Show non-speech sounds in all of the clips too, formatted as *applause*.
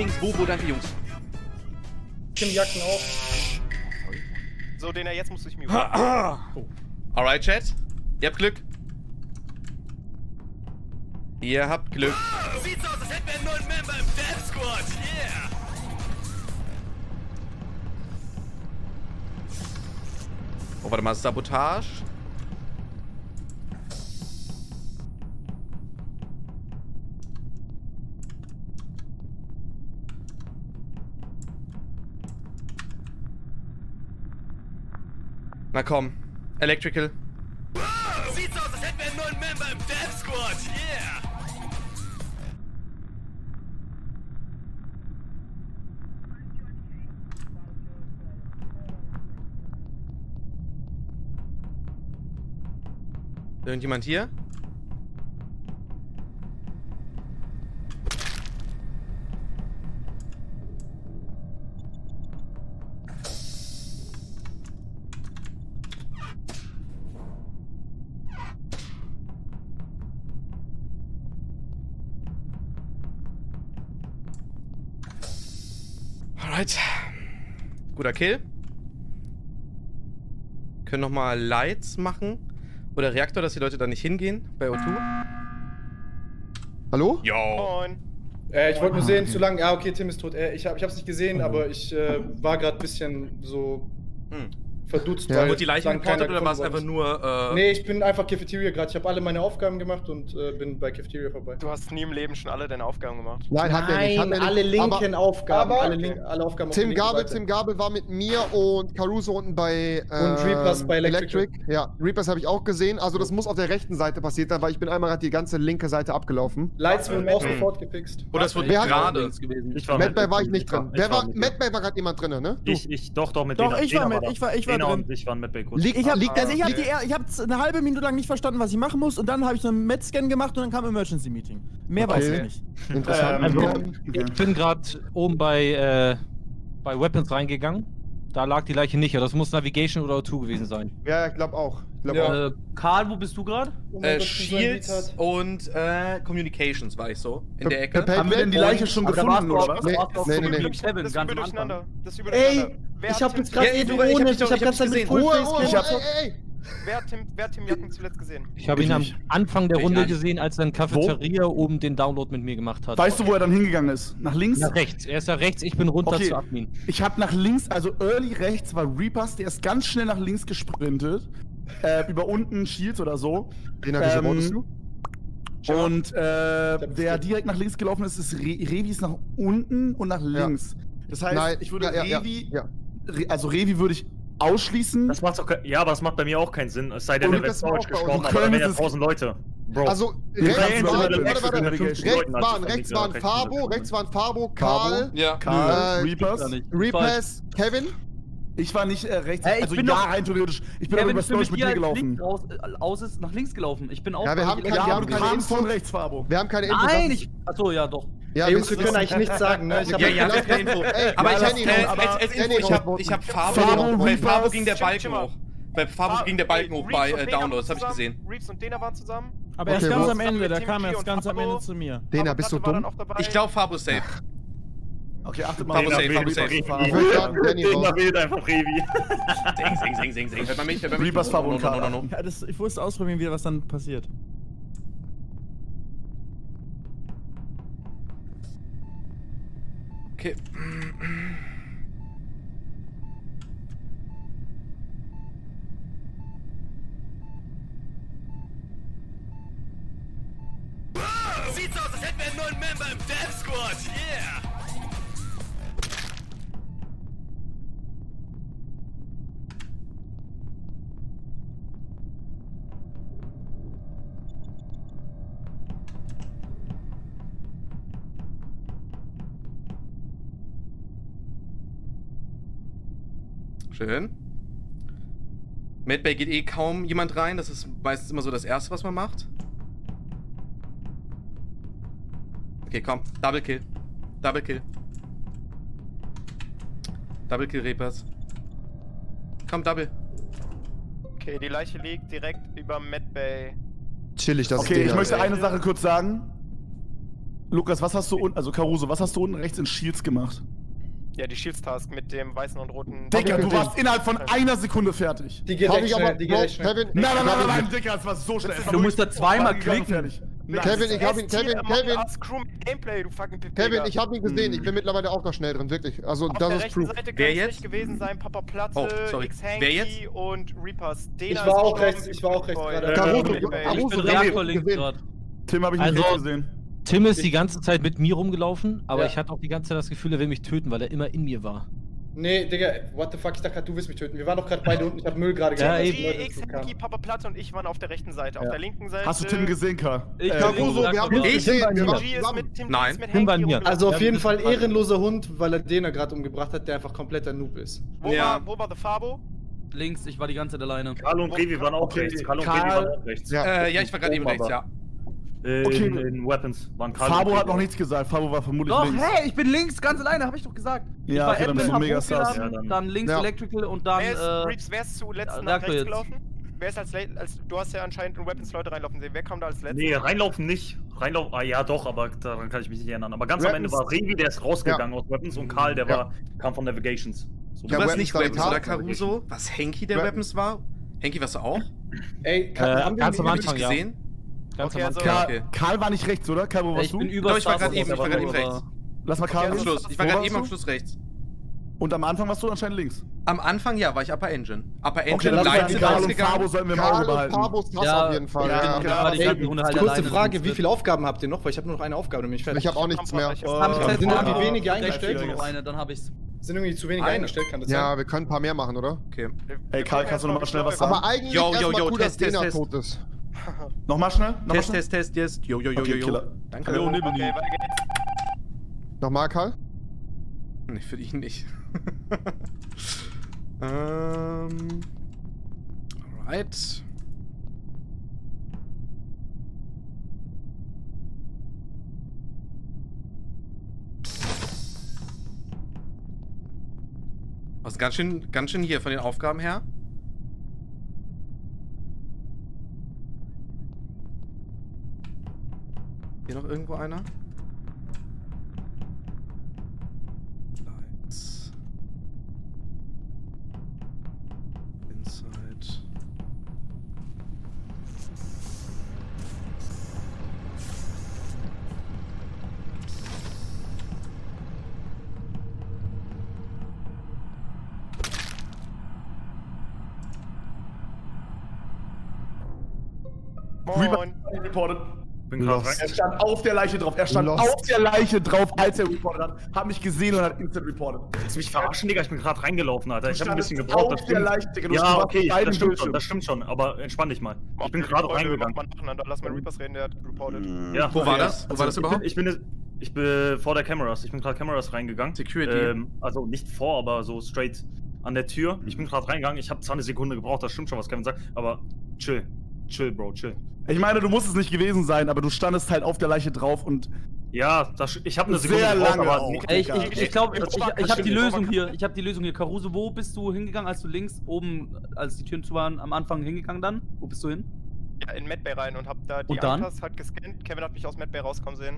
Übrigens, Bobo, danke Jungs. Tim Jacken auch. So, den jetzt musst du dich mute. Alright, Chat. Ihr habt Glück. Ihr habt Glück. Sieht's aus, als hätten wir einen neuen Member im Death Squad. Yeah. Oh, warte mal, Sabotage. Na komm. Electrical. Sieht's aus, als hätten wir einen neuen Member im Death Squad. Yeah. Irgendjemand hier? Guter Kill. Können nochmal Lights machen. Oder Reaktor, dass die Leute da nicht hingehen bei O2. Hallo? Yo. Moin. Äh, ich wollte nur sehen, zu lang. Ja, okay, Tim ist tot. Äh, ich, hab, ich hab's nicht gesehen, aber ich äh, war gerade ein bisschen so Hm. Verdutzt. Ja. Wurde die Leiche reportet oder war es einfach nur. Äh, Nee, ich bin einfach Cafeteria gerade. Ich habe alle meine Aufgaben gemacht und äh, bin bei Cafeteria vorbei. Du hast nie im Leben schon alle deine Aufgaben gemacht. Nein, hat er nicht. Hat er nicht. alle linken Aufgaben. aber- alle, link, alle Aufgaben auf Tim linken Gabel. Tim Gabel war mit mir und Caruso unten bei ähm, Und Reapers bei Electrical. Ja, Reapers habe ich auch gesehen. Also das muss auf der rechten Seite passiert sein, weil ich bin einmal gerade die ganze linke Seite abgelaufen. Lights will Äh, auch sofort gefixt. oder es wurde Wer hat- gerade. Ich war Madbay mit. war ich nicht drin. Ich Wer war, mit. Madbay war gerade jemand drin, ne? Du. Ich, ich, doch, doch, mit Doch, Dena. ich war Dena mit, ich war- ich war Dena drin. und ich waren mit. Liegt, Ich hab, liegt also ich habe okay. die, ich hab eine halbe Minute lang nicht verstanden, was ich machen muss und dann habe ich einen Med-Scan gemacht und dann kam Emergency Meeting. Mehr weiß Okay. ich nicht. Interessant. Also, Ähm, ich bin gerade oben bei, äh, bei Weapons reingegangen. Da lag die Leiche nicht. Das muss Navigation oder O2 gewesen sein. ja, ich glaube auch. Glaub Ja. auch. Äh, Karl, wo bist du gerade? Oh Äh, so Shields und äh, Communications war ich so. In der Ecke. Haben wir denn die Leiche schon gefunden, oder was? Nee, nee, so nee, Das ist übel durcheinander. Ey, Wer ich hab jetzt gerade Ja, eben du, ich hab ohne, dich ich hab ich hab ganz dich mit gesehen. Ruhe, Ruhe, Ich hab- ey, ey. Wer hat Tim, wer hat Tim Jacken zuletzt gesehen? Ich habe ihn am. Anfang der Ich Runde nicht. gesehen, als er in Cafeteria oben den Download mit mir gemacht hat. Weißt du, wo er dann hingegangen ist? Nach links? Nach rechts. Er ist nach rechts, ich bin runter Okay. zu Admin. Ich habe nach links, also early rechts war Reapers, der ist ganz schnell nach links gesprintet. Äh, über unten Shields oder so. Wieso Ähm, wolltest du? Und äh, der direkt nach links gelaufen ist, ist Re Revi ist nach unten und nach links. Das heißt, Nein, ich würde ja, ja, ja, Revi, ja. Also Revi würde ich ausschließen. Das macht doch kein, ja, aber das macht bei mir auch keinen Sinn. Es sei denn, der wäre das war auch Storage bei uns. gestorben, Wir aber da können wären ja es- tausend Leute. Bro. Also, rechts waren, warte, warte, mit warte, 50 rechts waren, rechts Fabo, rechts waren Fabo. Karl, Ja. Karl, Äh, Reapers. Reapers, Kevin. Ich war nicht äh, rechts, Hey, ich also bin ja, doch- rein theoretisch. Ich bin aber Kevin über für mich Storage mit dir gelaufen. raus, äh, aus ist nach links gelaufen. Ich bin auch. Ja, wir haben kein- Ja, wir aber haben keine Info. von rechts, Fabo. Wir haben keine Info. Nein, ich. Achso, ja, doch. Ja, Ey, Jungs, wir können eigentlich nichts sagen, ne? Ich hab Ja, ja, das keine Info. Ey, aber ja, ich hab, äh, als, als Info, ich hab, ich hab Fabo, Fabo, bei Fabo ging der Balken hoch. Bei Fabo Ah, ging der Balken hoch bei äh, waren Downloads, hab ich gesehen. Reeves und Dena waren zusammen. Aber erst Okay, ganz am Ende, der Tim kam erst ganz am. Ende zu mir. Dena, bist du dumm? Ich glaube, Fabo ist safe. Okay, achtet Fabo mal. safe, Dena Fabo safe. einfach Ich würde sagen, Danny Dena raus. wählt einfach Revi. Sing, sing, sing, sing, sing. Hört man mich? Hört man mich? Reapers, Fabo und. Ja, das, ich wusste ausprobieren, wie was dann passiert. Okay. Sieht's aus, als hätten wir einen neuen Member im Death Squad. Yeah. Schön. Medbay geht eh kaum jemand rein. Das ist meistens immer so das Erste, was man macht. Okay, komm. Double Kill. Double Kill. Double Kill, Reapers. Komm, Double. Okay, die Leiche liegt direkt über Medbay. Chillig, das Okay, ist ich Digga, möchte eine Sache kurz sagen. Lukas, was hast du unten, also Caruso, was hast du unten rechts in Shields gemacht? Ja, die Shields-Task mit dem weißen und roten. Digga, du warst innerhalb von einer Sekunde fertig. Die geht Hab ich schnell, aber, die geht Bro, recht schnell. Kevin, Nein, nein, nein, nein, nein, Digga, das war so schnell. Du musst da zweimal klicken. Kevin, ich hab ihn, Kevin, Kevin, Gameplay, du fucking Kevin, ich hab ihn gesehen, ich bin mittlerweile auch noch schnell drin, wirklich. Also, Auf das der ist Proof. Seite Wer es jetzt? nicht gewesen sein, Papa Platte, Oh, sorry. Wer jetzt? und Reapers. Ich war auch rechts, ich war auch rechts gerade. Äh, Caruso, Medbay. Caruso, Ich bin links gesehen. gerade. Tim habe ich Also- nicht gesehen. Tim ist die ganze Zeit mit mir rumgelaufen, aber Ja. ich hatte auch die ganze Zeit das Gefühl, er will mich töten, weil er immer in mir war. Nee, Digga, what the fuck, ich dachte gerade, du willst mich töten. Wir waren doch gerade beide unten, ich hab Müll gerade Ja, eben. die Leute Die X dazu kamen. Hanky, Papa Platte und ich waren auf der rechten Seite. Auf Ja. der linken Seite. Hast du Tim gesehen, Karl? Ich Äh, Caruso, wir haben uns Ich? gesehen, wir waren G ist zusammen. mit Tim, Nein. mit Tim bei mir. Also auf Ja, jeden Fall ehrenloser Hund, weil er Dena gerade umgebracht hat, der einfach kompletter Noob ist. Wo, Ja. war, wo war The Fabo? Links, ich war die ganze Zeit alleine. Carlo und Revi waren auch rechts. Carlo und Karl- Revi waren auch rechts. Ja. Äh, ja, ich war gerade eben rechts, ja. Äh, Okay. In, in Weapons waren Carlo Fabo hat noch nichts gesagt. Fabo war vermutlich Doch, links. hey, ich bin links ganz alleine, hab ich doch gesagt. ich Ja, war okay, dann Admin, hab mega sass. Ja, dann- dann links Ja. Electrical und dann, wer ist, äh, Reeves, wer ist zuletzt ja, nach doch rechts jetzt. gelaufen? Wer ist als, als Du hast ja anscheinend in Weapons Leute reinlaufen sehen. Wer kam da als letztes? Nee, reinlaufen nicht. Reinlaufen, ah ja doch, aber daran kann ich mich nicht erinnern. Aber ganz am Ende Weapons- war Revi, der ist rausgegangen aus Weapons und Karl, der Ja. war, kam von Navigations. So, Du Ja, warst Weapons nicht war Weapons, oder Caruso? Was Henky der Weapons. Weapons war? Henky warst du auch? Ey, kann, Äh, haben wir ganz am ich Anfang, dich ja. Ganz Okay, am also- Anfang. Ja, Karl, okay. Karl war nicht rechts, oder? Karl, wo warst ich du? bin über ich war gerade eben, ich war gerade eben rechts. Lass mal Karl Am wissen. Schluss. Ich war gerade eben am? Schluss rechts. Und am Anfang warst du anscheinend links. Am Anfang ja, war ich Upper Engine. Upper Engine, Okay, Karl und Fabo rausgegangen. sollten wir im Auge behalten. Fabos Hass Ja, auf jeden Fall. ja, Ja. Ja, Ey, halt kurze Frage, wie viele Aufgaben habt ihr noch? Weil ich habe nur noch eine Aufgabe, nämlich fertig. Ich habe auch nichts mehr. Ich Haben Ja, Test sind irgendwie wenige eingestellt? eine, dann hab ich's. Sind irgendwie zu wenig Eine. eingestellt, kann das Ja, sein? wir können ein paar mehr machen, oder? Okay. Ey, Karl, kannst du noch mal schnell was sagen? Aber eigentlich Yo, yo, yo, cool, Test, dass Dena Test, tot ist. *laughs* Nochmal schnell? Nochmal Test, schnell? Test, Test, yes. Yo, yo, yo, Okay, yo, yo. Killer. Danke. Hallo, weiter geht's. Nochmal, Karl? Nee, für dich nicht. *laughs* ähm. Alright. Also ganz schön, ganz schön hier von den Aufgaben her. Hier noch irgendwo einer? Gerade Lost. Er stand auf der Leiche drauf. Er stand Lost. auf der Leiche drauf, als er reported hat. Hat mich gesehen und hat instant reported. Willst du mich verarschen, Digga? Ich bin gerade reingelaufen, Alter. Ich hab ein bisschen gebraucht, auf das der stimmt. Leiche, Digga. Ja, okay, das stimmt schon, das stimmt schon, aber entspann dich mal. Ich bin gerade reingegangen. Lass mal Reapers reden, der hat reported. Ja, Wo war das? Wo war das ich überhaupt? Bin, ich bin, ich bin vor der Cameras. Ich bin gerade Cameras reingegangen. Security. Ähm, also nicht vor, aber so straight an der Tür. Ich bin gerade reingegangen. Ich habe zwar eine Sekunde gebraucht, das stimmt schon, was Kevin sagt, aber chill. Chill, Bro, chill. Ich meine, du musst es nicht gewesen sein, aber du standest halt auf der Leiche drauf und Ja, das, ich habe eine Sekunde Sehr gebraucht, lange aber auch. nicht- Ey, ich, ich, ich glaube, ich, Das ich, ich habe die. Lösung hier. Ich habe die Lösung hier. Caruso, wo bist du hingegangen, als du links oben, als die Türen zu waren, am Anfang hingegangen dann? Wo bist du hin? Ja, in Medbay rein und hab da die? Antas halt gescannt. Kevin hat mich aus Medbay rauskommen sehen.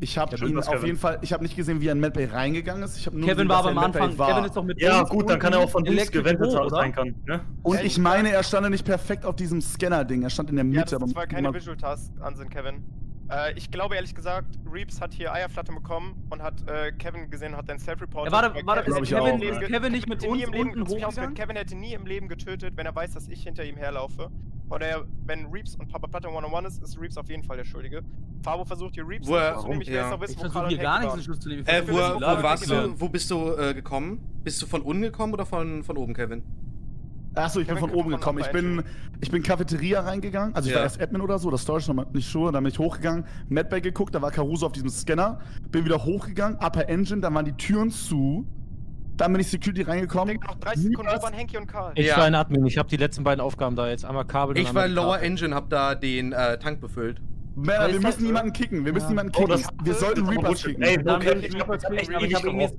Ich habe Ja, ihn auf Kevin. jeden Fall, ich habe nicht gesehen, wie er in Medbay reingegangen ist. Ich nur Kevin gesehen, war aber er am Anfang. war. Kevin ist doch mit Ja, links gut, dann kann er auch von Electric gewendet sein können. Ne? Und ich meine, er stand nicht perfekt auf diesem Scanner-Ding. Er stand in der Ja, Mitte. das, das aber war keine man- Visual Task Ansinn, Kevin. Äh, ich glaube ehrlich gesagt, Reeps hat hier Eierflatte bekommen und hat äh, Kevin gesehen, hat dann Self-Report. Ja, warte, warte, Glaub ist ich Kevin, ja. Kevin nicht mit hätte nie uns im Leben, unten hochgegangen? Kevin hätte nie im Leben getötet, wenn er weiß, dass ich hinter ihm herlaufe. Oder er, wenn Reeps und Papa Platte One-on-One ist, ist Reeps auf jeden Fall der Schuldige. Fabo versucht hier Reeps Wo er- zu nehmen. Ich will ja. jetzt noch wissen, Ich wo versuche hier gar nichts in. Schluss zu nehmen. Äh, wo, wo warst du? Wo bist du äh, gekommen? Bist du von unten gekommen oder von, von oben, Kevin? Achso, ich bin von oben gekommen. Ich bin, ich bin Cafeteria reingegangen. Also ich Ja. war erst Admin oder so, das Storage noch nicht sure. Dann bin ich hochgegangen, Medbay geguckt, da war Caruso auf diesem Scanner. Bin wieder hochgegangen, Upper Engine, dann waren die Türen zu. Dann bin ich Security reingekommen. Digga, noch 30 Sekunden, waren Henky und Karl? Ich Ja. war ein Admin, ich habe die letzten beiden Aufgaben da jetzt. Einmal Kabel und Ich war Lower Kabel. Engine, hab da den äh, Tank befüllt. Männer, wir müssen niemanden kicken. Wir müssen Ja. niemanden Oh, kicken. das- wir sollten Reapers kicken. Ey, okay, ich ich hab ich hab. Ich also ich- Ich ich ich- irgendjemand, ich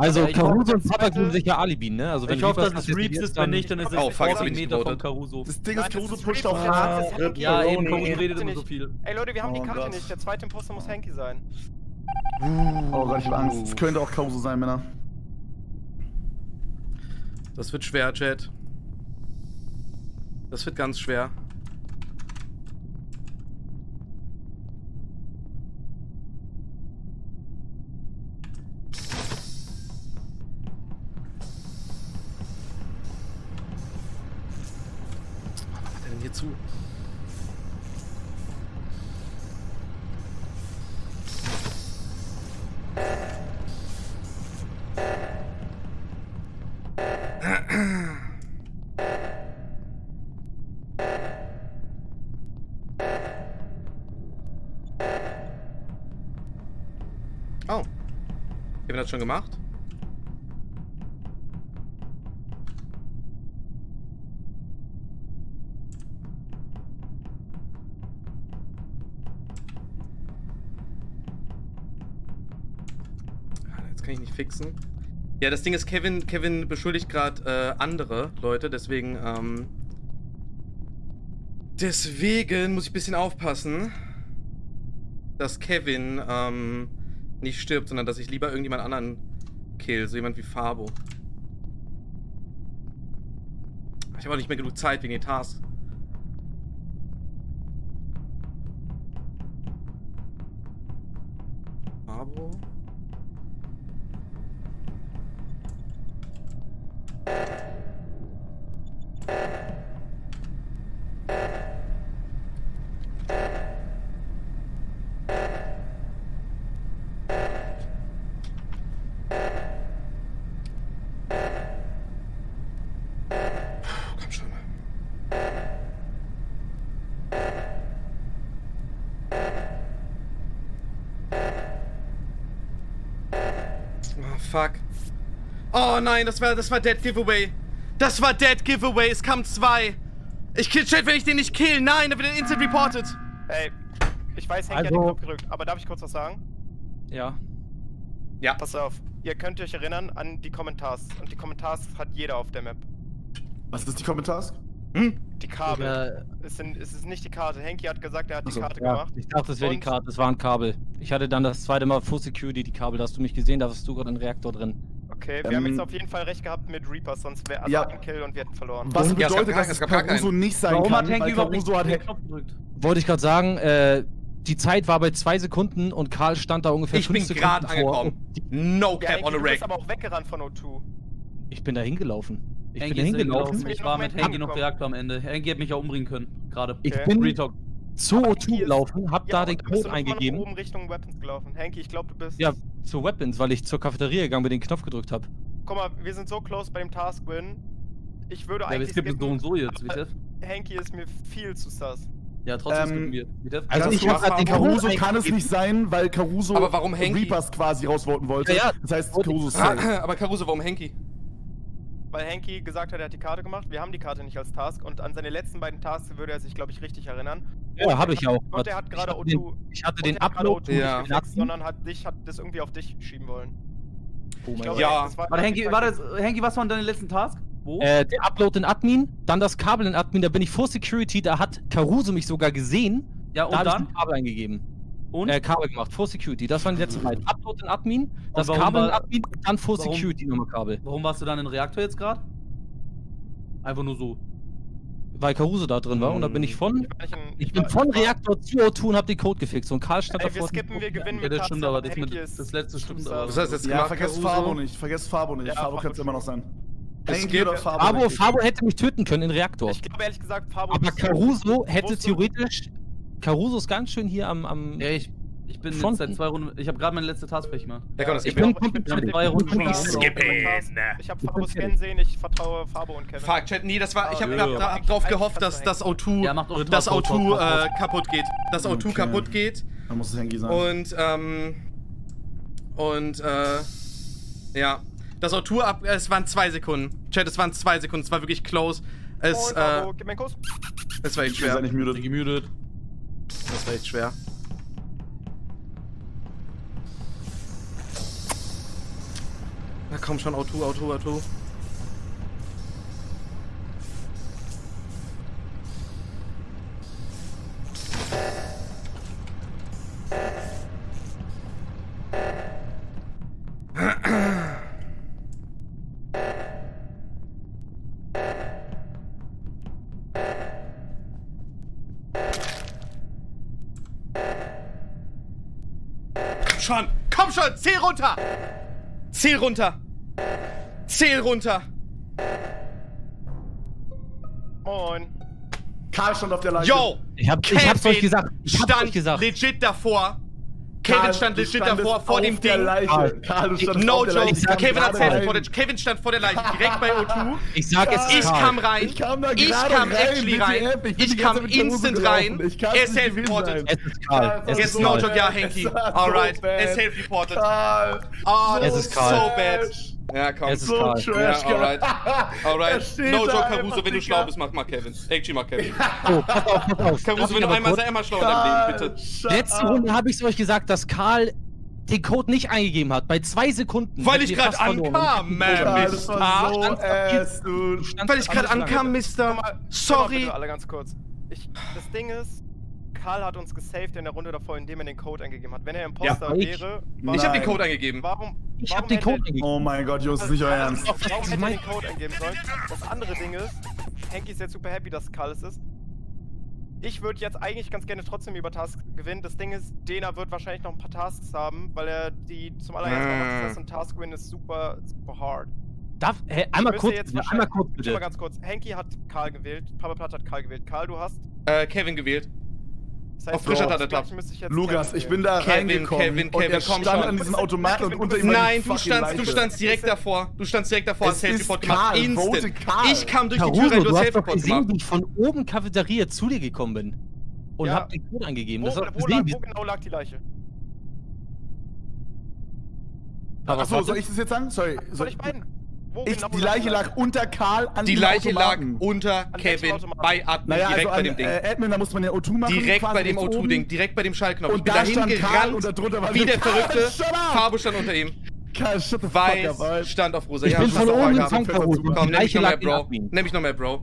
Also Ja, hoffe, Caruso und zweite- geben sicher Alibi, ne? Also wenn Ich hoffe, dass es das Reeps jetzt ist, wenn nicht, dann ist es Oh, fuck, jetzt hab ich Meter von. Caruso. Das Ding ist, Caruso pusht Ja, hart. Ja, eben. Caruso redet immer nicht. so viel. Ey Leute, wir haben die Oh Karte Gott. nicht. Der zweite Imposter muss Hanky sein. Oh Gott, ich hab Angst. Es könnte auch Caruso sein, Männer. Das wird schwer, Chat. Das wird ganz schwer. Ja, das Ding ist, Kevin, Kevin beschuldigt gerade äh, andere Leute, deswegen, ähm, deswegen muss ich ein bisschen aufpassen, dass Kevin, ähm, nicht stirbt, sondern dass ich lieber irgendjemand anderen kill, so jemand wie Fabo. Ich habe auch nicht mehr genug Zeit wegen den Tasks. Fabo? Thank you. Oh nein, das war, das war Dead Giveaway. Das war Dead Giveaway. Es kamen zwei. Ich kill Chat, wenn ich den nicht kill. Nein, dann wird er instant reported. Ey, ich weiß, Hanky hat Also- den Knopf gedrückt, aber darf ich kurz was sagen? Ja. Ja. Pass auf, ihr könnt euch erinnern an die Kommentars. Und die Kommentars hat jeder auf der Map. Was ist die Kommentars? Hm? Die Kabel. Ja, Es, sind, es ist nicht die Karte. Henky hat gesagt, er hat die Karte ja, gemacht. ich dachte, das wäre die Karte, das war ein Kabel. Ich hatte dann das zweite Mal Full Security die Kabel, da hast du mich gesehen, da warst du gerade im Reaktor drin. Okay, wir haben Ähm, jetzt auf jeden Fall recht gehabt mit Reapers, sonst wäre also Ja. ein Kill und wir hätten verloren. Was Ja, gab bedeutet, gar- dass es Caruso keinen. nicht sein Warum kann? hat Hanky weil überhaupt Caruso hat den Knopf gedrückt? Wollte ich gerade sagen, äh, die Zeit war bei zwei Sekunden und Karl stand da ungefähr Ich fünf bin Sekunden gerade vor. angekommen. und No Ja, cap Henky, on a du wreck. bist aber auch weggerannt von O2. Ich bin da hingelaufen. Ich Hanky bin hingelaufen. Ich war mit Hanky noch angekommen. Reaktor am Ende. Hanky hätte mich auch umbringen können. Gerade. Ich Okay. bin Retalk. Zu Aber O2 Henky ist- gelaufen, hab da und den Code eingegeben. oben Richtung Weapons gelaufen. Henky, ich glaube, du bist. Ja, zu Weapons, weil ich zur Cafeteria gegangen bin, den Knopf gedrückt habe. Guck mal, wir sind so close bei dem Task-Win. Ich würde Ja, eigentlich es gibt es so und so jetzt. Vitef. Henky ist mir viel zu sass. Ja, trotzdem Ähm, wir. Also Ganz ich hab grad den Caruso kann es nicht sein, weil Caruso Aber warum? Reapers quasi rausvoten wollte. Ja, ja. Das heißt, Caruso ist safe. *clears throat* Aber Caruso, warum Henky? Weil Henky gesagt hat, er hat die Karte gemacht. Wir haben die Karte nicht als Task und an seine letzten beiden Tasks würde er sich, glaube ich, richtig erinnern. Ja, habe ich auch. Und er hat Ich gerade hatte den- O2. Ich hatte den Upload. O2 Ja. nicht gefixt, sondern hat dich, hat das irgendwie auf dich schieben wollen. Oh mein Ich Gott. Ja. das war- Warte, Henky, was waren deine letzten Tasks? Wo? Äh, der Upload in Admin, dann das Kabel in Admin, da bin ich vor Security, da hat Caruso mich sogar gesehen. ja, Da und habe ich dann? ein Kabel eingegeben. Und? Äh, Kabel gemacht, vor Security. Das waren die letzten beiden. Upload in Admin, das Kabel in Admin, dann vor warum- Security nochmal Kabel. Warum warst du dann in Reaktor jetzt gerade? Einfach nur so. Weil Caruso da drin war und da bin ich von. Ich, war nicht in- Ich bin von Reaktor zu O2 und hab den Code gefixt. Und Karl stand Ey, wir davor. skippen, wir gewinnen Ja, mit das stimmt, aber das, mit, ist das letzte stimmt aber. Was heißt jetzt Ja, vergesst? Fabo nicht. Vergesst Fabo nicht. Ja, Fabo könnte es das immer noch sein. Es gibt- Fabo? Fabo. Fabo hätte mich töten können in Reaktor. Ich glaube ehrlich gesagt, Fabo. Aber Caruso hätte theoretisch. Caruso ist ganz schön hier am. am Ja, ich, ich bin jetzt Fronten. seit zwei Runden. Ich habe gerade meine letzte Task gemacht. Ja, komm, das Ich bin mir. komplett Wir haben zwei Runden schon Please gehabt. skip it. Ich habe Ich Fabo bin Scan sehen, ich vertraue Fabo und Kevin. Fuck, Chat, nee, das war. Ich hab, Ah, ja. da- hab drauf gehofft, dass das O2, Ja, macht eure das Task, O2 raus, raus, äh, kaputt geht. Das O2 Okay. kaputt geht. Dann muss es Henky sein. Und ähm, Und, äh, ja. Das O2 ab, es waren zwei Sekunden. Chat, es waren zwei Sekunden, es war wirklich close. Es, Moin, äh, gib mir einen Kuss. es war echt Ihr seid schwer. nicht. Gemutet. Das war echt schwer. Na komm schon, O2, O2, O2. Komm schon, komm schon, zähl runter! Zähl runter! Zähl runter! Moin. Karl stand auf der Leiche. Yo! Ich, hab, ich hab's euch gesagt. Ich hab's stand euch gesagt. legit davor. Kevin stand du legit davor, vor dem Ding. Leiche. Karl. Karl, du standest No joke. Kevin hat rein. Footage. Kevin stand vor der Leiche, direkt bei O2. Ich sag, es Ich kam rein. Ich kam da Ich gerade kam rein, actually rein. ich kam instant rein. Er ist self-reported. Es ist Karl. Es ist no joke, ja, war Alright. Er ist self-reported. Oh, Es ist Karl. So bad. Ja, komm. Es ist So Karl. trash, Ja, alright. Alright. *laughs* No joke, Caruso, wenn du schlau bist, mach mal Kevin. Actually, mach Kevin. *laughs* Oh, pass auf, pass auf. *laughs* Caruso, wenn du einmal sei einmal schlau in deinem Leben, bitte. Letzte. Runde habe ich es euch gesagt, dass Karl den Code nicht eingegeben hat. Bei zwei Sekunden. Weil ich gerade ankam, man. Mister. so ass, Weil ich gerade ankam, Mister. mal, guck mal Sorry. alle ganz kurz. Ich, das Ding ist, Karl hat uns gesaved in der Runde davor, indem er den Code eingegeben hat. Wenn er Imposter Ja, ich- wäre, Ich habe den. Code eingegeben. warum, Ich warum habe den Code eingegeben. Oh mein Gott, Jungs, ist nicht euer Ernst. Warum hätte er den Code eingeben sollen? Das andere Ding ist, Henky ist jetzt super happy, dass Karl es ist. Ich würde jetzt eigentlich ganz gerne trotzdem über Tasks gewinnen. Das Ding ist, Dena wird wahrscheinlich noch ein paar Tasks haben, weil er die zum allerersten Mal macht. Das heißt, ein Task-Win ist super, super hard. Darf, hä, einmal kurz, jetzt bitte, einmal kurz bitte. mal ganz kurz. Henky hat Karl gewählt, Papa Platt hat Karl gewählt. Karl, du hast. Äh, Kevin gewählt. Das Auf frischer das Tate gleiche Tab. müsste ich jetzt Lukas, ich bin da Kevin, reingekommen Kevin, und Kevin, er komm stand schon. an diesem Automaten und unter ihm Nein, die du standst, du standst direkt davor. Du standst direkt davor, hast Es Selfie ist Report gemacht. Instant. Karl. Ich kam durch die Caruso, Tür rein, du du hast hast Selfie doch Report gesehen, gemacht. wie ich von oben Cafeteria zu dir gekommen bin. Und Ja. hab den Code eingegeben. Wo, Das wo, lag, wo genau lag die Leiche? Achso, soll ich das jetzt sagen? Sorry. Soll Soll ich beiden? Wo ich, genau die Leiche lag unter Karl an Die Leiche lag Automaten. unter welchem Kevin bei Admin, Naja, direkt also bei an, dem Ding. Äh, Admin, da musste man den O2 machen. direkt bei dem rechts O2-Ding, oben. direkt bei dem Schallknopf. Und ich bin da dahin stand Karl gerannt, und darunter war wie der Karl, Verrückte. up! Fabo stand unter ihm. Karl, shut the fuck Weiß up, Alter. stand auf Rosa. Ich bin du von hast oben auch gekommen, gesagt. Caruso. Komm, nenn mich noch mehr lag Bro. Mich noch mehr Bro.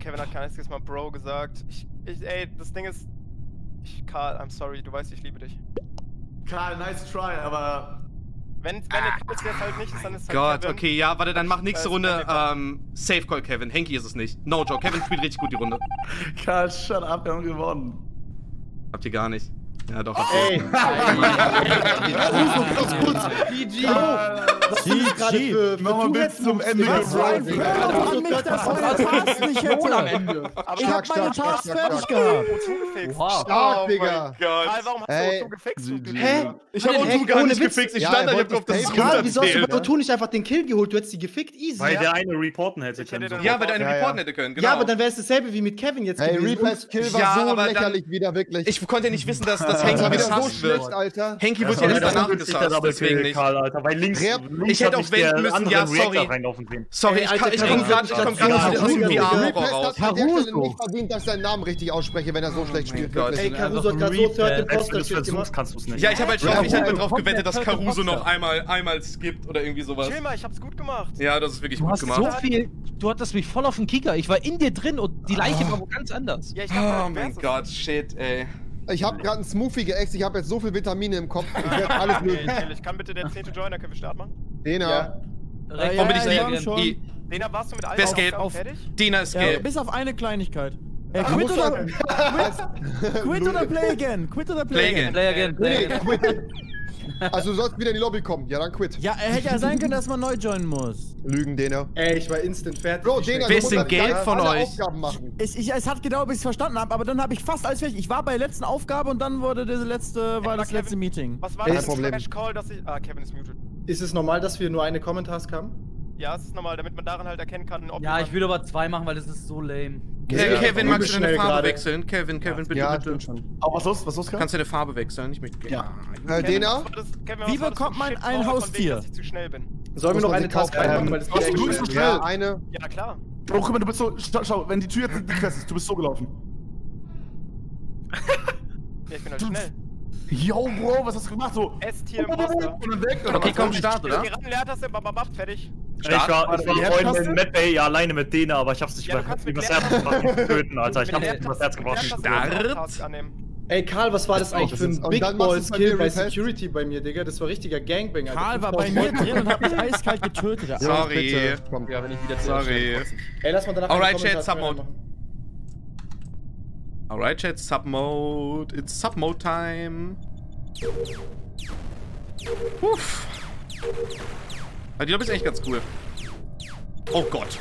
Kevin hat kein einziges Mal Bro gesagt. Ich, ich, ey, das Ding ist. Ich, Karl, I'm sorry, du weißt, ich liebe dich. Karl, nice try, aber Wenn, wenn der Chris jetzt halt nicht ist, dann ist halt Gott, Kevin. okay, ja, warte, dann mach nächste Runde ähm, Safe Call Kevin. Henky ist es nicht. No joke, Kevin spielt richtig gut die Runde. *laughs* Karl, shut up, wir haben gewonnen. Habt ihr gar nicht. Ja, doch. Ey, *laughs* ganz kurz. PG. Was ist das gerade für, für Nochmal bis zum Ende Was für ein. Fehler an mich, dass euer Task nicht hätte. am Ende. Ich hab meine stark, Task stark, fertig gehabt. O2 gefixt. Wow. Stark, Oh Digga. warum hast du O2 gefixt? GG. Penner? Ich hab Hä? O2 gar nicht gefixt. Ich stand da, ich hab safe gut Karl, wieso hast du bei O2 nicht einfach den Kill geholt? Du hättest die gefickt, easy. Weil der eine reporten hätte können. Ja, weil der eine reporten hätte können, genau. ja, aber dann wäre es dasselbe wie mit Kevin jetzt Hey, gewesen. Reapers Kill war so lächerlich wieder, wirklich. Ich konnte nicht wissen, dass *laughs* das das Henky war wieder so wird. schlecht, Alter. Henky Das wird ja erst danach Double deswegen nicht. Karl, Alter. Weil links, Rea- links Ich hätte auch wenden müssen, ja, sorry. Sorry, Ey, ich, Alter, kann- ich Caruso komm hat gerade mich komm grad aus dem. VR-Horror raus. Caruso. nicht verdient, dass ich seinen Namen richtig ausspreche, wenn er so schlecht spielt. Ey, Caruso hat gerade so Third du Imposter gemacht. kannst du es nicht. Ja, ich habe halt, drauf- ich hab halt drauf Komplett gewettet, dass Caruso noch einmal, einmal skippt oder irgendwie sowas. Chill mal, ich hab's gut gemacht. Ja, das ist wirklich Du gut hast gemacht. so viel. Du hattest mich voll auf den Kicker. Ich war in dir drin und die Leiche war wo ganz anders. Ja, ich Oh mein Gott, shit, ey. Ich habe gerade einen Smoothie geäxt, ich habe jetzt so viel Vitamine im Kopf. Ich werde alles *laughs* mögen. Ich kann bitte der 10. Joiner, können wir Start machen? Dena. Ja. Warum bin ich ja, die? ja, Dena, warst du mit allen Wer ist gelb? Fertig? Dina ist Ja, gelb. bis auf eine Kleinigkeit. Ey, Du quit oder, einfach- quit oder play again? Quit oder play, Play again? again. Play again, play Nee, again. *laughs* Also du sollst wieder in die Lobby kommen. Ja, dann quit. Ja, er hätte ja sein können, dass man neu joinen muss. Lügen, Dena. Ey, ich war instant fertig. Bro, Ich Dena, Bisschen Geld von euch. Aufgaben machen. Ich, ich, es hat gedauert, bis ich es verstanden habe, aber dann habe ich fast alles fertig. Ich war bei der letzten Aufgabe und dann wurde diese letzte, war das Kevin, letzte Meeting. Was war das Problem. Flash Call, dass ich. Ah, Kevin ist muted. Ist es normal, dass wir nur eine Comment-Task haben? Ja, es ist normal, damit man daran halt erkennen kann, ob Ja, ich würde aber zwei machen, weil das ist so lame. Äh, Ja, Kevin, magst du deine Farbe gerade. wechseln? Kevin, Kevin, bitte, Ja, bitte. stimmt schon. Aber was los? Was los? Kannst du deine Farbe wechseln? Ich möchte Ja. Äh, Kevin, Dena? Wie bekommt man ein Haustier? dass ich zu schnell bin? Sollen wir noch eine? Task reinmachen, weil das geht du echt so schnell. Ja, eine. Ja, na klar. Bro, guck mal, du bist so. Schau, schau, wenn die Tür jetzt die Quest ist, du bist so gelaufen. *laughs* Ja, ich bin halt schnell. Yo, Bro, was hast du gemacht? So. S-Tier Imposter. Und dann weg. oder Okay, komm, Start, oder? Ran, Leertaste, bababab, fertig. Ich war, ich war vorhin in Medbay ja alleine mit denen, aber ich hab's nicht Ja, kannst mit übers Herz zu *laughs* töten, Alter. Ich hab's übers Herz gebracht. Leertaste Start. Ey, Karl, was war das eigentlich das für ein Big bei Skill mir bei. Security bei mir, Digga? Das war richtiger Gangbang, Alter. Karl war bei mir drin und hat mich *laughs* eiskalt getötet. Alter. Sorry. bitte, komm. Ja, wenn ich wieder zu Sorry. Ey, lass mal danach Alright, Chat, Submode. Alright, Chat, Submode. It's Submode time. Uff. Die Lobby ist eigentlich ganz cool. Oh Gott.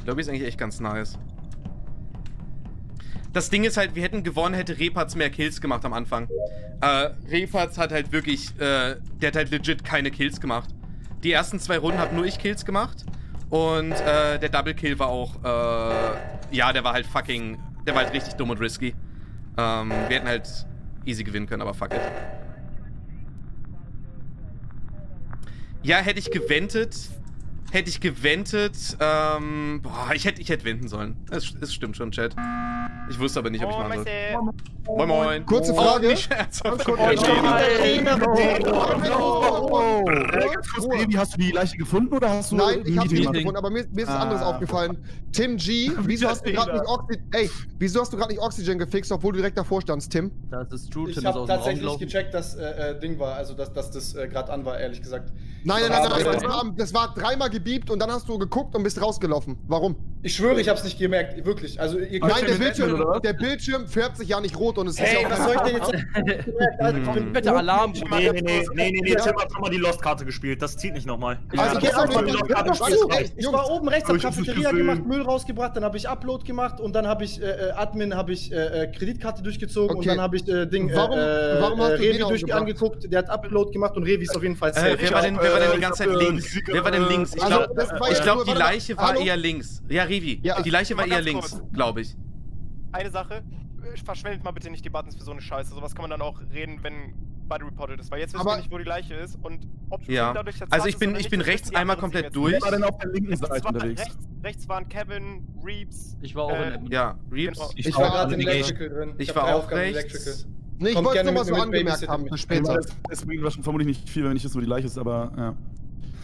Die Lobby ist eigentlich echt ganz nice. Das Ding ist halt, wir hätten gewonnen, hätte Repatz mehr Kills gemacht am Anfang. Äh, Repatz hat halt wirklich, äh, der hat halt legit keine Kills gemacht. Die ersten zwei Runden habe nur ich Kills gemacht. Und äh, der Double Kill war auch, äh, ja, der war halt fucking, der war halt richtig dumm und risky. Ähm, wir hätten halt easy gewinnen können, aber fuck it. Ja, hätte ich gewendet, hätte ich gewendet, ähm, boah, ich hätte, ich hätte wenden sollen. Es, es stimmt schon, Chat. Ich wusste aber nicht, ob ich Oh, machen soll. Moin, moin. Kurze Frage. Oh, nicht. Okay. Oh, ganz kurz, Evi, hast du die Leiche gefunden oder hast du. Nein, ich hab's Meeting nicht gefunden, aber mir, mir ist was Ah. anderes aufgefallen. Tim G, wieso hast du gerade nicht Oxygen. Ey, wieso hast du gerade nicht Oxygen gefixt, obwohl du direkt davor standst, Tim? Das ist true, Ich Tim ist hab aus tatsächlich gecheckt, dass äh, äh, Ding war, also dass, dass das äh, gerade an war, ehrlich gesagt. Nein, nein, nein, nein, das war, das war dreimal gebiebt und dann hast du geguckt und bist rausgelaufen. Warum? Ich schwöre, ich hab's nicht gemerkt, wirklich. Also ihr könnt Nein, der Bildschirm, oder der Bildschirm färbt sich ja nicht rot und es ist Hey, ja auch was kein- soll ich denn jetzt *laughs* Also, ich bin- Bitte Alarm. Nee, nee, nee, nee, nee, nee, Tim hat nochmal die Lost-Karte gespielt. Das zieht nicht nochmal. Also Ja, gestern war die ich- Lost-Karte. Ich war oben rechts, hab Cafeteria gemacht, Müll rausgebracht, dann habe ich Upload gemacht und dann habe ich äh, äh, Admin, habe ich äh, Kreditkarte durchgezogen und dann habe ich äh, Ding Warum- äh, warum hast du Revi durch angeguckt, der hat Upload gemacht und Revi ist auf jeden Fall safe. wer war denn, die ganze Zeit links? Wer war denn links? Ich glaube, ich jetzt glaub, nur- die Leiche war hallo? eher links. Ja, Rivi. Ja. Die Leiche war eher links, glaube ich. Eine Sache, äh, verschwendet mal bitte nicht die Buttons für so eine Scheiße. Sowas kann man dann auch reden, wenn Body reported ist. Weil jetzt wissen wir nicht, wo die Leiche ist und ob Ja. dadurch der Also ich bin, ich nicht, bin rechts einmal komplett jetzt durch. Wer war denn auf der linken Seite war unterwegs? rechts, rechts waren Kevin, Reeves. Ich war auch Äh, in Admin. Ja, Reeves. Genau. Ich war war gerade in. Electrical drin. Ich hab war auch rechts. Electrical. Nee, ich wollte nur mal so angemerkt haben für später. Das- Deswegen war schon vermutlich nicht viel, wenn ich das, wo die Leiche ist, aber ja.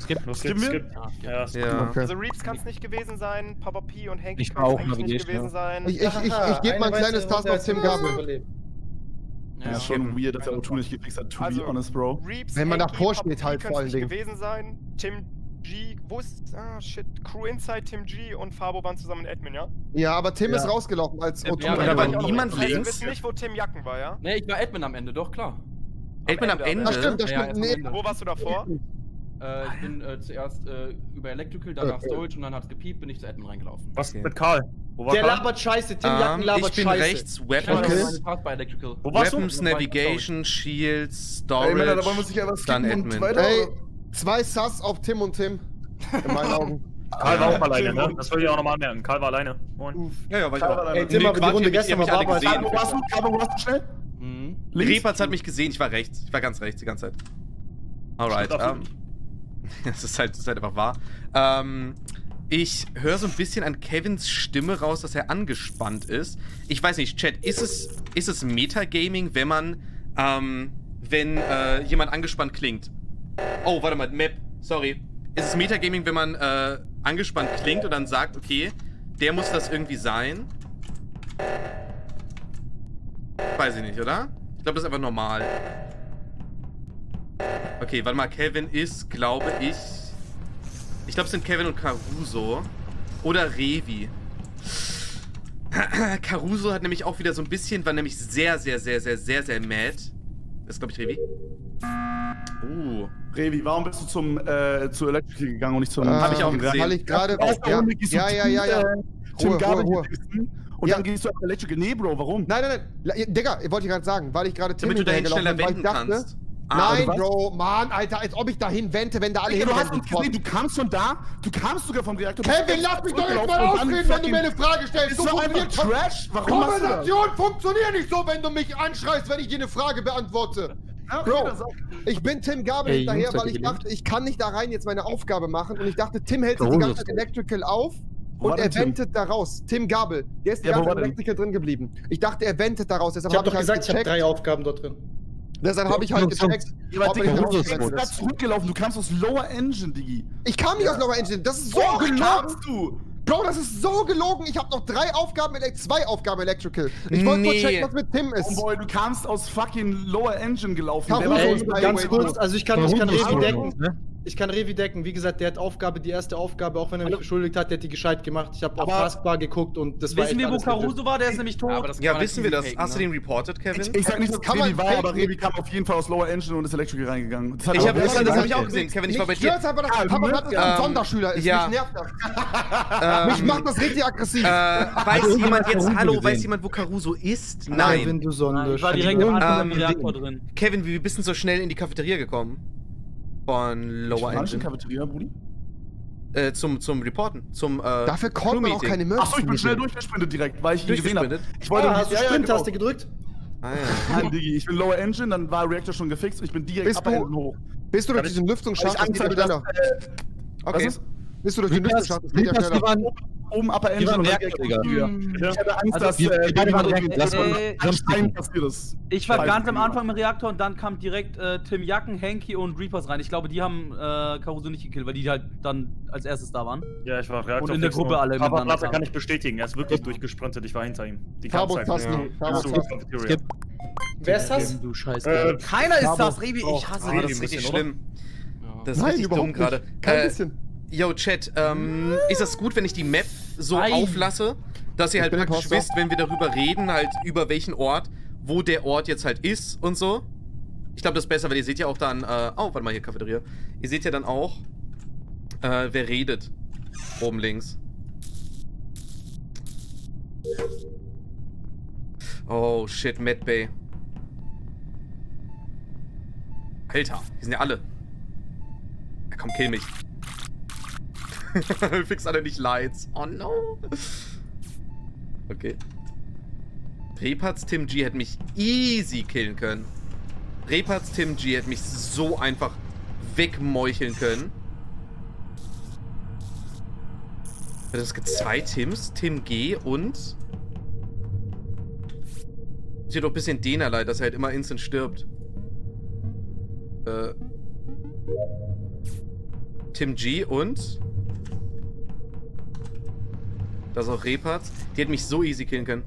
Skip. Geht's, wir? skip. Ja, skip. Ja. Okay. Also Reeves kann es nicht gewesen sein, Papa P und Hanky Ich können auch nicht Navigation, gewesen sein. Ich, ich, ich, ich gebe mal ein kleines Task auf Tim Gabel. Ja, ist schon weird, dass er O2 nicht gefixt hat, to Also- be honest, Bro. Reeves, Wenn man Hanky, davor steht halt vor allen nicht Dingen. gewesen sein. Tim G, wo ist, ah shit, Crew Inside, Tim G und Fabo waren zusammen in Admin, ja? Ja, aber Tim Ja. ist rausgelaufen als Ja, O2. ja, da ja, war niemand Also wir links. wissen nicht, wo Tim Jacken war, ja? Ne, ich war Admin am Ende, doch, klar. Admin am Ende. Das stimmt, das stimmt. Wo warst du davor? Äh, ich bin äh, zuerst äh, über Electrical, danach Storage und dann hat's gepiept, bin ich zu Admin reingelaufen. Was Okay. mit Karl? Wo war Der Karl? labert Scheiße, Tim Jacken Ähm, labert ich bin Scheiße. rechts, war Okay. Weapons, meine Part bei Electrical. Wo warst du? Weapons, Storage. Navigation, Shields, Ey, Männer, da wollen wir Storage, nicht einfach dann skippen und Admin. weiter. Ey, zwei Sus auf Tim und Tim. In meinen Augen. Karl war auch alleine, ne? Das will ich auch nochmal anmerken. Karl war alleine. Moin. Ja, ja, war ich Karl auch. war Ey. Tim, aber die Runde gestern war alle gesehen. Wo warst du? Aber wo warst du schnell? Mhm. Links? Repatz hat mich gesehen, ich war rechts. Ich war ganz rechts die ganze Zeit. Alright. Ähm, *laughs* das, ist halt, das ist halt einfach wahr. Ähm, ich höre so ein bisschen an Kevins Stimme raus, dass er angespannt ist. Ich weiß nicht, Chat, ist es, ist es Metagaming, wenn man, ähm, wenn äh, jemand angespannt klingt? Oh, warte mal, Map, sorry. Ist es Metagaming, wenn man äh, angespannt klingt und dann sagt, okay, der muss das irgendwie sein? Weiß ich nicht, oder? Ich glaube, das ist einfach normal. Okay, warte mal, Kevin ist, glaube ich. Ich glaube, es sind Kevin und Caruso. Oder Revi. *clears throat* Caruso hat nämlich auch wieder so ein bisschen, war nämlich sehr, sehr, sehr, sehr, sehr, sehr mad. Das ist, glaube ich, Revi. Uh. Revi, warum bist du zum, äh, zu Electrical gegangen und nicht zum... Hab ich auch gesehen. Weil ich gerade. Ja, ja, ja, ja, ja. äh, Tim Ruhe, Gabel Ruhe, Ruhe. und Ja. dann gehst du auf Electrical. Nee, Bro, warum? Nein, nein, nein. Digga, ich wollte gerade sagen, weil ich gerade Tim Damit du dahin schneller wenden dachte, kannst. Ah, Nein? Bro, Mann, Alter, als ob ich dahin wente, wenn da alle Digga, du hast uns gesehen, du kamst schon da, du kamst sogar vom Reaktor. Kevin, lass mich doch jetzt mal ausreden, wenn du mir eine Frage stellst. Ist So doch einfach Trash. Warum? Konversation funktioniert nicht so, wenn du mich anschreist, wenn ich dir eine Frage beantworte. Bro, ich bin Tim Gabel Ey, hinterher, Jungs, weil ich dachte, ich kann nicht da rein jetzt meine Aufgabe machen. Und ich dachte, Tim hält sich die ganze Zeit Electrical auf und er ventet da raus. Tim Gabel, der ist die ganze Zeit? Electrical drin geblieben. Ich dachte, er ventet da raus. Deshalb Ich hab habe doch ich halt gesagt, ich habe gecheckt. drei Aufgaben dort drin. Deshalb habe ich halt gecheckt. Ja, aber er Digga, du bist da zurückgelaufen, du kamst aus Lower Engine, Digi. Ich kam nicht aus Lower Engine. Das ist so Doch, gelogen. du! Bro, das ist so gelogen. Ich habe noch drei Aufgaben, zwei Aufgaben Electrical. Ich wollte nur Nee. checken, was mit Tim ist. Homeboy, du kamst aus fucking Lower Engine gelaufen. Ey, ganz kurz, also ich kann, ich kann Warum Revi bist du decken. ne? Ich kann Revi decken. Wie gesagt, der hat Aufgabe, die erste Aufgabe, auch wenn er mich beschuldigt hat, der hat die gescheit gemacht. Ich habe auf Aber- Taskbar geguckt und das war Wissen wir, wo. Caruso war? Der ist nämlich tot. aber das Ja, man wissen wir das? faken, Hast du ne? den reported, Kevin? Ich, ich sag nicht, dass Kann Revi man war, aber faken. Revi kam auf jeden Fall aus Lower Engine und ist Electrical reingegangen. Das hat Ich aber- hab, Ja, das, das das hab ist ich auch gesehen, Kevin. Ich war bei Mich dir. stört's aber, dass Ah, Papa ne? gerade ein Ähm, Sonderschüler ist. ja. Mich nervt das. *laughs* *laughs* Mich Ähm, macht das richtig aggressiv. äh, weiß jemand jetzt, hallo, weiß jemand, wo Caruso ist? Nein, Nein. ich war direkt am Anfang im Ähm, Reaktor drin. Kevin, wie bist du so schnell in die Cafeteria gekommen? Von Ich Lower Engine. Cafeteria, Brudi. Äh, zum, zum Reporten. Zum, äh, Dafür kommt man auch keine Emergency. Achso, ich bin schnell durchgesprintet direkt, weil ich ihn gesehen habe. Durchgesprintet? Ich wollte Ah, hast du ja, ja, Sprint-Taste genau. gedrückt? Ah, ja. *laughs* Nein, Digi, ich bin Lower Engine, dann war Reactor schon gefixt und ich bin direkt Bist du- Engine hoch. Bist du durch diesen Lüftungsschacht ich Angst hatte, dass, äh, Okay. was ist? Bist du durch Lukas, Lüftungsschacht das geht ja schneller. waren, Oben Upper wir Engine und Reaktor, direkt Digga. Ich hatte Angst, Also, dass wir- äh, beide waren Stein passiert ist. Ich war ganz am. Anfang im Reaktor und dann kam direkt äh, Tim Jacken, Henky und Reapers rein. Ich glaube, die haben äh, Caruso nicht gekillt, weil die halt dann als erstes da waren. Ja, ich war Reaktor. Und in der Gruppe alle Aber miteinander Platte kann ich bestätigen. Er ist wirklich durchgesprintet. Ich war hinter ihm. Die Fabo ganze Zeit. Tasten. Ja. Fabo Zu Tasten. Cafeteria. Skip. Wer ist das? Du scheiß Äh, Keiner ist das, Revi. Ich hasse das dich. ist richtig schlimm. Das ist Nein, richtig überhaupt dumm gerade. Kein Äh, bisschen. Yo, Chat, ähm, ist das gut, wenn ich die Map so Nein. auflasse, dass ihr halt praktisch wisst, wenn wir darüber reden, halt über welchen Ort, wo der Ort jetzt halt ist und so? Ich glaube, das ist besser, weil ihr seht ja auch dann, äh, oh, warte mal, hier Cafeteria. Ihr seht ja dann auch, äh, wer redet. Oben links. Oh, shit, Mad Bay. Alter, die sind ja alle. Ja, komm, kill mich. *laughs* Fix alle nicht Lights. Oh no. Okay. Repats Tim G hätte mich easy killen können. Repats Tim G hätte mich so einfach wegmeucheln können. Es gibt zwei Tims, Tim G und... Sieht doch ein bisschen Dena leid, dass er halt immer instant stirbt. Äh... Tim G und... Das ist auch Repats. Die hätten mich so easy killen können.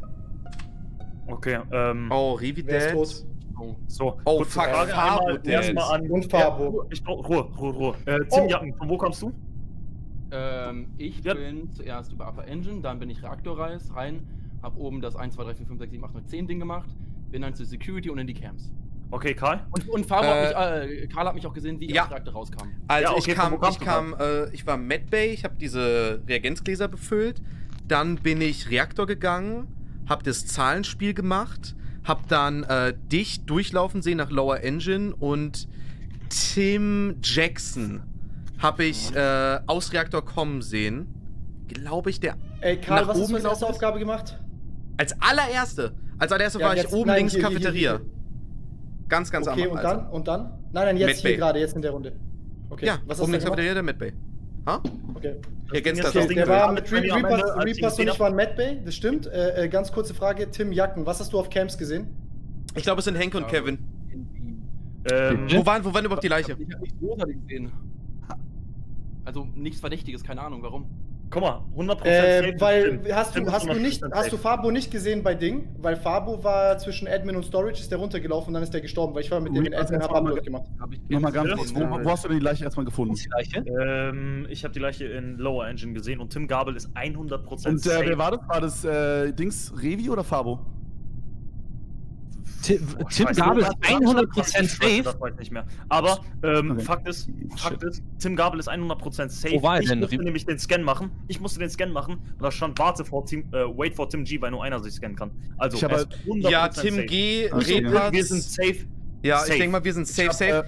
Okay, ähm. Oh, Revi Wer ist Dead. tot? So, Oh, kurze fuck, Frage Fabo erstmal an. Und Fabo. Ja, ich brauch Ruhe, Ruhe, Ruhe. Äh, Tim Oh. Jacken, von wo kommst du? Ähm, ich Ja. bin zuerst über Upper Engine, dann bin ich Reaktorreis rein, hab oben das 1, 2, 3, 4, 5, 6, 7, 8, 9, 10 Ding gemacht, bin dann zur Security und in die Camps. Okay, Karl. Und, und Fabo Äh, hat mich, äh, Karl hat mich auch gesehen, wie ich ja. aus Reaktor rauskam. Also Ja, okay, ich kam, ich kam, äh, ich war Medbay, ich habe diese Reagenzgläser befüllt. Dann bin ich Reaktor gegangen, habe das Zahlenspiel gemacht, habe dann äh, dich durchlaufen sehen nach Lower Engine und Tim Jackson habe ich äh, aus Reaktor kommen sehen. Glaube ich, der Ey, Karl, Nach was hast du als erste? Aufgabe gemacht? als allererste, als allererste Ja, war ich oben nein, links hier, hier, hier, Cafeteria. hier. Ganz, ganz okay, am und also. dann? Und dann? Nein, nein, jetzt Medbay. hier gerade, jetzt in der Runde. Okay, Ja, was hast oben links? Cafeteria der Medbay. Ha? Okay. Ding ist, das Okay, Ding der war mit Ende, Re- am Ende, Reapers, als ich Reapers gesehen und ich waren Medbay, das stimmt. Äh, äh, ganz kurze Frage, Tim Jacken, was hast du auf Camps gesehen? Ich glaube, es sind Henke und Ja. Kevin. Ähm, Wo waren, wo waren überhaupt die Leiche? Ich hab nichts Großartiges gesehen. Also nichts Verdächtiges, keine Ahnung warum. Guck mal, 100% Äh, weil hast du, hast du nicht, 100% hast du. Fabo nicht gesehen bei Ding, weil Fabo war zwischen Admin und Storage, ist der runtergelaufen und dann ist der gestorben, weil ich war mit dem in Admin, hab Upload gemacht. Hab ich Nochmal ganz kurz, wo, wo hast du denn die Leiche erstmal gefunden? Die Leiche? Ähm, ich habe die Leiche in Lower Engine gesehen und Tim Gabel ist 100% Und äh, wer war das? War das äh, Dings Revi oder Fabo? Tim, Tim Gabel ist was- 100% ich weiß safe. Das weiß ich nicht mehr. Aber ähm, Okay. Fakt, ist, Fakt ist, Tim Gabel ist 100% safe. Wo war er ich denn? musste nämlich den Scan machen. Ich musste den Scan machen und da stand Warte vor Tim, äh, Wait for Tim G, weil nur einer sich scannen kann. Also, Ich hab ist 100% Ja, Tim safe. G, Ach so, Wir, sind safe. Ja, Safe. ich denke mal, wir sind safe, hab, safe.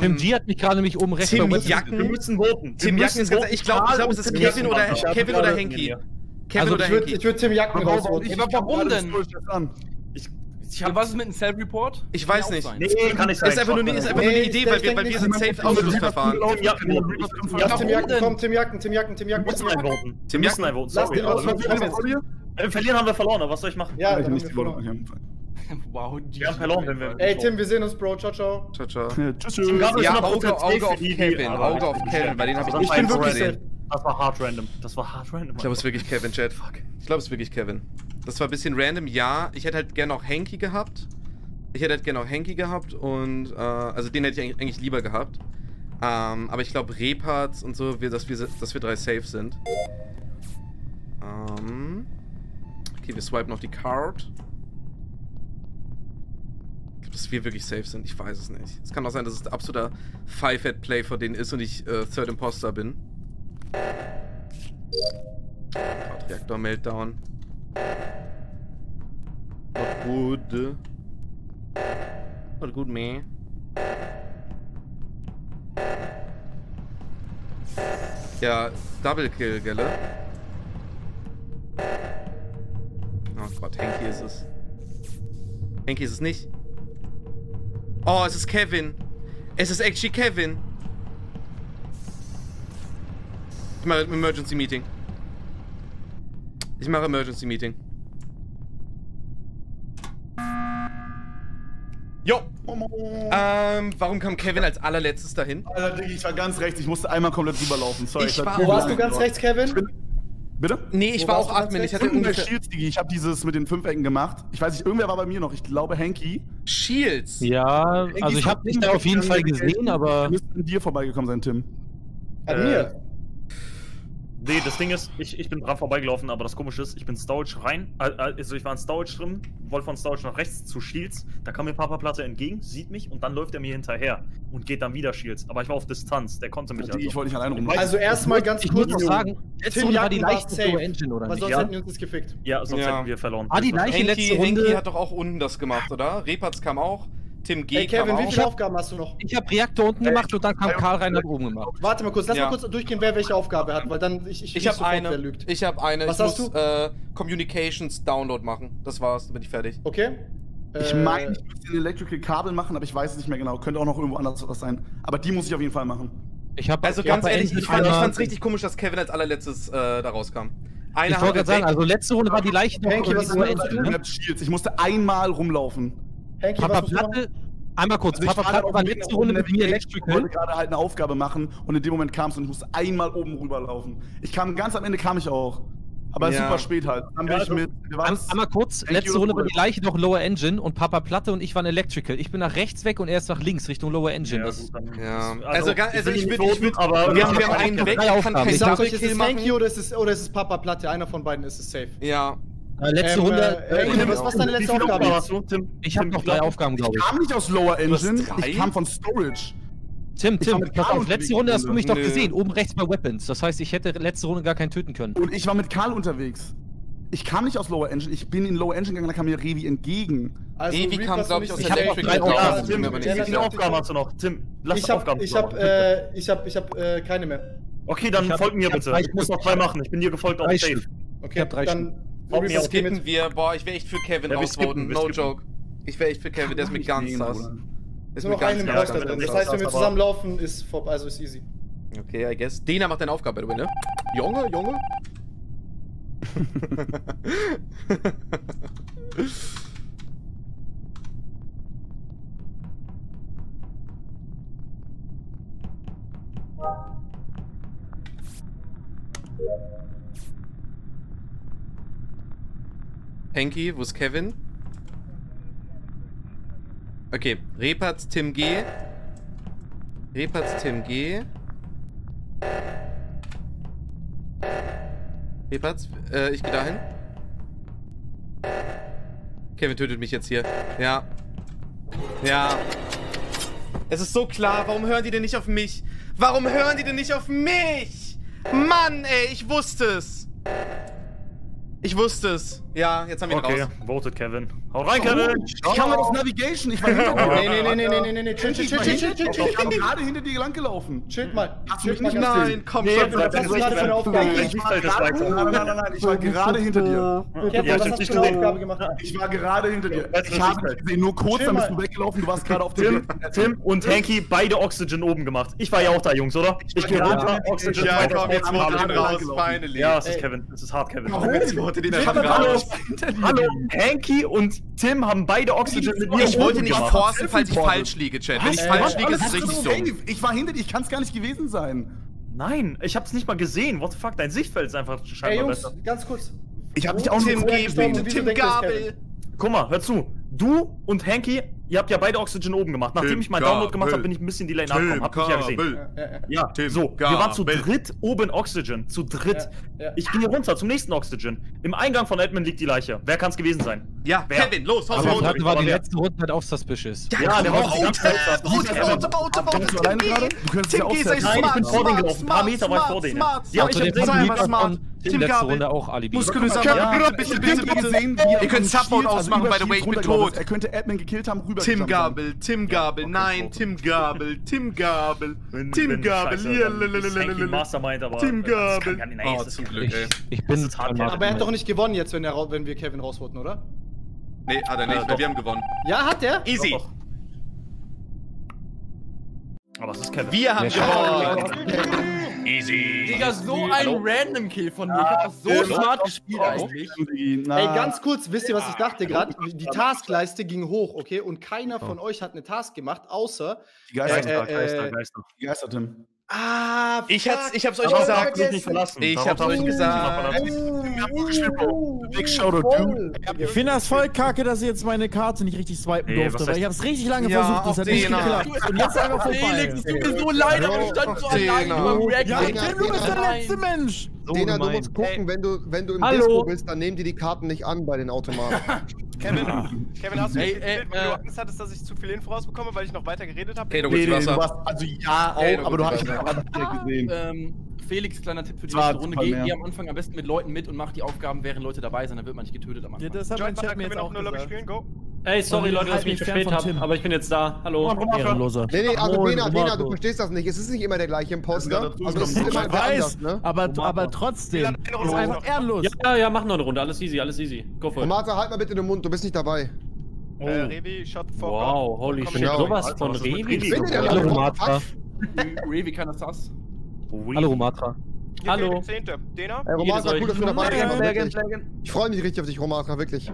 Tim Ähm, G hat mich gerade nämlich oben rechts Tim Jacken- Wir müssen voten. Tim Jacken ist ganz. Ich glaube, ich glaub, es ist. Kevin oder, Kevin oder Henky. hier. Kevin Also, oder Ich würde würd Tim Jacken rausholen. warum denn? Hab was ist mit einem Self-Report? Ich weiß nicht. Nee, kann nicht sein. Ist einfach nur, eine- ist einfach nur eine Idee, weil wir, weil wir sind safe Ausschlussverfahren. Tim Jacken, ja, Warum Tim Jacken, denn? komm, Tim Jacken, Tim Jacken, Tim Jacken. Wir müssen Tim Jacken. einvoten. Tim Wir müssen Jacken. einvoten. Lass Sorry. den. Wenn wir verlieren, haben wir verloren. aber Was soll ich machen? Ja, Ich wir *laughs* die verloren. Wow, Wir haben verloren, wenn wir. Ey, Tim, wir sehen uns, Bro. Ciao, ciao. Ciao, ciao. Tschüss, tschüss. Ja, 100% Auge, auf die, Kevin. Auge auf Kevin, bei denen habe ich Das nicht gesehen. Das war hart random. Das war hart random. Ich glaube, es ist wirklich Kevin, Chat. Fuck. Ich glaube, es ist wirklich Kevin. Das war ein bisschen random, ja. Ich hätte halt gerne auch Henky gehabt. Ich hätte halt gerne auch Henky gehabt und, äh, also den hätte ich eigentlich- lieber gehabt. Ähm, aber ich glaube, Reparts und so, dass, wir, dass wir drei safe sind. Ähm, okay, wir swipen noch die Card. Dass wir wirklich safe sind. Ich weiß es nicht. Es kann auch sein, dass es ein absoluter Five-Head-Play von denen ist und ich äh, Third Imposter bin. Card Reaktor Good. Not good, man. Ja, Double Kill, gelle? Oh Gott, Henky ist es. Henky ist es nicht. Oh, es ist Kevin. Es ist actually Kevin. Ich mache Emergency Meeting. Ich mache Emergency Meeting. Ähm, warum kam Kevin als allerletztes dahin? Alter, ich war ganz rechts. Ich musste einmal komplett rüberlaufen. Sorry. Ich war- Wo warst du ganz rechts, Kevin? Bitte? Nee, ich Wo war auch Admin. Ich hatte ungefähr... Shields, Diggi. Ich habe dieses mit den Fünfecken gemacht. Ich weiß nicht, irgendwer war bei mir noch. Ich glaube, Hanky. Shields. Ja, Hanky also ich habe dich da auf jeden Fall gesehen, aber Müsste an dir vorbeigekommen sein, Tim. An Äh, mir. Nee, das Ding ist, ich, ich bin dran vorbeigelaufen, aber das Komische ist, ich bin Storage rein. äh, Also ich war in Storage drin, wollte von Storage nach rechts zu Shields. Da kam mir Papa Platte entgegen, sieht mich und dann läuft er mir hinterher und geht dann wieder Shields. Aber ich war auf Distanz, der konnte mich Diggi, ich wollte nicht alleine rum. Also erstmal ganz ich kurz. muss noch sagen, letzte Tim Runde war die leichte. Low Engine, oder Weil nicht? sonst Ja. hätten wir uns das gefickt. Ja, sonst Ja. hätten wir verloren. Ah, die leiche Henky, letzte Runde. hat doch auch unten das gemacht, oder? Repatz kam auch. Tim G Ey, Kevin, wie viele Aufgaben hast du noch? Ich habe Reaktor unten gemacht und dann kam Karl rein nach oben gemacht. Warte mal kurz, lass Ja. mal kurz durchgehen, wer welche Aufgabe hat, weil dann ich ich, Ich habe sofort, wer eine. lügt. Ich habe eine. Was ich hast muss, du? Äh, Communications Download machen. Das war's, dann bin ich fertig. Okay. Ich Äh, meine, ich müsste ein Electrical Kabel machen, aber ich weiß es nicht mehr genau. Könnte auch noch irgendwo anders was sein. Aber die muss ich auf jeden Fall machen. Ich habe Also ganz ehrlich, ich, fand, ich fand's richtig komisch, dass Kevin als allerletztes äh, da rauskam. Einer Ich wollte gerade sagen, also letzte Runde war die tun? ne? Ich musste einmal rumlaufen. Henky, Papa was? Platte, einmal kurz, Also ich Papa war Platte war letzte Runde mit mir Navigation. Ich Electrical. wollte gerade halt eine Aufgabe machen und in dem Moment kam es und ich musste einmal oben rüberlaufen. Ich kam ganz am Ende kam ich auch. Aber Ja. super spät halt. Dann bin Ja, ich also- mit. Waren's- einmal kurz, Thank letzte you, Runde war die Bruder. Leiche noch Lower Engine und Papa Platte und ich waren Electrical. Ich bin nach rechts weg und er ist nach links Richtung Lower Engine. Ja. das- Also, also will ich nicht würd- ich voten, würd- aber wir haben, wir haben einen weg, ich kann keinen Ich sag euch, Double ist es Kill machen. Henky oder ist es, oder ist es Papa Platte? Einer von beiden ist es safe. Ja. Äh, letzte Ähm, Runde. äh, Henky, was, ist deine Wie letzte viele Aufgabe Aufgaben jetzt? hast du, Tim? ich habe noch drei Aufgaben, glaube Ich ich. kam nicht aus Lower Engine, ich kam von Storage. Tim, ich war Tim, mit pass Karl auf, letzte Runde hast du mich doch gesehen, oben rechts bei Weapons. Das heißt, ich hätte letzte Runde gar keinen töten können. Und ich war mit Karl unterwegs. Ich kam nicht aus Lower Engine, ich bin in Lower Engine gegangen, da kam mir Revi entgegen. Also, Evi Reap kam, hast du glaub nicht ich, aus Ich drei Down. Aufgaben. Tim, wie viele. Aufgaben hast du noch? Tim, lass Ich hab, Aufgaben ich hab, zusammen. äh, ich hab, ich hab äh, keine mehr. Okay, dann ich folg mir ich bitte. Ich muss noch zwei machen. Ich bin dir gefolgt auf Safe. Okay, hab drei dann Geht mit? Skippen wir. Boah, ich wäre echt für Kevin Ja, wir rausvoten. wir No skippen. joke. Ich wäre echt für Kevin, der ist mir ganz sass. Ist Nur mir noch ganz drin. Das heißt, wenn wir zusammenlaufen, ist vorbei, also ist easy. Okay, I guess. Dena macht deine Aufgabe, by the way, ne? Junge, Junge. *laughs* *laughs* Henky, wo ist Kevin? Okay, Repatz, Tim G. Repatz, Tim G. Repatz, äh, ich gehe dahin. Kevin tötet mich jetzt hier. Ja. Ja. Es ist so klar, warum hören die denn nicht auf mich? Warum hören die denn nicht auf mich? Mann, ey, ich wusste es. Ich wusste es. Ja, jetzt haben wir ihn Okay, raus. votet Kevin. Hau rein, Kevin! Ich kam auf Navigation, ich war *laughs* hinter dir. Nee, nee, nee, nee, nee, nee, nee, nee, chill, chill, chill, chill, chill, chill, chill, Ich chill. gerade hinter dir lang gelaufen. Chillt mal. Hast du mich mal nicht Nein, komm schon. Was hast du gerade für eine Aufgabe? Dein Sichtfeld ist weiter. Nein, nein, nein, nein, ich war gerade hinter dir. Kevin, was ich hast du für eine. Aufgabe gemacht? Ich war gerade hinter dir. Ich ist habe dich gesehen, nur kurz, Chill dann bist mal. du weggelaufen, du warst gerade auf dem Tim, Tim und Hanky beide Oxygen oben gemacht. Ich war ja auch da, Jungs, oder? Ich gehe Ja. runter, Oxygen Ja, komm, jetzt wurde den raus, finally. Ja, es ist Kevin. Es ist hart, Kevin. Jetzt wurde den Ich einfach war gerade raus. hinter dir. Hallo, Hanky und Tim haben beide Oxygen mit mir Ich wollte nicht forcen, falls ich falsch liege, Chat. Wenn ich falsch liege, ist es richtig dumm. Ich war hinter dir, ich kann es gar nicht gewesen sein. Nein, ich hab's nicht mal gesehen. What the fuck? Dein Sichtfeld ist einfach Ey, scheinbar Jungs, besser. ganz kurz. Ich habe dich auch Tim nur Tim gesehen. Gabel. Tim Gabel. Guck mal, hör zu. Du und Hanky, ihr habt ja beide Oxygen oben gemacht. Nachdem Tim ich meinen Download gemacht habe, bin ich ein bisschen delay nachgekommen. Hab mich ja gesehen. Ja, ja, ja. Ja, Tim so, wir waren zu dritt oben Oxygen. Zu dritt. Ja, ja. Ich gehe runter zum nächsten Oxygen. Im Eingang von Admin liegt die Leiche. Wer kann's gewesen sein? Ja, Wer? Kevin, los, haus Aber raus. das war die letzte Runde halt auch suspicious. Ja, der war da. rote, rote, rote, rote, Bist du alleine gerade? Du könntest Tim, ja auch geh, sei selbst- Nein, ich bin smart, vor denen smart, gelaufen. Ein paar Meter war ich smart, vor denen. smart, Ja, ich smart. hab den smart. In Tim Gabel. Runde auch Alibi. Muskulöser Ja. Bitte, bitte, Tim bitte. Ihr könnt Submode ausmachen, by the way, ich bin ist. Tot. Er könnte Admin gekillt haben, rüber Tim Gabel, Tim Gabel, nein, Tim Gabel, Tim Gabel, *laughs* Tim Gabel, Tim Gabel. Oh, zum Glück, ey. Ich bin Aber er hat doch nicht gewonnen jetzt, wenn, er, wir Kevin rausvoten, oder? Nee, hat er nicht, weil wir haben gewonnen. Ja, hat er? Easy. Aber es ist Kevin. Wir haben gewonnen. Easy. Digga, so ein random Kill von mir. Ich hab das so smart gespielt eigentlich. Ey, ganz kurz, wisst ihr, was ich dachte gerade? Die Taskleiste ging hoch, okay? Und keiner von euch hat eine Task gemacht, außer. Die Geister, Äh, äh, Geister, äh, Geister. die Geister, Tim. Ah, Ich hab's, ich hab's euch gesagt. ihr mich nicht verlassen. Ich Darauf hab's ihr euch nicht gesagt. verlassen. Big Dude. Ich finde das voll kacke, dass ich jetzt meine Karte nicht richtig swipen durfte, weil ich hab's richtig lange Ja, versucht, das hat nicht Dena. geklappt. Und jetzt einfach vorbei. Felix, es tut mir so leid, aber ich stand so alleine beim React. Ja, du bist der letzte Mensch. So Dena, du musst gucken, wenn du, wenn du im Hallo. Disco bist, dann nehmen die die Karten nicht an bei den Automaten. *laughs* Kevin, Kevin, hast du Ey, mich ey, gekillt, weil du äh. Angst hattest, dass ich zu viel Info rausbekomme, weil ich noch weiter geredet habe? Okay, du Nee, nee, du warst, also ja, auch, Ey, du aber du hast gutes ich Wasser. hab dich gesehen. Ähm, Felix, kleiner Tipp für die nächste Runde. Geh, am Anfang am besten mit Leuten mit und mach die Aufgaben, während Leute dabei sind. Dann wird man nicht getötet am Ja, Anfang. das hat mein Joint, Chat mir jetzt auch eine Lobby gesagt. spielen? Go. Ey, sorry Leute, dass ich mich Tim. habe, aber ich bin jetzt da. Hallo. Ehrenloser. Nee, nee, also Dena, Romato. du verstehst das nicht. Es ist nicht immer der gleiche Imposter. Also es ist immer Ich weiß, anders, ne? aber, aber trotzdem. Das ist einfach ehrenlos. Ja, ja, ja, mach noch eine Runde. Alles easy, alles easy. Go for it. Romata, halt mal bitte den Mund, du bist nicht dabei. Oh. Äh, Revi, shot the fuck Wow, holy shit. Sowas Alter, von Revi. Revi? Bin der Hallo denn? Romatra. Revi, keiner sass. Hallo Romatra. Hallo. fehlt der Zehnte. Dena? Ey, Romata, soll cool, dass du dabei bist. Ich freue mich richtig auf dich, Romata, wirklich.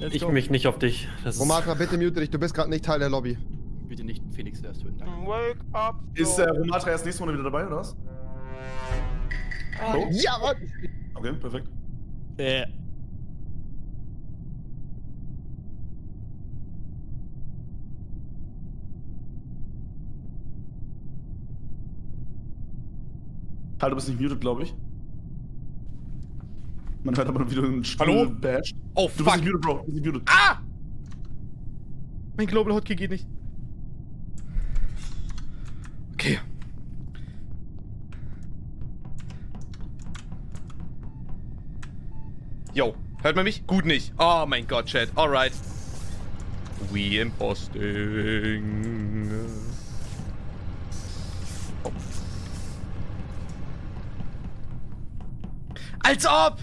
Let's Ich go. mich nicht auf dich. Das ist Romata, bitte mute dich, du bist gerade nicht Teil der Lobby. Bitte nicht Felix erst töten. Danke. Wake up. Ist go. äh, Romatra erst nächste Runde wieder dabei, oder was? Oh, Ja, Mann! okay, perfekt. Äh. Halt, du bist nicht muted, glaube ich. Man hört aber wieder einen Stuhl Hallo? Bash. Oh, Du bist fuck. nicht muted, Bro. Du bist muted. Ah! Mein Global Hotkey geht nicht. Okay. Yo, hört man mich? Gut nicht. Oh mein Gott, Chat. Alright. We imposting. Oh. Als ob!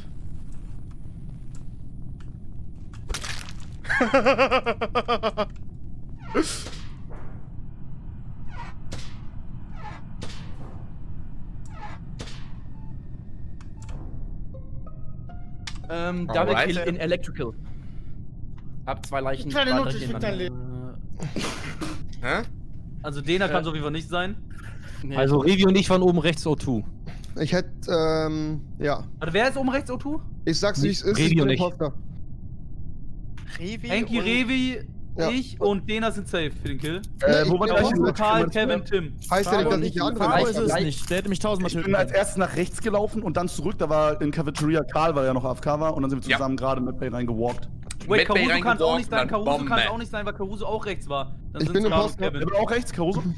*laughs* Ähm, Double Alright. Kill in Electrical. Hab zwei Leichen. Kleine Leichen ich fick dein hintereinander. Hä? Also Dena kann sowieso nicht sein. Nee. Also Revi und ich waren oben rechts O2. Ich hätte, ähm, ja. Warte, wer ist oben rechts O2? Ich sag's wie es ist, Revi und ich. Imposter. Revi Henki, und- Revi, Ja. ich und Dena sind safe für den Kill. Äh, ich wo war bin der mit. Karl, Kevin, Tim. Heißt ja nicht, ich die andere Faro ist Imposter es bin. nicht. Der hätte mich tausendmal Ich bin als erstes nach rechts gelaufen und dann zurück. Da war in Cafeteria Karl, weil er ja noch AFK war. Und dann sind wir Ja. zusammen gerade mit Bay reingewalkt. Wait, Caruso kann es auch nicht sein, Caruso kann es auch nicht sein, weil Caruso auch rechts war. Dann Ich bin Karl und Imposter. Er Kevin. war auch rechts, Caruso. *laughs*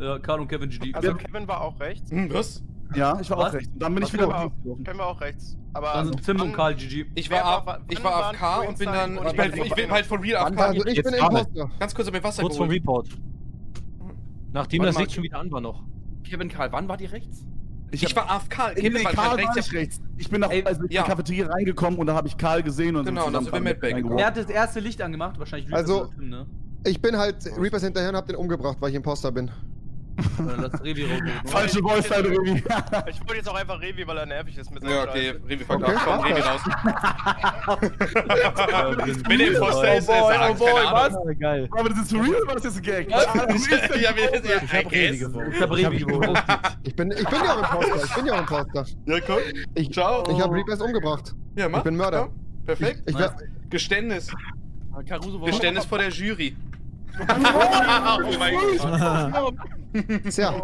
Ja, Karl und Kevin GD. Also Kevin war auch rechts. Hm, was? Ja, *laughs* ich war Was? auch rechts. Und dann bin ich wieder auf. Können wir auch rechts. Aber Dann sind Tim und Karl GG. Ich war, war- ich war AFK und bin dann. und Ich bin, ich bin halt for real AFK. also ich Jetzt bin. Imposter. Ganz kurz, hab mir Wasser Kurz vom. Report. Nachdem das. Licht schon wieder an war noch. Kevin Karl, wann war die rechts? Ich war AFK. In Kevin war Karl war rechts. ich rechts. Ich bin nach, Ey, also in ja. die Cafeteria reingekommen und da habe ich Karl gesehen und Genau, so und dann sind wir reingeworfen. Er hat das erste Licht angemacht, wahrscheinlich Also- ne? Ich bin halt Reapers hinterher und hab den umgebracht, weil ich Imposter bin. Oder das Revi rot. Falsche Voice Line irgendwie. Ich wollte jetzt auch einfach Revi, weil er nervig ist mit seiner Ja, okay, Scheiße. Revi fuckt Okay, ab. Komm, Revi raus. Wenn der Imposter ist, Oh boy, ist er oh boy, was? Geil. Aber das ist real oder war das jetzt ein Gag? *laughs* Ja, wir sind Ich ja hab Revi gewonnen. Ich hab Revi gewonnen. Ich bin, ja auch Imposter. Ich bin ja auch Imposter. Ja, guck. Ich, Ciao. ich hab Reapers umgebracht. Ja, mach. Ich bin Mörder. Komm. Perfekt. Geständnis. Geständnis vor der Jury. Oh mein *laughs* Gott. tja,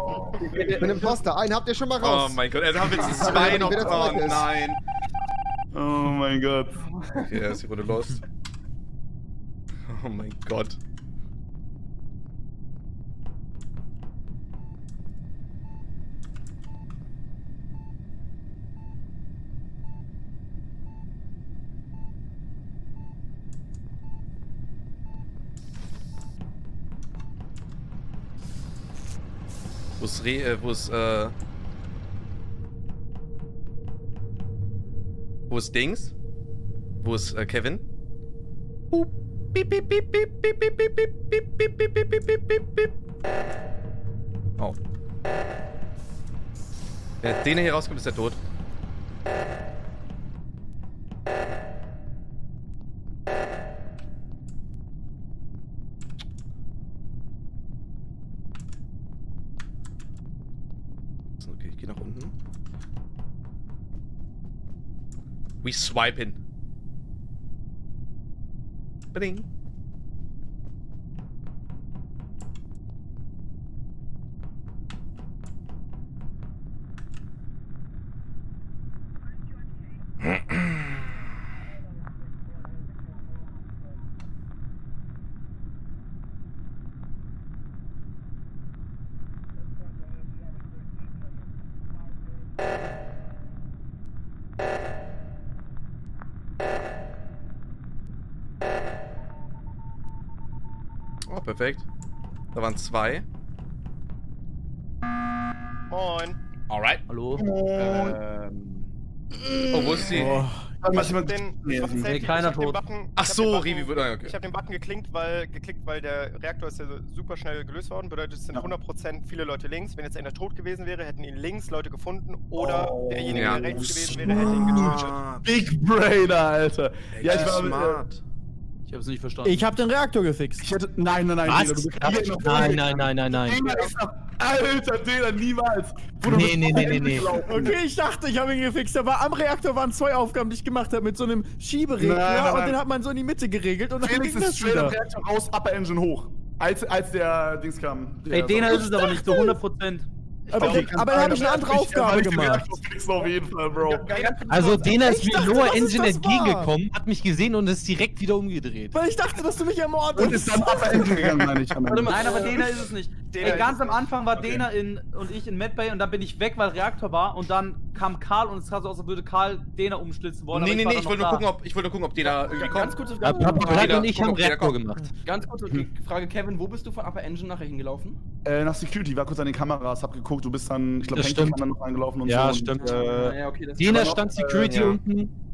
ich bin Imposter. Einen habt ihr schon mal Oh raus. mein Gott. Also haben wir jetzt zwei *laughs* noch. Oh nein. Oh mein Gott. Okay, er ist die Runde lost. Oh mein Gott. Wo ist Re, äh, wo ist, äh... Wo ist Dings? Wo ist äh, Kevin? Piep, piep, piep, piep, piep, piep, piep, piep, piep, piep. Oh. Wenn den hier rauskommt, ist er tot. swiping. Bing. Perfekt. Da waren zwei. Moin. Alright. Hallo? Ähm, Oh, wo ist die? Warte mal, ich ich hab bin- den, ich nee, keiner ich hab den tot. Button, Ach ich hab so, Button- Revi wird- ah, okay. Ich habe den Button geklickt weil, geklickt, weil der Reaktor ist ja super schnell gelöst worden. Bedeutet, es sind 100% viele Leute links. Wenn jetzt einer tot gewesen wäre, hätten ihn links Leute gefunden. Oder Oh, derjenige, ja. der rechts gewesen wäre, hätte ihn getötet. Big Brainer, Alter. Ja, ich war smart. Ich hab's nicht verstanden. Ich hab den Reaktor gefixt. Ich hätte. Nein, nein, nein. Was? Dela, du bist hier noch- Nein, nein, nein, nein, nein. Dela ist noch- Alter, Dela, niemals. Bruder, Nee, du nee, nee, nee, nee. Okay, ich dachte, ich habe ihn gefixt, aber am Reaktor waren zwei Aufgaben, die ich gemacht habe, mit so einem Schieberegler Nein, nein, und nein. den hat man so in die Mitte geregelt und dann Felix ging das wieder. Reaktor raus, Upper Engine hoch. Als, als der Dings kam. Ey, Der- Dena ist es aber nicht so 100%. Aber, Okay, aber sein, da habe ich eine andere ich- Aufgabe ich gemacht. Fixe auf jeden Fall, Bro. Also, Dena ist mir es Engine entgegengekommen, hat mich gesehen und ist direkt wieder umgedreht. Weil ich dachte, dass du mich ermordest. Und ist dann Upper *laughs* Engine gegangen, meine ich. Nein, aber Dena ist es nicht. Dena Ey, ganz am. Anfang war Okay. Dena in und ich in Medbay und dann bin ich weg, weil Reaktor war und dann kam Karl und es sah so aus, als würde Karl Dena umschlitzen wollen. Nee, nee, nee, ich wollte nur gucken, ob, ich wollte nur gucken, ob die da irgendwie kommt. Ganz kurze Ja, Frage. Papa Blatt Jeder- und ich haben Reaktor gemacht. Ganz kurze Frage, Kevin, wo bist du von Upper Engine nachher hingelaufen? Äh, nach Security, war kurz an den Kameras, hab geguckt, du bist dann, ich glaube, Das Henke stimmt. kam dann noch angelaufen und Ja, so. stimmt. Und, äh, Naja, okay, das Dena noch, stand äh, Security ja. unten.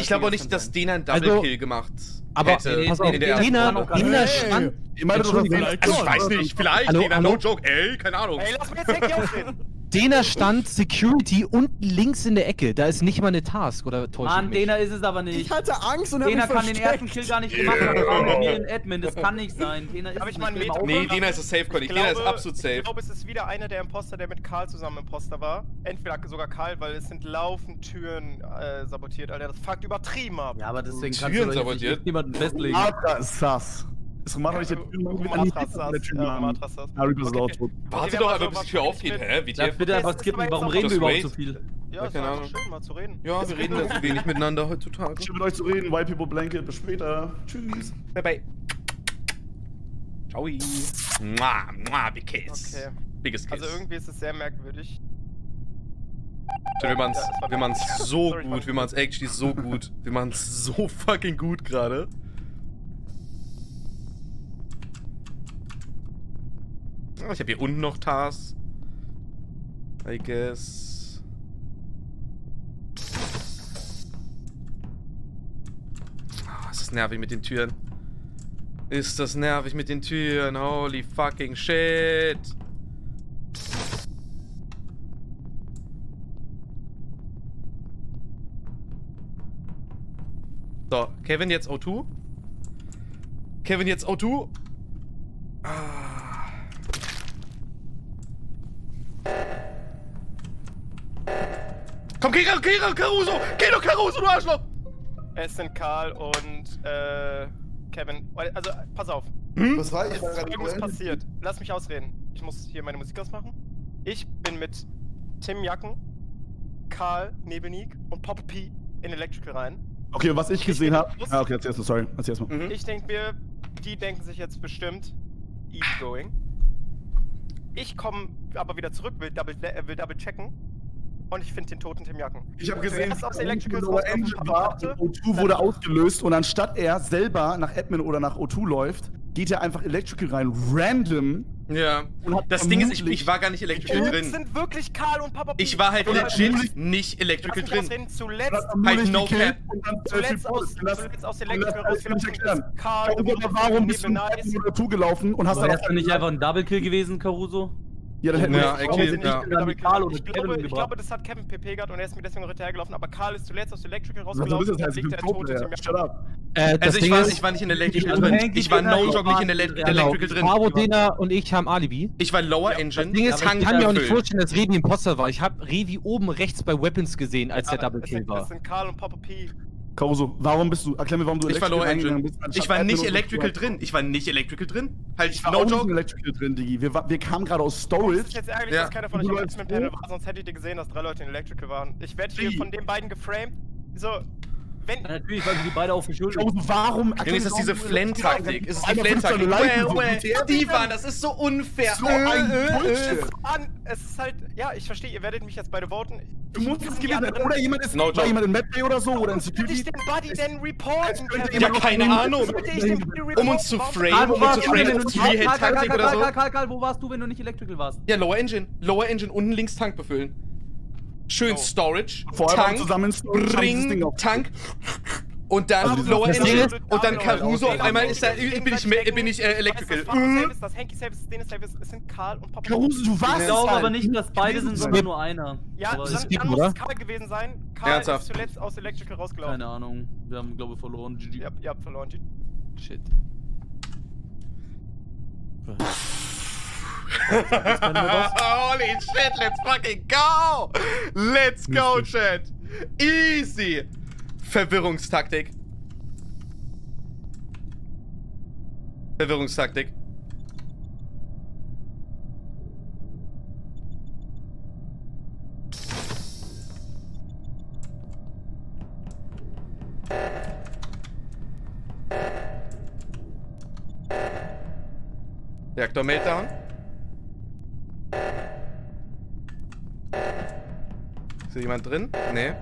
Ich glaube auch nicht, dass. Dena einen Double Also- Kill gemacht Aber hätte. pass auf, in der ersten Dena. Dena Hey. stand. ich meine. Also ich weiß nicht, vielleicht, Hallo, Dena, no hallo? joke, ey, keine Ahnung. Ey, lass mich jetzt Henki ausreden. Dena stand Security unten links in der Ecke. Da ist nicht mal eine Task, oder täusche ich Mann? Dena ist es aber Ich nicht. hatte Angst und Dena kann den versteckt. ersten Kill gar nicht gemacht haben. war mit mir in Admin. Das kann nicht sein. Dena ist Hab ich mal nicht. Meter- mal Nee. Dena ist safe, Conny. Ich Dena ist glaube- absolut Ich safe. glaube, es ist wieder einer der Imposter, der mit Karl zusammen Imposter war. Entweder sogar Karl, weil es sind laufend Türen äh, sabotiert, Alter. Das fuckt übertrieben ab. Ja, aber deswegen Türen kannst du sabotiert. nicht niemanden festlegen. Matra ist sass. Ist Romano nicht der Typ, Matras saß, der Typ ja, Namen. Matras saß. Harry ist Okay. auch tot. Warte doch einfach, also bis die Tür was aufgeht. Hä? Die bitte einfach ist skippen. Warum jetzt reden wir überhaupt so viel? Ja, Ja, es keine Ahnung. schön, mal zu reden. Ja, Jetzt wir reden reden da so wenig miteinander heutzutage. Schön mit euch zu reden. White People Blanket. Bis später. Tschüss. Bye bye. Ciao. Mua, mua, big kiss. Okay. Biggest kiss. Also irgendwie ist es sehr merkwürdig. Wir machen's, wir machen's *laughs* so gut, wir machen's actually so gut. Wir machen's so fucking gut gerade. Ich habe hier unten noch Tasks. I guess. Ah, ist das nervig mit den Türen. Ist das nervig mit den Türen. Holy fucking shit. So, Kevin jetzt O2. Kevin jetzt O2. Ah. Komm, geh, geh, geh, Caruso! Geh doch, Caruso, du Arschloch! Es sind Karl und äh, Kevin. Also, pass auf. Hm? Was war ich? Irgendwas passiert. Lass mich ausreden. Ich muss hier meine Musik ausmachen. Ich bin mit Tim Jacken, Karl, Nebelnik und Papa P in Electrical rein. Okay, was ich gesehen habe. Ah, okay, erzählst du, sorry. Erzähl's mal. Ich denke mir, die denken sich jetzt bestimmt, easy going. Ich komme aber wieder zurück, will double, äh, will double checken. Und ich finde den toten Tim Jacken. Ich habe gesehen, Zuerst aus Engine war, dachte, O2 wurde ausgelöst und anstatt er selber nach Admin oder nach O2 läuft, geht er einfach Electrical rein, random. Ja. Das Ding ist, ich, ich war gar nicht electrical drin. sind wirklich Karl und Papa. Ich war halt Und legit nicht electrical drin. Zuletzt, Halt no cap. zuletzt aus, zuletzt aus Electrical rausgelaufen ist Karl. Warum, warum bist du nach Admin oder O2 gelaufen und hast War dann das nicht einfach ein Double-Kill gewesen, Caruso? Ja, dann hätten wir Ja, das actually, nicht ja. Dann mit Karl oder Ich Kevin glaube, ich glaube, das hat Kevin PP gehabt und er ist mir deswegen hinterhergelaufen, aber Karl ist zuletzt aus Electrical Also, rausgelaufen das und heißt, liegt tot, Tim Shut up. Äh, das Also ich Ding war, ist, ich war nicht in Electrical Also drin. Ich war geht no joke nicht in Ele mal- Electrical genau, drin. Bravo, Dena und ich haben Alibi. Ich war Lower Das Engine, Ding ist, ich kann mir auch nicht vorstellen, dass Revi Imposter war. Ich habe Revi oben rechts bei Weapons gesehen, als der Double Kill war. es sind Karl und Papa P. Caruso, warum bist du, erklär mir, warum du Ich war Electrical Engine. reingegangen bist, Ich war nicht Electrical O2. drin. Ich war nicht Electrical drin. Halt, Ich war no auch nicht in joke. Electrical drin, Digi. Wir, wir kamen gerade aus Storage. Es ist jetzt ärgerlich, Ja. dass keiner von euch im hoch. war, sonst hättet ihr gesehen, dass drei Leute in Electrical waren. Ich werde hier von den beiden geframed. So, wenn. Ja, natürlich, weil wir die beide auf die Schulter. Caruso, warum? Dann ist das diese Flan-Taktik. Es ist die Einmal fünf Flan-Taktik. Leute Well, so well, Steven, das ist so unfair. So ein Äh, äh, Bullshit. äh. An, es ist halt, ja, ich verstehe, ihr werdet mich jetzt beide voten. Du musst es Die anderen- Oder jemand ist No jemand in Medbay oder so oder in könnte ich Security. den Buddy denn reporten? Ja, keine Ahnung. Den Um uns zu framen, um uns zu framen, Three-Head-Taktik oder so. Karl, Karl, wo warst du, wenn du nicht Electrical warst? Ja, Lower Engine. Lower Engine, unten links Tank befüllen. Schön Oh. Storage, waren wir Tank, zusammen auf- Tank und dann Also Lower das Engine und dann Genau, Caruso. okay, Auf einmal ist da, bin ich, bin ich äh, Electrical. Das Mhm. Das Hanky Safe ist, das Dennis Safe es sind Karl und Papa. Caruso, du warst Ich glaube halt. aber nicht, dass beide sind, sondern nur einer. Ja, aber dann, dann muss es Karl gewesen sein. Karl Ernsthaft? ist zuletzt aus Electrical rausgelaufen. keine Ahnung. Wir haben, glaube ich, verloren. GG. Ihr, habt- verloren. Shit. *laughs* Holy shit, let's fucking go! Let's go, Chat! Easy! Verwirrungstaktik. Verwirrungstaktik. Reaktor Meltdown. Ist hier jemand drin? Nee.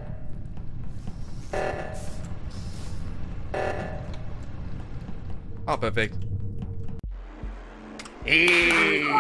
Ah, perfekt. Kevin,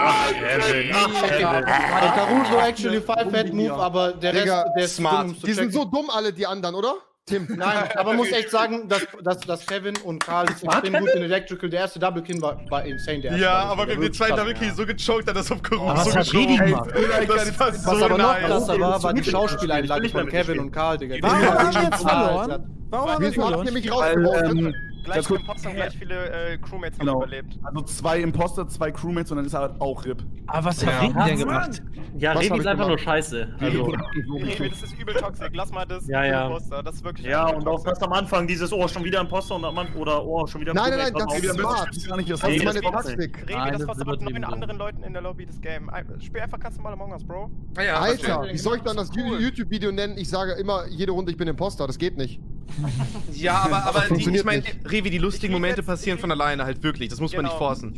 Ja, Caruso actually five head move, aber der Rest, Digga, der ist smart. um Die sind so dumm, alle die anderen, oder? Tim. Nein, aber muss echt sagen, dass, dass, dass Kevin und Karl sind extrem gut in Electrical. Der erste Double Kill war, war insane. Der erste Ja, Double aber wir haben den zweiten Double Kill so gechoked, dass das auf was hat geschoben hat. gemacht? Das war Was so aber noch krasser war, war die Schauspieleinlage von Kevin und Karl, Digga. Warum Die haben wir jetzt verloren? Warum haben wir jetzt mich Weil, rausgeworfen? Gleich Ganz kurz. im Potsdam gleich viele äh, Crewmates Genau. haben überlebt. Also zwei Imposter, zwei Crewmates und dann ist er halt auch RIP. Aber was Ja. hat Revi denn gemacht? Ja, Was Revi hab ist einfach nur gemacht? scheiße. Also, *laughs* Revi, das ist übel toxisch. Lass mal das. Ja, ja. Poster. Das ist wirklich. Ja, und auch das am Anfang, dieses, oh, schon wieder Imposter und am Anfang, oder oh, schon wieder Nein, nein, nein, das ist smart. Das ist gar nicht das Das Nee, ist meine das Taktik. Revi, Nein, das das wird mit neun anderen Leuten in der Lobby des Game. Spiel einfach ganz normal Among Us, Bro. Ah Alter, wie soll ich dann das. YouTube-Video nennen? Ich sage immer jede Runde, ich bin Imposter. Das geht nicht. *laughs* Ja, aber, aber die, ich meine. Revi, die lustigen Momente jetzt- passieren von alleine halt wirklich. Das muss man nicht Genau. forcen.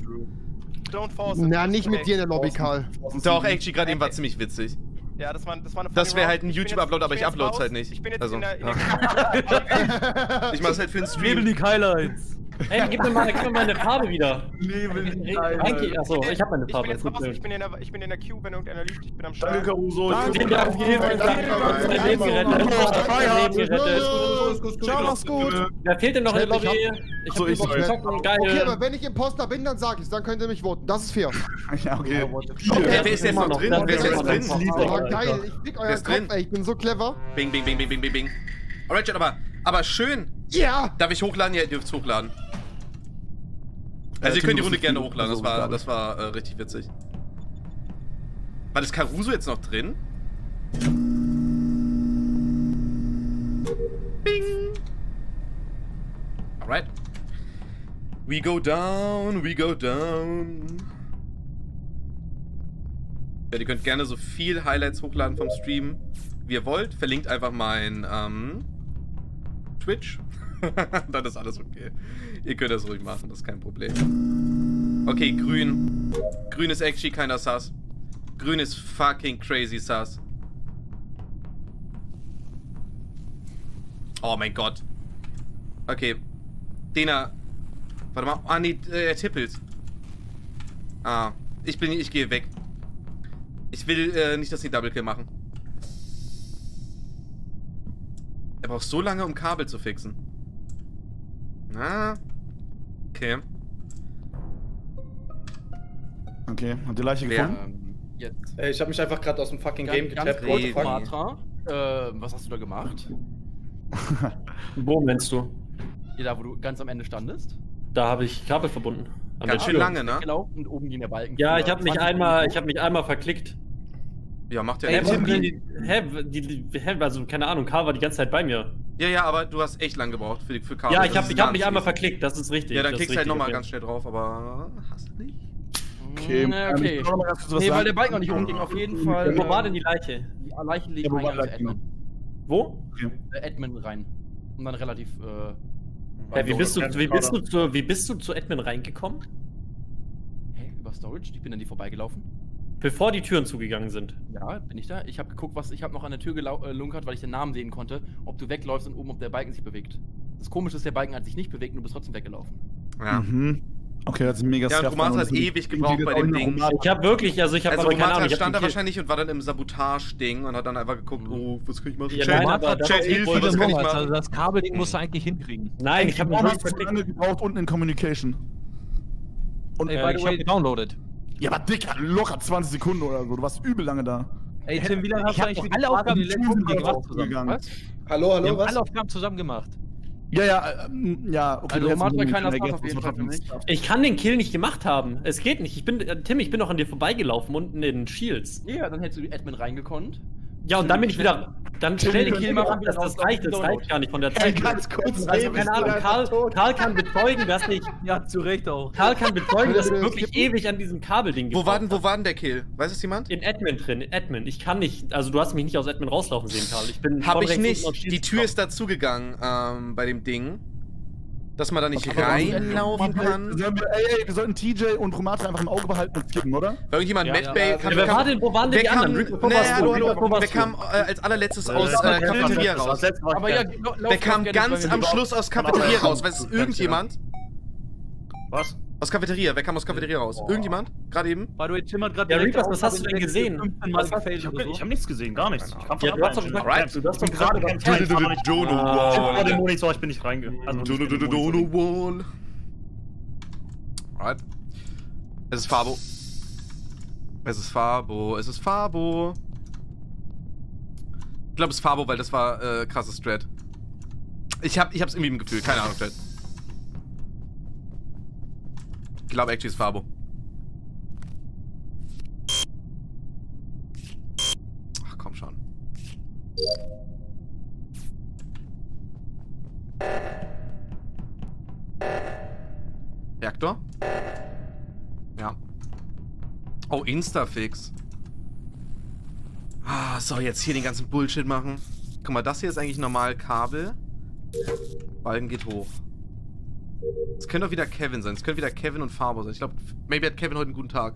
Don't force. Na, nicht mit dir in der Lobby. Karl. Doch, actually, gerade eben war ziemlich witzig. Ja, das war, das war eine Das wäre halt ein YouTube-Upload, aber ich upload's raus. halt nicht. Ich bin jetzt Also, in der, *laughs* in der Ich mach's halt für den Stream. Nebelnik Highlights. Ey, gib mir mal, gib mir meine Farbe wieder. Nebelnik Eigentlich, achso, ich hab meine Ich bin Farbe. jetzt raus, ich bin, in der, ich bin in der Queue, wenn irgendeiner lügt, ich bin am Start. Danke, Caruso. Vielen Dank, vielen Dank. Mein Leben gerettet. Mein Leben gerettet. Ciao, mach's gut. Wer fehlt denn noch in der Lobby? ich Ich So, hab ich- ich- gezockt und Okay, aber geil. wenn ich Imposter bin, dann sag ich's. Dann könnt ihr mich voten. Das ist fair. Ja, okay. Wer, ist jetzt noch drin? Wer ist jetzt drin? Oh, geil. Ich Wer euren? Kopf, ey. Ich bin so clever. Bing, bing, bing, bing, bing, bing, bing. Alright, aber, aber schön. Ja! Darf ich hochladen? Ja, ihr dürft's hochladen. Also ihr könnt die Runde gerne hochladen, das war, das war äh, richtig witzig. War das Caruso jetzt noch drin? Bing! Alright. We go down, we go down. Ja, ihr könnt gerne so viel Highlights hochladen vom Stream, wie ihr wollt. Verlinkt einfach mein ähm, Twitch. *laughs* Dann ist alles okay. Ihr könnt das ruhig machen, das ist kein Problem. Okay, grün. Grün ist actually keiner Sass. Grün ist fucking crazy Sass. Oh mein Gott. Okay. Dena. Warte mal. Ah, nee, äh, er tippelt. Ah. Ich bin. Ich gehe weg. Ich will äh, nicht, dass die Double Kill machen. Er braucht so lange, um Kabel zu fixen. Na. Okay. Okay, habt ihr Leiche gefunden? Ähm, jetzt. Ey, ich habe mich einfach gerade aus dem fucking Game Ganz, ganz getappt. kurz, Revi. Matra. Äh, was hast du da gemacht? *laughs* Wo meinst du? Ja, da, wo du ganz am Ende standest? Da habe ich Kabel verbunden. An Ganz schön lange, ne? Gelaufen und oben ging der Balken. Ja, ich habe mich 20 einmal, ich habe mich einmal verklickt. Ja, macht ja Hä, nichts. hä, die, die, hä, also keine Ahnung, Karl war die ganze Zeit bei mir. Ja, ja, aber du hast echt lang gebraucht für, die- für Kabel. Ja, ich habe hab mich einmal verklickt, das ist richtig. Ja, dann klickst du halt nochmal okay. ganz schnell drauf, aber hast du nicht? Okay, ähm, okay. kurz was Nee, weil sagen. der Balken noch nicht umging, auf jeden Fall. Ja, wo war denn die Leiche? Die Leiche liegt Ja, wo? Admin. Wo? Äh, Admin rein. Und dann relativ, äh. Hä, wie, bist du, wie, bist du zu, wie bist du zu Admin reingekommen? Hä, über Storage? Ich bin an die vorbeigelaufen. Bevor die Türen zugegangen sind. Ja, bin ich da. Ich habe geguckt, was ich habe noch an der Tür gelunkert, weil ich den Namen sehen konnte, ob du wegläufst und oben ob der Balken sich bewegt. Das komische ist, der Balken hat sich nicht bewegt und du bist trotzdem weggelaufen. Ja. Mhm. Okay, das ist mega Ja, dann hat ewig gebraucht bei dem Ding. Ich habe wirklich, also ich habe Also aber keine Ahnung. Stand da wahrscheinlich und war dann im Sabotage-Ding und hat dann einfach geguckt, oh, was kann ich machen? Ja, Chat, nein, aber das Chat, Hilfe, was kann ich Also machen? das Kabelding musst du eigentlich hinkriegen. Nein, ich habe nicht lange gebraucht unten in Communication? Und Äh, ich habe gedownloadet. Ja, aber Dicker, locker 20 Sekunden oder so. Du warst übel lange da. Ey, Tim, wie lange hast Ich du eigentlich die alle Aufgaben in die letzten gemacht gegangen. Was? Hallo, Wir hallo, haben was? alle Aufgaben zusammen gemacht. Ja, ja, ähm, ja, okay. Also einen keiner Sache auf jeden Fall für mich. Ich kann den Kill nicht gemacht haben. Es geht nicht. Ich bin, äh, Tim, ich bin doch an dir vorbeigelaufen unten in den Shields. Ja, dann hättest du die Admin reingekonnt. Ja, und dann bin ich wieder. Dann schnell den Kill machen. Das, das reicht, das reicht gar nicht von der Zeit. ganz kurz, Also, keine Ahnung, Karl? Karl kann bezeugen, dass ich. Ja, zu Recht auch. Karl kann bezeugen, dass ich wirklich ewig an diesem Kabelding Wo war, denn, wo war denn der Kill? Weiß es jemand? In Admin drin, in Admin. Ich kann nicht, also du hast mich nicht aus Admin rauslaufen sehen, Karl. Ich bin Hab ich nicht. Die Tür ist dazugegangen ähm, bei dem Ding. Dass man da nicht reinlaufen Wir kann. ey, ey, wir sollten TJ und Romata einfach im Auge behalten und skippen, oder? Weil irgendjemand Ja, Medbay ja. kam. Ja, war denn, wo waren denn die anderen? Wer kam äh, als allerletztes aus äh, Cafeteria raus? Wer kam ganz am. Schluss aus Cafeteria raus? Weiß es irgendjemand? Was? Aus Cafeteria, wer kam aus Cafeteria raus? Irgendjemand? Gerade eben? By the way, Tim hat gerade Ja, Reapers, was hast du denn gesehen? 15 Mal Was hast- Ich habe so. ich hab nichts gesehen, gar nichts. Ich kam Ja, du hast doch gesagt, Alright. du hast doch Ich bin gerade nicht Dono vor dem Wall. Monitor, ich bin nicht reinge... Also den. Dono Wall. Alright. Es ist Fabo. Es ist Fabo. Es ist Fabo. Ich glaube, es ist Fabo, weil das war äh, krasses Strat. Ich hab, ich hab's irgendwie im Gefühl. Keine Ahnung, Strat. Ich glaube, actually ist Fabo. Ach, komm schon. Reaktor? Ja. Oh, Instafix. Ah, so, jetzt hier den ganzen Bullshit machen. Guck mal, das hier ist eigentlich normal Kabel. Balken geht hoch. Es könnte auch wieder Kevin sein. Es könnte wieder Kevin und Fabo sein. Ich glaube, maybe hat Kevin heute einen guten Tag.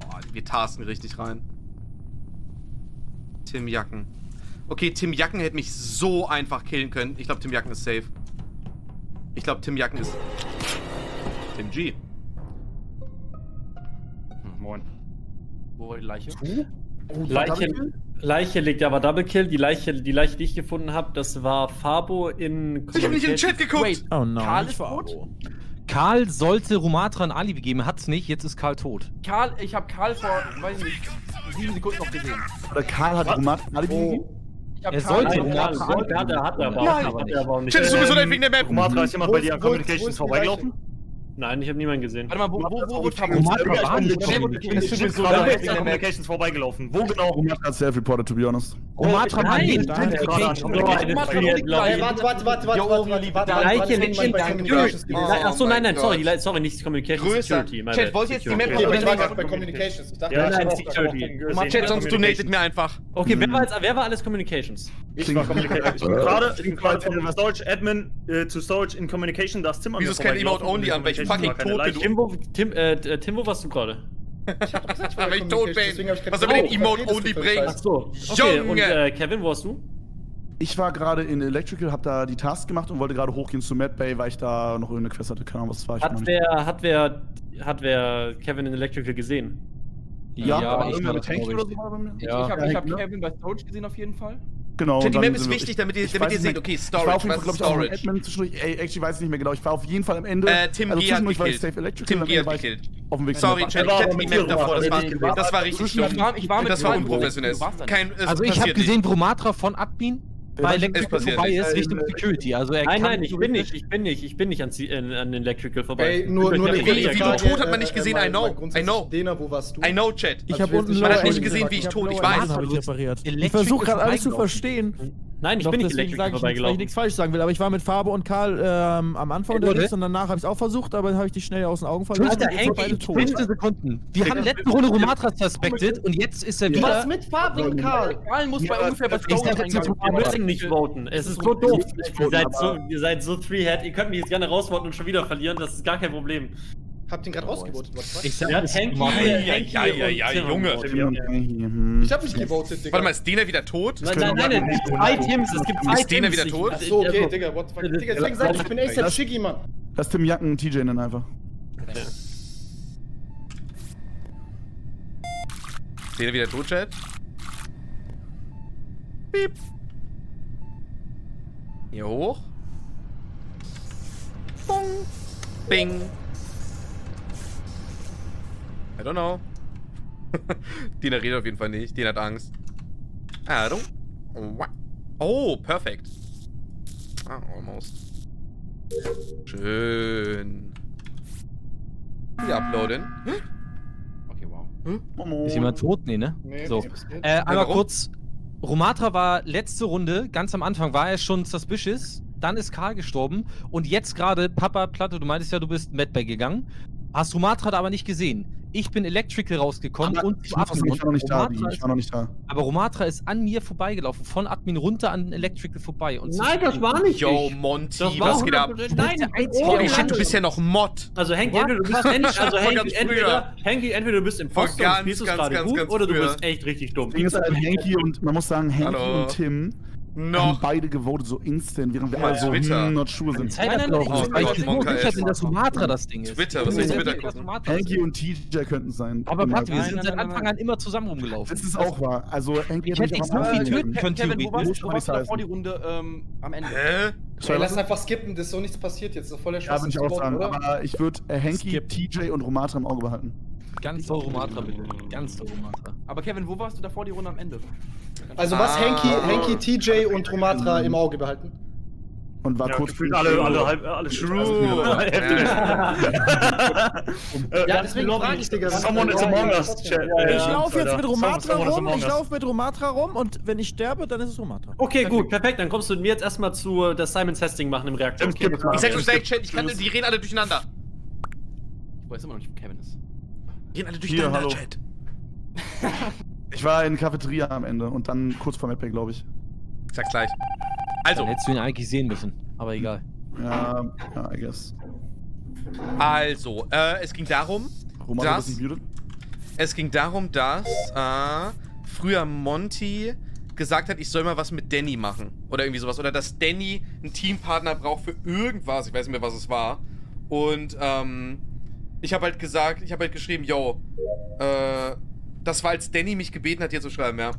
Boah, wir tasten richtig rein. Tim Jacken. Okay, Tim Jacken hätte mich so einfach killen können. Ich glaube, Tim Jacken ist safe. Ich glaube, Tim Jacken ist. Tim G. Hm, moin. Wo war die Leiche? Leiche, Leiche liegt aber Double Kill. Die Leiche, die Leiche, die ich gefunden habe, das war Fabo in. Ich hab nicht in den Chat geguckt! Wait, Oh no. Karl nicht ist tot? Karl sollte Rumatra ein Alibi geben, hat's nicht, jetzt ist Karl tot. Karl, ich habe Karl vor, weiß nicht, sieben Sekunden noch gesehen. Oder Karl hat Romat Alibi gegeben? Hab Er Karl sollte Nein, Rumatra hat er, hat er aber Nein. auch, hat er aber auch nicht. Chat ist sowieso nicht wegen der Map. Romatra, ist jemand bei dir an Communications vorbeigelaufen? Nein, ich habe niemanden gesehen. Warte mal, wo, wo, wo wird Ich war bin nicht legit- tot. ich bin an Communications vorbeigelaufen. Wo genau? Romat hat self-reported, to be honest. Lobby. Ey, warte, warte, warte, warte, warte, warte, warte, Communications Oh gewesen. Nein, nein, sorry, sorry, nicht Communication. Security. Chat, wollt ihr jetzt die. Map Okay, ich war gerade bei Communications. Ich dachte, nein, Security. Chat, sonst donatet mir einfach. Okay, wer war, jetzt, wer war alles Communications? Ich war Communication. Ich bin gerade, von Storage Admin äh, zu Storage in Communication, da ist Tim an Wieso ist kein. Emote Only an, Communication fucking war keine tot bin, Leiche. Timbo, Tim, äh, äh, Timbo, warst du gerade? *laughs* Ich tot bin. Deswegen hab ich keine Was soll den Ahnung, Emote Only bringen? Scheiß? So, okay, und Junge! äh, Kevin, wo warst du? Ich war gerade in Electrical, hab da die Task gemacht und wollte gerade hochgehen zu Mad Bay, weil ich da noch irgendeine Quest hatte. Keine Ahnung, was es war. Ich Hat nicht. wer, hat wer, hat wer Kevin in Electrical gesehen? Ja, Ja, aber ich irgendwer war mit glaub oder so war bei mir. Ich, Ja. ich habe ich hab Ja, Kevin bei Storage gesehen auf jeden Fall. Genau. Die Map ist wichtig, damit ihr, damit ihr seht, okay, Ich war auf Storage, jeden Fall, was glaube ist ich, Storage? Admin zwischendurch. Ey, actually weiß ich nicht mehr genau. Ich war auf jeden Fall am Ende. Äh, Tim also G hat gekillt. Safe Electrical. Tim G hat gekillt. Auf dem Weg Sorry, Chat, ich hatte die Map davor, das war, das war richtig dumm. Ich war, ich war mit Das war unprofessionell. Kein, Also ich habe gesehen, Rumatra von Admin bei Electrical passiert vorbei ist Richtung Äh, Security. Also er Nein, kann nein, ich bin nicht, ich bin nicht, ich bin nicht an, äh, an Electrical vorbei. Ey, nur, nur Wie- wie du tot hat man nicht äh, gesehen, mal- I know, I know. Dena, wo warst du? I know, Chat. Ich Also habe wir unten Man hat nicht gesehen, wie ich tot- hab ich weiß. Ich versuche gerade alles zu verstehen. Nein, ich Doch, bin nicht deswegen sage ich nichts, weil ich nichts falsch sagen will. Aber ich war mit Fabo und Karl ähm, am Anfang Leute. unterwegs und danach habe ich es auch versucht, aber dann habe ich die schnell aus den Augen verloren. Alter, beide ich tot. 15 Sekunden. Wir haben letzte Runde Rumatra suspected und jetzt ist er Du wieder. warst mit Fabo und Karl. Karl muss bei ungefähr bei jetzt reingegangen. Wir müssen nicht voten. Es ist so doof. Ihr seid so, ihr seid so three-head. Ihr könnt mich jetzt gerne rausvoten und schon wieder verlieren. Das ist gar kein Problem. Habt ihn gerade rausgevotet, was war? Ich sag, Ja, Rumatra. Henki ja, ja, ja, Tim Junge. Hanky, hm. Ich hab nicht gewotet, Digga. Warte mal, ist Dena wieder tot? Nein, nein, nein, nein, es gibt zwei Teams. Es gibt zwei Ist Dena wieder tot? Ach so, okay, Digga, what the fuck. Digga, deswegen sag ich, ich bin ASAP Shiggy, Mann. Lass Tim Jacken und TJ nennen einfach. Dena wieder tot, Chat? Piep. Hier hoch. Bong. Bing. I don't know. *laughs* Dina redet auf jeden Fall nicht. Dina hat Angst. I don't. What? Oh, perfekt. Ah, almost. Schön. Wir uploaden. Okay, wow. Ist jemand tot? Nee, ne? Nee, so. nee. Äh, einmal warum? kurz. Romatra war letzte Runde, ganz am Anfang war er schon suspicious. Dann ist Karl gestorben. Und jetzt gerade, Papa Platte, du meintest ja, du bist Medbay gegangen. Hast Romatra da aber nicht gesehen. Ich bin Electrical rausgekommen Aber und ich zu war Admin. ich war noch nicht da, Romatra ich war noch nicht da. Aber Romatra ist an mir vorbeigelaufen, von Admin runter an Electrical vorbei. Und Nein, das war nicht Yo, ich. Monty, Das war was geht ab? 100% Nein, ich bin Holy shit, du bist ja noch Mod. Also Hanky, What? entweder du bist, *laughs* also Von Hanky, ganz entweder, Hanky, entweder du bist im Post und ganz, spielst es gerade gut, ganz oder du bist echt richtig dumm. Das Ding ist halt, Hanky und, man muss sagen, Hanky Hallo. und Tim haben Noch. beide gewotet so instant, während wir Ja, alle so Twitter. hm, not sure sind. Zeit Nein, nein, nein, ist, oh weil Gott, ich bin so sicher ist- bin, dass Sumatra das Ding ist. Twitter, was bin ist Twitter ist. und TJ könnten sein. Aber. Platte, wir sind seit Anfang an immer zusammen rumgelaufen. Das ist auch wahr. Also Hanky Ich hat hätte mich am so viel töten können, Kevin, wo warst, du davor die Runde ähm, am Ende? Hä? Ey, lass einfach skippen, das ist so nichts passiert jetzt. Das ist voll der Ja, Scheiß. würde ich auch sagen. Aber ich würde äh, Hanky, Skip. TJ und Romatra im Auge behalten. Ganz toll Romatra, bitte. Ganz toll Romatra. Aber Kevin, wo warst du davor die Runde am Ende? Also was Ah. Henki, Henki, TJ und Romatra im Auge behalten? Und war Ja, kurz gefühlt alle, alle, halb, alle True. *laughs* Ja, deswegen frage ich, Digga. Someone is among us. Ich laufe jetzt mit Romatra rum, ich laufe mit Romatra rum und wenn ich sterbe, dann ist es Romatra. Okay, gut, perfekt. Dann kommst du mit mir jetzt erstmal zu äh, das Simon Testing machen im Reaktor. Es mal. Ich sag euch gleich, Chat, ich kann, die reden alle durcheinander. Ich weiß immer noch nicht, wo Kevin ist. Die reden alle durcheinander. Chat. *laughs* Ich war in Cafeteria am Ende und dann kurz vor Medbay, glaube ich. Ich sag gleich. Also, Dann hättest du ihn eigentlich sehen müssen. Aber egal. Ja, ja, I guess. also, äh, es ging darum, Roman, du dass... Es ging darum, dass äh, früher Monty gesagt hat, ich soll mal was mit Danny machen. Oder irgendwie sowas. Oder dass Danny einen Teampartner braucht für irgendwas. Ich weiß nicht mehr, was es war. Und ähm, ich habe halt gesagt, ich habe halt geschrieben, yo, äh, das war, als Danny mich gebeten hat, hier zu schreiben, ja.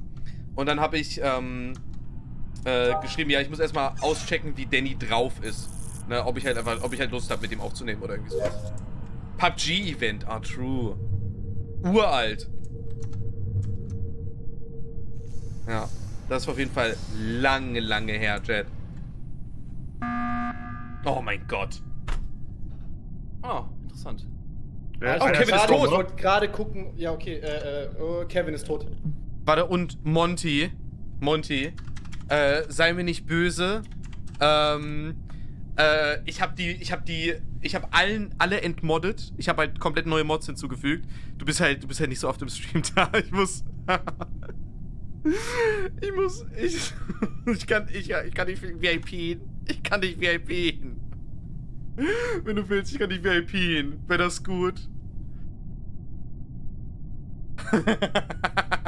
Und dann habe ich ähm, äh, geschrieben, ja, ich muss erstmal auschecken, wie Danny drauf ist. Ne, ob ich halt einfach, ob ich halt Lust habe, mit ihm aufzunehmen oder irgendwie sowas. PUBG-Event, ah, true. Uralt. Ja, das war auf jeden Fall lange, lange her, Jet. Oh mein Gott. Ah, interessant. Wer Oh, Kevin ist tot. Ich wollte gerade gucken. Ja, okay. Äh, äh, oh, Kevin ist tot. Warte, und Monty, Monty, äh, sei mir nicht böse. Ähm, äh, ich habe die, ich habe die, ich habe allen, alle entmoddet. Ich habe halt komplett neue Mods hinzugefügt. Du bist halt, du bist halt nicht so oft im Stream *laughs* da. Ich muss, *laughs* ich muss, ich, *laughs* ich kann, ich, ich kann nicht VIP. Ich kann nicht VIP. *laughs* Wenn du willst, ich kann nicht VIP. Wäre das gut? *laughs*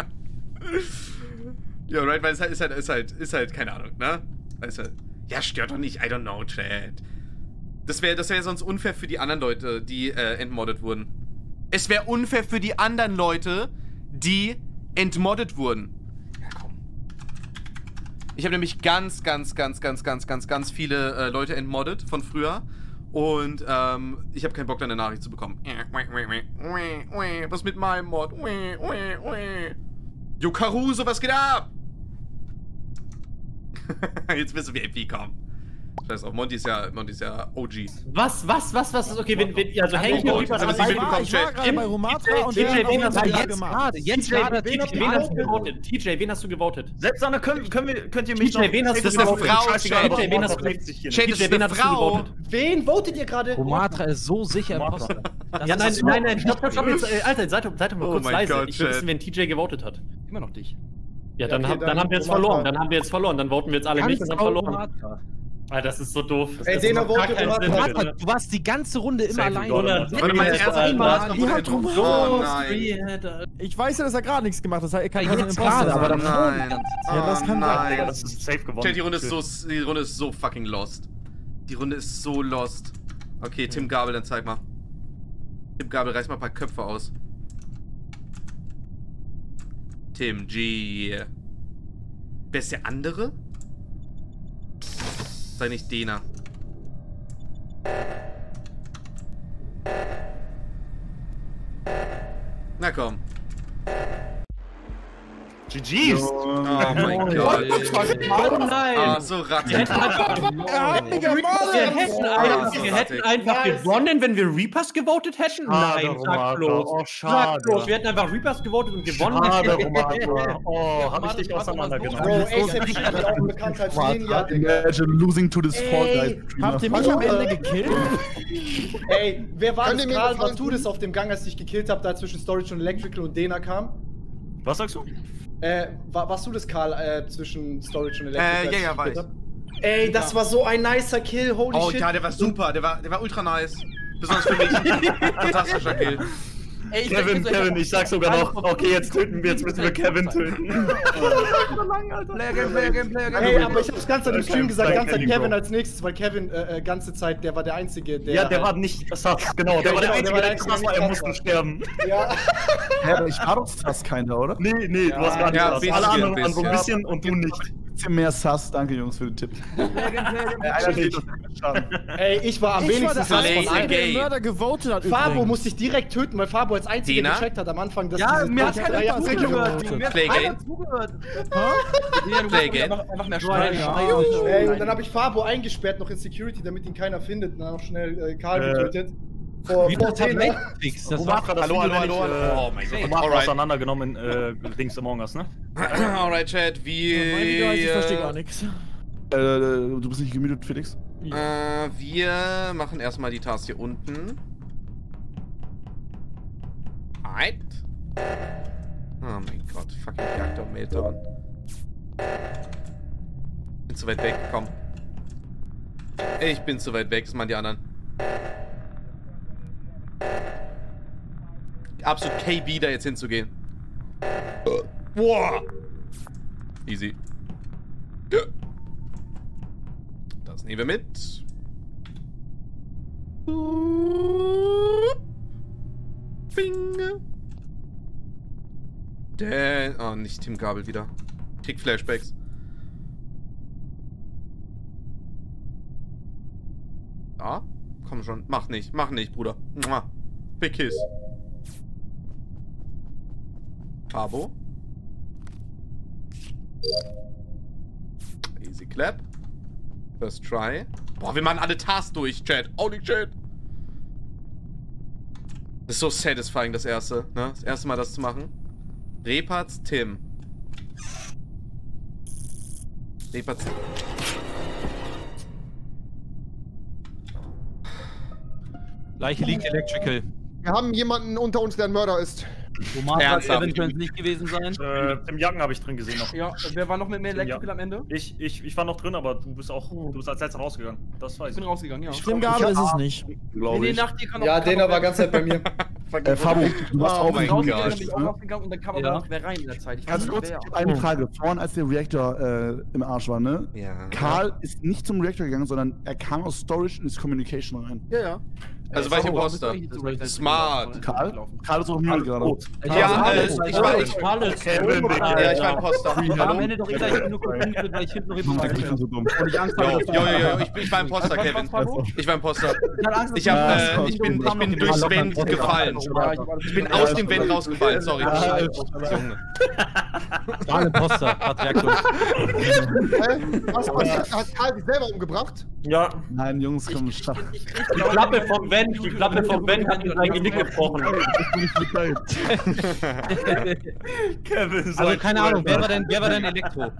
Ja, right, weil es halt, ist halt, ist halt, ist halt, keine Ahnung, ne? Ist halt, ja, stört doch nicht, I don't know, Chat. Das wäre das wär sonst unfair für die anderen Leute, die äh, entmoddet wurden. Es wäre unfair für die anderen Leute, die entmoddet wurden. Ja, komm. Ich habe nämlich ganz, ganz, ganz, ganz, ganz, ganz, ganz viele äh, Leute entmoddet von früher. Und ähm, ich habe keinen Bock, da eine Nachricht zu bekommen. Was mit meinem Mod? Jo, Caruso, was geht ab? *laughs* Jetzt wirst du VIP kommen. Scheiß auf, Monty ist ja, Monty ist ja OG. Was, was, was, was? Okay, wenn, wenn, also Oh Reaper damit sind sie Ich war, gerade bei Romatra und TJ, wen hast du gemacht. gerade? Jetzt TJ, gerade wen, wen hast du gewotet? TJ, wen hast du gewotet? Selbst dann können, können wir, könnt ihr mich TJ, wen hast du Das ist eine gewotet? TJ, wen hast du das TJ, wen hast du gewotet? Wen votet ihr gerade? Romatra ist so sicher Imposter. Das Ja, nein, nein, nein, stopp, stopp, stopp, jetzt, äh, Alter, seid, doch- mal Oh kurz leise. Ich will wissen, wenn TJ gewotet hat. Immer noch dich. Ja, dann, okay, dann dann haben wir jetzt Romatra. verloren, dann haben wir jetzt verloren, dann voten wir jetzt alle nicht und Ganz haben auf verloren. Romatra. Alter, das ist so doof. Das Ey, Dena keinen Romatra. Sinn. Romatra, du warst die ganze Runde immer allein. Warte mal, Oh nein. Ich weiß ja, dass er gerade nichts gemacht hat. Er kann Ja, jetzt gerade, aber die Nein. ganze Zeit. Ja, das Oh kann sein. Das ist safe gewonnen. Chat, die Runde ist so, die Runde ist so fucking lost. Die Runde ist so lost. Okay, Tim Gabel, dann zeig mal. Tim Gabel, reiß mal ein paar Köpfe aus. Tim G. Wer ist der andere? Sei nicht Dena. Na komm. GG's! Oh mein Gott. Oh nein! Ah, so Wir rattig. hätten einfach, Einige wir hätten, einfach, so wir hätten rattig. einfach gewonnen, wenn wir Reapers gewotet hätten? Schade, Nein, sag bloß. Oh, Sag schade. bloß, wir hätten einfach Reapers gewotet und gewonnen. Schade, *laughs* Romata. Oh, hab ich dich Bro, auseinandergenommen. ASAP ist auch bekannt als Ninja, Digga. Imagine losing to this Fall Guys. Habt ihr mich am Ende gekillt? *laughs* Ey, wer war das? mir Karl gefallen Batudis auf dem Gang, als ich gekillt habe, da zwischen Storage und Electrical und Dena kam? Was sagst du? Äh, war, warst du das, Karl, äh, zwischen Storage und Electrical? Äh, ja, ja, war gekillt ich. hab? Ey, das war so ein nicer Kill, holy Oh shit. ja, der war super. Der war, der war ultra nice. Besonders für mich. *laughs* Fantastischer Kill. Ey, ich Kevin, sag jetzt Kevin, ich sag sogar noch, okay, jetzt töten wir, jetzt müssen wir Kevin töten. *laughs* Player Game, Player Game, Player Game. Ey, aber ich hab's ganz an dem Stream gesagt, ganz an Danke, Kevin als nächstes, weil Kevin äh, äh, ganze Zeit, der war der Einzige, der. Ja, der halt- war nicht sass, genau. Der war der genau, Einzige, der der war sass er der musste sterben. Ja. *laughs* Hä, aber ich war doch fast keiner, oder? Nee, nee, du warst gar nicht sass. Alle anderen waren so ein bisschen und du nicht. Bisschen mehr Sass, danke Jungs für den Tipp. Ey, ich war am Ich war wenigsten der sass Lazy von allen. der Mörder gewotet hat Fabo übrigens. musste ich direkt töten, weil Fabo als einziger Dena? gecheckt hat am Anfang, dass Ja, mir hat keiner Ja, ja, zugehört. Mir hat keiner zugehört. Play Game. einfach, mehr schreien. Ey, und dann habe ich Fabo eingesperrt noch in Security, damit ihn keiner findet. Und dann auch schnell äh, Karl Äh. getötet. Vor, Wie vor das hat Dena. Fix. Das war das Hallo, hallo, nicht, hallo, äh, hallo. Oh mein Gott. Alright. auseinandergenommen in äh, Dings Among Us, ne? *clears throat* Alright, Chat, wie. Ich verstehe gar nichts. Äh, du bist nicht gemütet, Felix? Äh, wir machen erstmal die Taste hier unten. Alright. Oh mein Gott, fucking Reaktor Meltdown. zu weit weg. Komm. Ich bin zu weit weg, das machen die anderen. Absolut KB da jetzt hinzugehen. Boah. Easy. Das nehmen wir mit. Bing. Der. Oh, nicht Tim Gabel wieder. Krieg Flashbacks. Ja, komm schon. Mach nicht, mach nicht, Bruder. Big Kiss. Abo. Easy Clap. First try. Boah, wir machen alle Tasks durch, Chat. Holy shit. Das ist so satisfying, das erste, ne? Das erste Mal das zu machen. Repats Tim. Repats Leiche liegt Electrical. Wir haben jemanden unter uns, der ein Mörder ist. Romatra Ernsthaft? Es nicht gewesen sein. Äh, Tim Jacken habe ich drin gesehen noch. Ja, wer war noch mit mir Electrical Ja. am Ende? Ich, ich, ich war noch drin, aber du bist auch, du bist als letzter rausgegangen. Das weiß Ich ich. bin rausgegangen, ja. Tim Gabel ist es nicht. Glaube nee, ich. nach dir kann Ja, Dena auch war ganz Zeit bei mir. *laughs* Äh, Fabo, du warst auch mein in Gott. Bin ich auch ne? rausgegangen und dann kam Ja. aber noch wer rein in der Zeit. Ganz kurz, eine Frage. Vorhin, als der Reactor äh, im Arsch war, ne? Ja. Karl ist nicht zum Reactor gegangen, sondern er kam aus Storage und ist Communication rein. Ja, ja. Also war ich Imposter. Smart. Karl? Karl ist auf Mute gerade. Ja, äh, ich war, ich, Kevin, Digga. ja, ich war Imposter. Am Ende doch ich bin nur hinten, weil ich hinten noch Mann, hinten ich bin so dumm. Und ich Angst Jo, habe, jo, jo, jo, ich, ich war Imposter, Kevin. Ich war Imposter. Ich hab, äh, ich bin, ich bin durchs Vent gefallen. Ich bin aus dem Vent rausgefallen, sorry. Junge. War ein Imposter, Patriarchus. Hä? Was passiert? Hat Karl sich selber umgebracht? Ja, Nein, Jungs, komm, schach. die Klappe vom Ben, die Klappe vom Ben hat ihm sein Genick gebrochen. Kevin, so Also ein keine. Ahnung, wer war denn, wer war denn Elektro?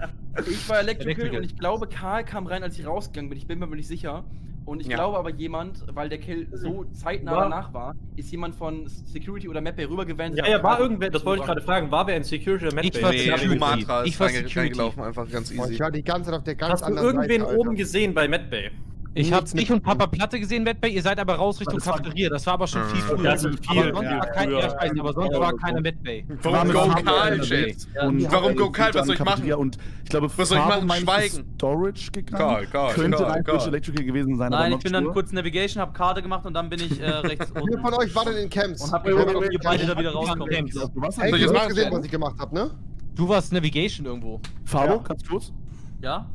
Ich war Electrical, und ich glaube, Karl kam rein, als ich rausgegangen bin. Ich bin mir aber nicht sicher. Und ich Ja. glaube aber jemand, weil der Kill so zeitnah War- danach war, ist jemand von Security oder Map rübergewendet. Ja, ja, war irgendwer, das wollte ich gerade fragen, war wer in Security oder Ich Medbay? war Nee, Security. Sumatra Ich ist war reinge- Security. reingelaufen, einfach ganz easy. ich war die ganze Zeit auf der ganz Hast du anderen irgendwen Seite, Alter. oben gesehen bei Medbay? Ich hab Nichts mit- dich und Papa Platte gesehen, Medbay, ihr seid aber raus Richtung Cafeteria. Das war aber schon viel früher. Das ist viel, aber sonst ja, war kein, ja, ich weiß, aber sonst war keiner Medbay. Warum mit Go Fabo Karl, unterwegs. Chat? Und Warum Go Karl? sind Was soll ich machen? Und ich glaube, Was soll ich machen? Schweigen. Storage gegangen. Karl, Karl, Könnte rein Electrical gewesen sein, Nein, aber ich bin dann kurz Navigation, hab Karte gemacht und dann bin ich äh, *laughs* rechts Wer unten. von euch war denn in Camps? Und hab Wer von ob ihr beide da wieder Camps. rauskommt. Du Hey, du hast gesehen, was ich gemacht habe, ne? Du warst Navigation irgendwo. Fabo, ganz kurz. Ja?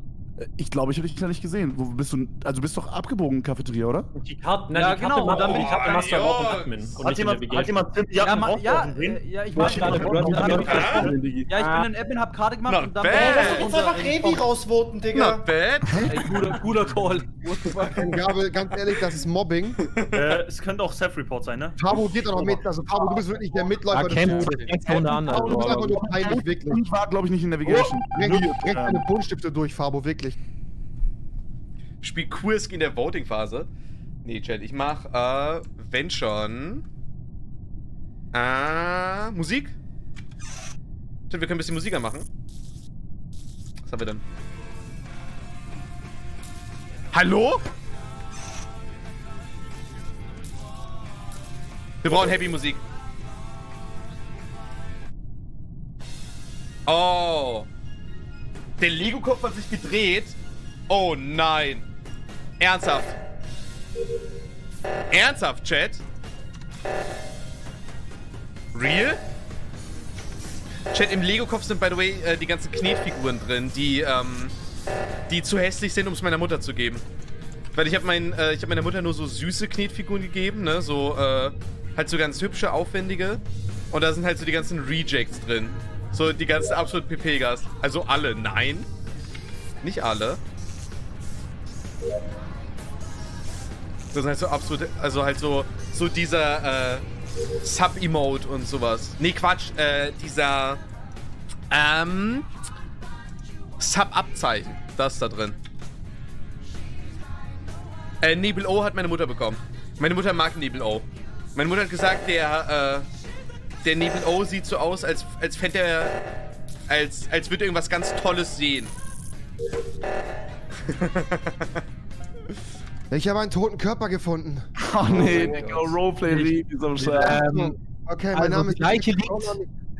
Ich glaube, ich habe dich noch nicht gesehen. Wo bist du? Also du bist doch abgebogen, Cafeteria, oder? Die Karte, nein, Ja, die genau, Karte und dann bin ich- die Karte Master Ja. auch im Admin. Und Hat in jemand, hat jemand Tim Ja, Jacken ma, ja, ja, ich war gerade Ah. Ja, ich bin in Admin, hab Karte gemacht Not und dann bad. Lass uns runter einfach in- Revi rausvoten, Digga. Not bad. Ey, guter, guter Call. Gabel, ganz ehrlich, das ist Mobbing. Äh, es könnte auch Self-Report sein, ne? Fabo geht doch noch mit. Also Fabo, du bist wirklich der Ah, Mitläufer des. Fabo, du bist einfach nur peinlich, wirklich. Ich war, glaube ich, nicht in Navigation. Bring deine Buntstifte durch, Fabo, wirklich. Spiel Kursk in der Voting-Phase. Nee, Chat, ich mach, äh, wenn schon. Äh, Musik? Chat, wir können ein bisschen Musik anmachen. Was haben wir denn? Hallo? Wir brauchen Happy Musik. Oh. Der Lego-Kopf hat sich gedreht. Oh nein. Ernsthaft. Ernsthaft, Chat? Real? Chat, im Lego-Kopf sind, by the way, äh, die ganzen Knetfiguren drin, die, ähm, die zu hässlich sind, um es meiner Mutter zu geben. Weil ich habe mein, äh, hab meiner Mutter nur so süße Knetfiguren gegeben, ne? So, äh, halt so ganz hübsche, aufwendige. Und da sind halt so die ganzen Rejects drin. So die ganzen absolut PP-Gas. Also alle, nein. Nicht alle. Das sind halt so absolute, also halt so, so dieser, äh, Sub-Emote und sowas. Nee, Quatsch, äh, dieser, ähm, Sub-Abzeichen. Das da drin. Äh, Nebel O hat meine Mutter bekommen. Meine Mutter mag Nebel O. Meine Mutter hat gesagt, der, äh, der Nebel O sieht so aus, als, als fände er, als, als würde er irgendwas ganz Tolles sehen. *laughs* Ich habe einen toten Körper gefunden. Oh nee, Digga, Roleplay wie so ein Scheiß. Ähm, okay, mein also Name ist. die Leiche liegt-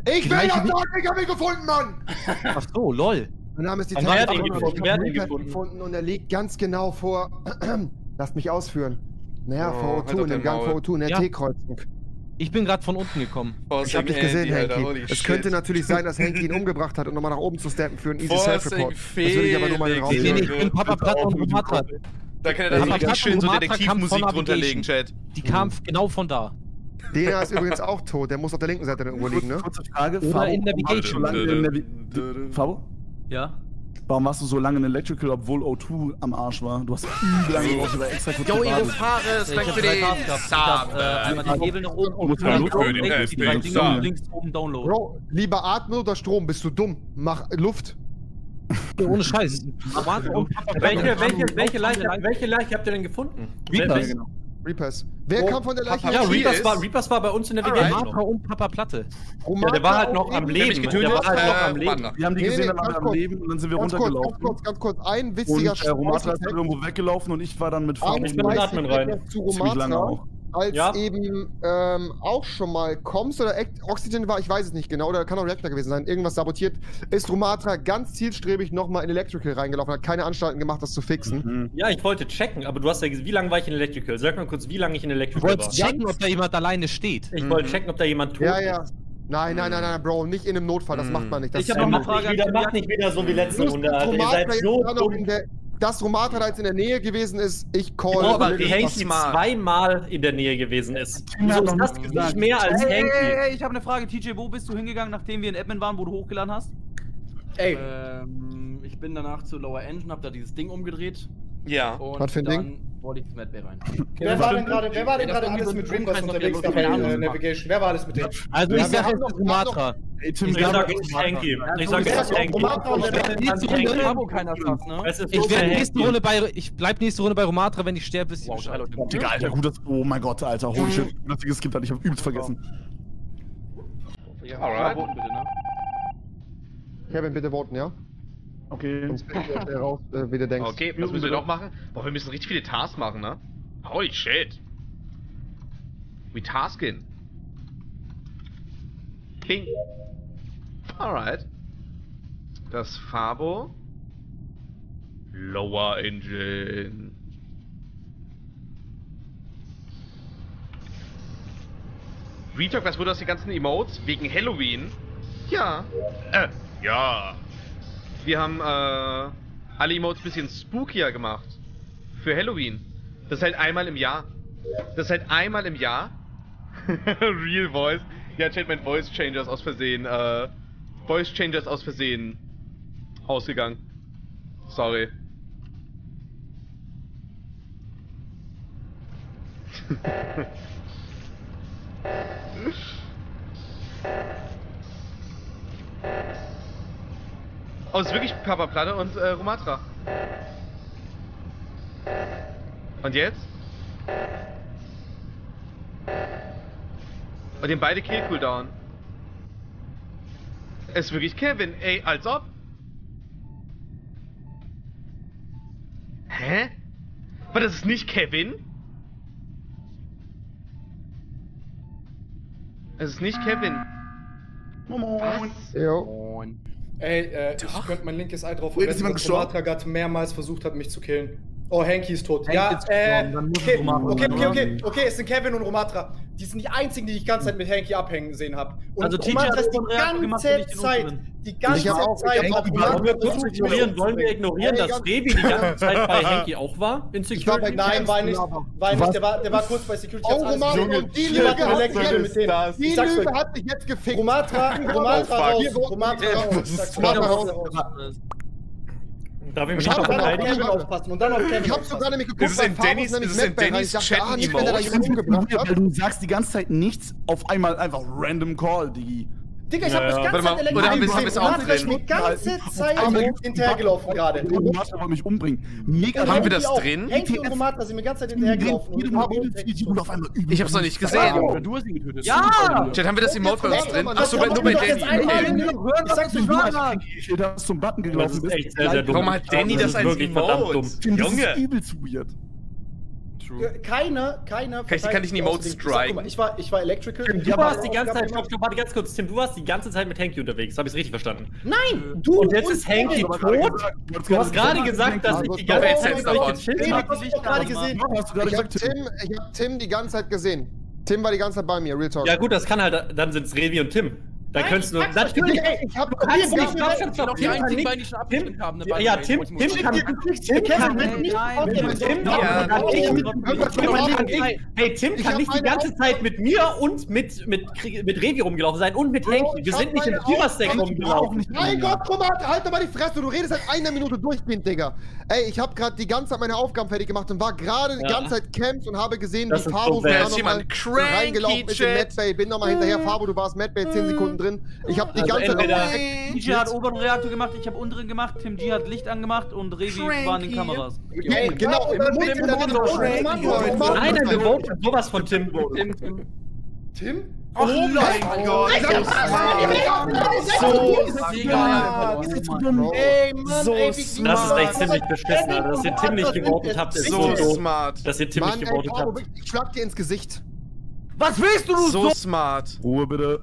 Ich will liegt- sagen, ich habe ihn gefunden, Mann! *laughs* Ach so, lol. Mein Name ist die wer hat ihn gefunden? Ich Wer habe hat ihn gefunden? gefunden und er liegt ganz genau vor. *clears throat* Lasst mich ausführen. Naja, Oh, vor halt O2, doch in dem Gang vor O2 in der Ja. T-Kreuzung. Ich bin gerade von unten gekommen. Ich hab dich gesehen, holy Es shit. könnte natürlich sein, dass Henki ihn *laughs* umgebracht hat, um nochmal nach oben zu steppen für einen Easy Forcing Self-Report. Das würde ich aber nur mal in den Raum. Nee, nee, ich bin Papa Platte und Rumatra. Da kann er dann richtig schön so Detektivmusik drunter legen. Chat. Die kam genau von da. Dena ist übrigens auch tot. Der muss auf der linken Seite irgendwo liegen, ne? Kurze Frage. Oder in Navigation. Fabo? Ja. Warum warst du so lange in Electrical, obwohl O2 am Arsch war? Du hast übel lange gebraucht, über extra kurz Yo, gewartet. Evo Fares, Ich danke hab für den äh, einmal den Hebel nach oben und links oben, Download. Bro, lieber atmen oder Strom? Bist du dumm? Mach Luft. Ohne Scheiß. Welche, welche, welche, Leiche, welche habt ihr denn gefunden? Reapers. Wer- genau. Reapers. Wer Oh, kam von der Leiche? Ja, Reapers war, Reapers war bei uns in der Alright. WG. Rumatra und Papa Platte. Ja, der war halt noch am Leben. Der war halt noch äh, am Leben. Rumatra. Wir haben die Nee, gesehen, nee, dann waren ganz wir am. Leben und dann sind wir Ganz kurz, ganz runtergelaufen. kurz, ganz kurz. Ein Und witziger äh, Romatra ist Scheiß- irgendwo weggelaufen und ich war dann mit Fabo Ich bin in Atmen rein. Zu ziemlich lange auch. Als Ja. eben ähm, auch schon mal Coms oder Oxygen war, ich weiß es nicht genau, oder kann auch Reactor gewesen sein, irgendwas sabotiert, ist Romatra ganz zielstrebig nochmal in Electrical reingelaufen, hat keine Anstalten gemacht, das zu fixen. Mhm. Ja, ich wollte checken, aber du hast ja gesagt, wie lange war ich in Electrical? Sag mal kurz, wie lange ich in Du Electrical wolltest war. checken, ob da jemand alleine steht. Ich wollte checken, ob da jemand tot Ja, ja. ist. Nein, nein, nein, nein, Bro, nicht in einem Notfall, das Mhm. macht man nicht. Das Ich hab ist noch ein- eine Macht Frage nicht, an wieder, macht nicht wieder so wie letzte Runde, Alter. Ihr seid so dumm. Dass Romatra da jetzt in der Nähe gewesen ist, ich call. Aber wirklich Hanky zweimal in der Nähe gewesen ist. Wieso ist das nicht mehr als Hey, hey, Hanky? hey, ich habe eine Frage. TJ, wo bist du hingegangen, nachdem wir in Admin waren, wo du hochgeladen hast? Ey. Ähm, ich bin danach zu Lower Engine, hab da dieses Ding umgedreht. Ja. Und Was für ein dann Ding? Ich zu Mad Bay rein. Wer war denn gerade, wer war denn Das gerade alles mit noch unterwegs da bei äh, Navigation? Wer war alles mit denen? Also ich wir sag haben jetzt Tim, Ich wir sag, haben- es ist Hanky. Ich sag, Ja, es ist Hanky. Romatra und Ich es ne? Es werde nächste. Runde bei. Ich bleib nächste Runde bei Romatra, wenn ich sterbe, wisst ihr Bescheid. Digga, Alter, gut, das, oh mein Gott, Alter, holy shit, dass sie geskippt hat, ich hab übelst vergessen. Alright. ne? Kevin, bitte voten, ja? Okay. Sonst bin ich äh, raus, äh, wie du denkst. Okay, was müssen wir noch machen? Boah, wir müssen richtig viele Tasks machen, ne? Holy shit. We tasking. King. Alright. Das Fabo. Lower Engine. Retalk, was wurde aus den ganzen Emotes? Wegen Halloween? Ja. Äh, ja. Wir haben, äh, alle Emotes ein bisschen spookier gemacht. Für Halloween. Das ist halt einmal im Jahr. Das ist halt einmal im Jahr. *laughs* Real Voice. Ja, Chat, mein Voice Changer ist aus Versehen, äh, Voice Changer ist aus Versehen ausgegangen. Sorry. *laughs* Oh, es ist wirklich Papa Platte und äh, Romatra. Und jetzt? Und die haben beide Kill Cooldown. Es ist wirklich Kevin, ey, als ob. Hä? Aber das ist nicht Kevin? Es ist nicht Kevin. Was? Jo. Ey, äh, ich könnte mein linkes Ei drauf jemand dass gerade mehrmals versucht hat, mich zu killen. Oh, Hanky ist tot. Hanky ja, ist äh, okay, Romatra okay, okay, okay, okay, es sind Kevin und Romatra. Die sind die einzigen, die ich die ganze Zeit mit Hanky abhängen sehen habe. Und Also, TJ hat ist die gemacht ganze Zeit, die ganze Ich auch- ich Zeit Wollen wir kurz mich ignorieren, wollen wir umzubringen. ignorieren, Ey, dass Revi die ganze Zeit bei Hanky *laughs* auch war? In Ich Security? Nein, war nicht, war nicht, der war, der war kurz bei Security. Oh, gesehen. und die Lüge hat mit denen. das. Die Ich Lüge hat sich jetzt gefickt. Romatra, Romatra raus. Romatra raus. was Ich ist sag's Romatra raus. raus. Darf ich mich auf verteidigen? Kevin aufpassen und dann auf Kevin Ich hab sogar nämlich geguckt, Das ist in nämlich das ist in rein. Dannys Ich dachte, ah, nicht, wenn der da jemanden umgebracht Weil hat. du sagst die ganze Zeit nichts, auf einmal einfach random Call, Digi. Digga, ich Ja, hab mich ja. ganz Warte mal, Zeit oder es ist drin? mir die ganze Zeit hinterhergelaufen gerade. Romatra wollte mich umbringen. Mega Haben wir das drin? Henki und Romatra sind mir die ganze Zeit hinterhergelaufen. Übel die übel. Ich hab's noch nicht gesehen. Du hast ihn getötet. Ja! Chat, haben wir das Emote bei uns drin? Ach, Achso, nur ich bei Danny. Ich sag's ich euch mal. habe. Ich zum Button Das gelaufen sehr dumm. Warum hat Danny das als Emote? dumm. Tim, das Junge. ist übelst weird. Keiner, keiner. Kann ich- kann ich einen Emote außer- striken? Mal, Ich war, ich war Electrical. Du Ich warst die ganze Zeit, stopp, stopp, warte ganz kurz, Tim, du warst die ganze Zeit mit Hanky unterwegs, habe ich es richtig verstanden? Nein, du Und jetzt ist Hanky tot? Du hast gerade gesagt, dass ich die ganze Zeit gechillt habe. du gerade gesehen. Du Ich hab gesagt, Tim. Tim, ich hab Tim die ganze Zeit gesehen. Tim war die ganze Zeit bei mir, Real Talk. Ja gut, das kann halt, dann sind es Revi und Tim. Da Nein, könntest du, ich euch, natürlich, ey, ich hab- wir- stopp, stopp, die einzigen beiden, die schon abgestimmt haben, ne, ja, Tim, ich Tim nur kann, nicht Tim, kann Ja, nicht, Tim, kann nicht, hey, Tim Ich kann hab nicht die ganze Zeit mit mir und mit, mit, Krie- mit Revi rumgelaufen sein und mit ich Wir hab sind nicht im Vierer-Stack rumgelaufen. Mein Gott, Roman, halt doch mal die Fresse, du redest seit einer Minute durchgehend, Digga. Ey, ich habe gerade die ganze Zeit meine Aufgaben fertig gemacht und war gerade die ganze Zeit Camps und habe gesehen, wie Fabo Da ist noch mal jemand cranky, reingelaufen ist in. Medbay. Bin nochmal hinterher, Fabo, du warst Medbay 10 Sekunden drin. Ich habe die Also ganze Zeit... DJ hat oberen Reaktor gemacht, ich habe unteren gemacht, Tim G hat Licht angemacht und Revi war an den Kameras. Ey, Genau, und dann mit dem Cranky. Romatra. Nein, nein, wir voten sowas von Tim. Tim, Tim. Tim? Oh mein Gott. Ey, Mann, So ey, smart. Das ist echt smart. ziemlich beschissen, Alter. Dass ihr Tim nicht gewotet habt, ist so So smart. Dass ihr Tim nicht gewotet habt. ich schlag dir ins Gesicht. Was willst du, du So smart. Ruhe bitte.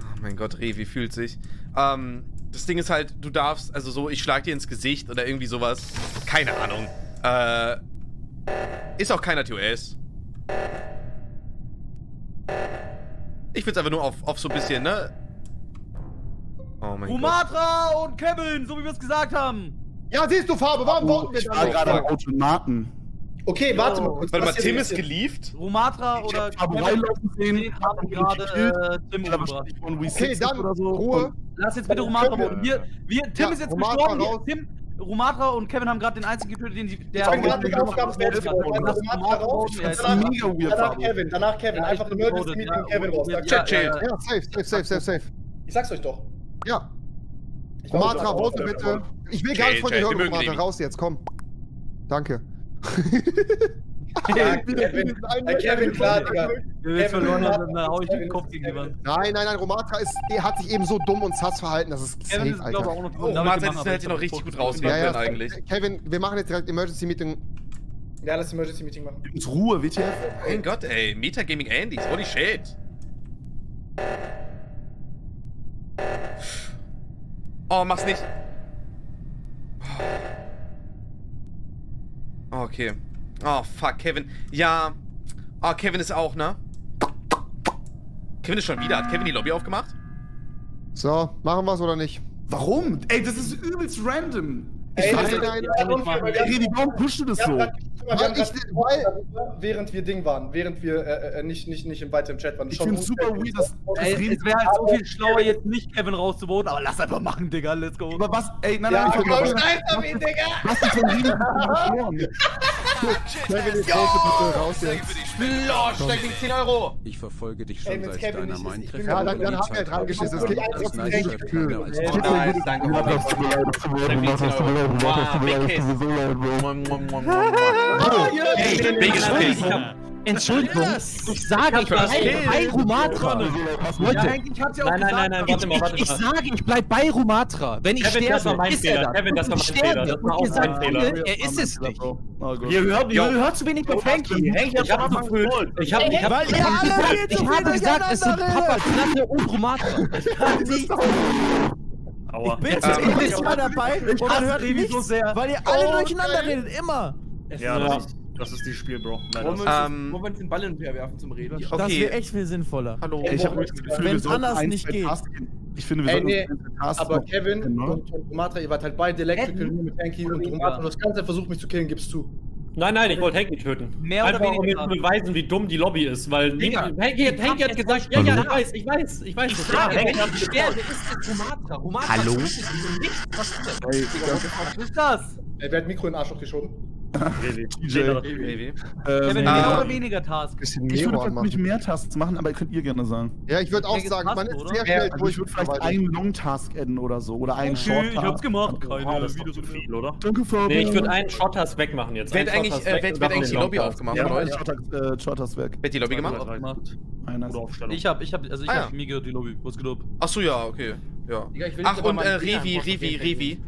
Oh mein Gott, Revi fühlt sich. Ähm, das Ding ist halt, du darfst, also so, ich schlag dir ins Gesicht oder irgendwie sowas. Keine Ahnung. Äh, ist auch keiner TOS. Ich will's einfach nur auf, auf so ein bisschen, ne? Oh mein Gott. Rumatra und Kevin, so wie wir es gesagt haben. Ja, siehst du, Fabo, warum voten wir Ich war gerade am Automaten. Okay, warte mal kurz. Warte mal, hier Tim ist gelieft? Rumatra Ich oder reinlaufen sehen, hab haben gerade äh, Tim umgebracht. Okay, dann oder so. Ruhe. Lass jetzt bitte Rumatra voten. Wir, wir, Tim Ja, ist jetzt Rumatra gestorben. raus. Wir, Tim, Rumatra und Kevin haben gerade den einzigen getötet, den sie. Der Ich fang gerade die Aufgaben fertig. Lass Romatra raus. Ja, ist Danach- mega weird, Danach. Kevin, danach Kevin. Einfach bin Emergency Meeting. Kevin raus. Chat, chill. ja, safe, safe, safe, safe, safe. Ich sag's euch doch. Ja, Romatra, vote bitte. Ich will gar nicht von dir hören, Romatra. Raus jetzt, komm. Danke. *laughs* Ja, Kevin, Kevin, klar, Digga. Wenn wir verloren haben, dann hau ich den Kopf gegen die Wand. Nein, nein, nein, Romatra ist, der hat sich eben so dumm und sass verhalten, das ist Kevin safe, ist, glaube ich, Alter. auch noch Oh, ist hätte noch richtig gut ja, können eigentlich. Kevin, wir machen jetzt direkt Emergency Meeting. Ja, lass Emergency Meeting machen. Uns Ruhe, WTF. Mein Gott, ey. Metagaming Andys. Holy shit. Oh, mach's nicht. Oh, Okay. Oh, fuck, Kevin. Ja. Oh, Kevin ist auch, ne? Kevin ist schon wieder. Hat Kevin die Lobby aufgemacht? So, machen wir's oder nicht? Warum? Ey, das ist übelst random. Ey, weiß nein, nicht, nein, nein, nein, nein, Ey, Revi, warum pushst du das so? ich- darüber, während wir Ding waren, während wir äh, äh, nicht, nicht, nicht im weiter im Chat waren. Ich Schon find's super weird, dass das Ey, Revi- es wäre halt so viel schlauer, jetzt nicht Kevin rauszuvoten, aber lass einfach machen, Digga, let's go. Aber was? Ey, nein, Ja, nein, ich komm, was, scheiß auf ihn, Digga! was ist von Revi verloren? Kevin raus, bitte raus jetzt. Lord, steig die 10 Euro. Ich verfolge dich schon seit deiner ich Mindtreffer. Ja, dann, dann haben wir Zeit dran geschissen. Es habe. geht Das ist nicht nice, danke. Das tut mir leid, das tut mir leid, das tut mir leid, das Biggest Entschuldigung, ich hab- Entschuldigung, ich sage, ich First bleib Kill. bei Rumatra. Leute, ich Nein, nein, nein, ich, warte mal, warte ich, ich mal. sage, ich bleib bei Rumatra. Wenn ich Kevin, das war sterbe, mein ist er Fehler. Kevin, das war mein ich sterbe. Fehler. Das war auch mein Fehler. er ist es nicht. Oh. Ihr hört, zu wenig auf Hanky. Hanky hat schon angefühlt. Ich hab, ich hab, Ich hab zu ich habe gesagt, es sind Papa. Knatte und Rumatra. Aua. Bin Ähm, zum nächsten Mal dabei und dann hasse hört nichts, so sehr. weil ihr alle Oh, durcheinander geil. redet, immer. Ja, das ist, das ist die Spiel, Bro. Leider. Wollen wir uns, Ähm, wollen wir uns den Ball und werfen zum Reden? Das Okay. wäre echt viel sinnvoller. Hallo. Ey, Ich habe das Gefühl, Wenn's sollten anders ein, nicht geht. Ich finde, wir Ey, sollten nee, zwei Tasks Aber Kevin ne? und, und Romatra, ihr wart halt beide Electrical mit Hanky und Romatra. Du hast ganz versucht, mich zu killen, gibst zu. Nein, nein, ich wollte Hanky töten. Mehr oder Einfach um mir weniger. zu beweisen, wie dumm die Lobby ist, weil Digga, Hanky, hat- Hanky hat gesagt, ja, ja, ich weiß, ich weiß, ich weiß. Ich das. frage, Ja, wenn Hanky hat ich sterbe, ist es Rumatra. Rumatra Hallo? Was ist das? Was ist das? Ey, wer hat Mikro in den Arschloch geschoben? Revi. TJ. Dena, Revi. Ähm, Kevin, Ah. mehr oder weniger Tasks? Ich würde nicht mehr Tasks machen, aber könnt ihr gerne sagen. Ja, ich würde auch sagen, man ist oder? sehr schnell Also ich würde vielleicht einen Long-Task adden oder so. Oder einen Okay, Short-Task. ich hab's gemacht. Keine das doch Videos zu und viel, oder? Danke, Fabian. Nee, ich würde einen Shot-Task wegmachen jetzt. Wird eigentlich, äh, wird, wird eigentlich die Lobby aufgemacht Ja, euch? Short-Task äh, Short-Task weg. Wird die Lobby gemacht? Ich hab, ich hab, also ich Ah, hab ja. mir gehört die Lobby. Was geht ab? Achso, ja, okay. Ja. Ach, und äh, Revi, Revi. Revi.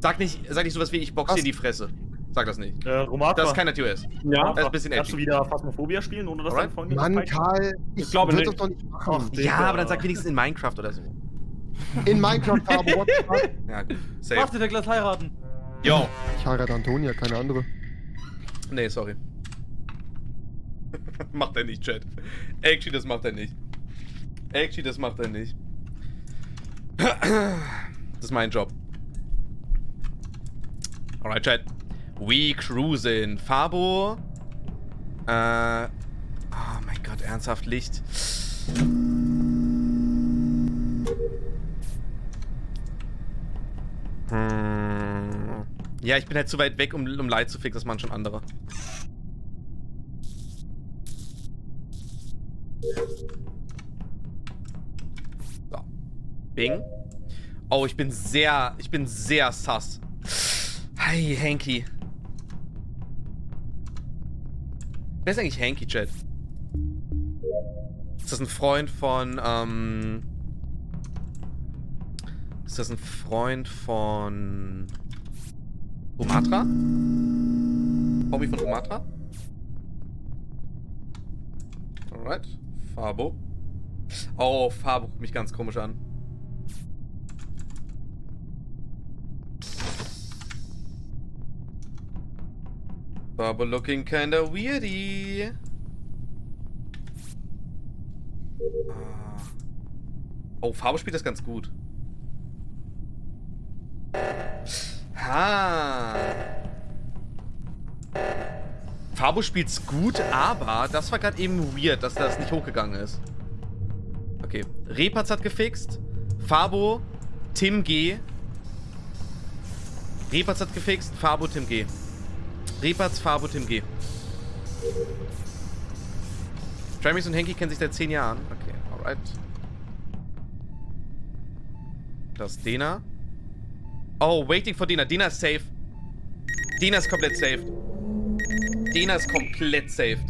Sag nicht, sag nicht sowas wie, ich boxe in die Fresse. Sag das nicht. Äh, Romatra. Das ist kein TOS. Ja, Das ist ein bisschen Kannst du edgy. wieder Phasmophobia spielen, ohne dass dein Freund dir Mann? Karl, ich, Ich glaube nicht. das doch nicht machen. Ach, Ja, aber dann sag wenigstens in Minecraft oder so. In Minecraft habe what the fuck? *laughs* Ja, gut. Safe. der gleich heiraten. Yo. Ich heirate Antonia, keine andere. Nee, sorry. *laughs* macht er nicht, Chat. Actually, das macht er nicht. Actually, das macht er nicht. *clears throat* Das ist mein Job. Alright, Chat. We cruising. Fabo. Äh. Oh mein Gott, ernsthaft Licht. Hm. Ja, ich bin halt zu weit weg, um, um Light zu fixen, das machen schon andere. So. Bing. Oh, ich bin sehr, ich bin sehr sass. Hi, Hanky. Wer ist eigentlich Hanky, Chat? Ist das ein Freund von, ähm... Ist das ein Freund von... Romatra? Hobby von Romatra? Alright. Fabo. Oh, Fabo guckt mich ganz komisch an. Fabo looking kinda weirdy. Ah. Oh, Fabo spielt das ganz gut. Ha. Fabo spielt's gut, aber das war gerade eben weird, dass das nicht hochgegangen ist. Okay. Repatz hat gefixt. Fabo, Tim G. Repatz hat gefixt. Fabo, Tim G. Repatz, Fabo, Tim G. Tramis und Henky kennen sich seit 10 Jahren. Okay, alright. Das ist Dena. Oh, waiting for Dena. Dena ist safe. Dena ist komplett saved. Dena ist komplett saved.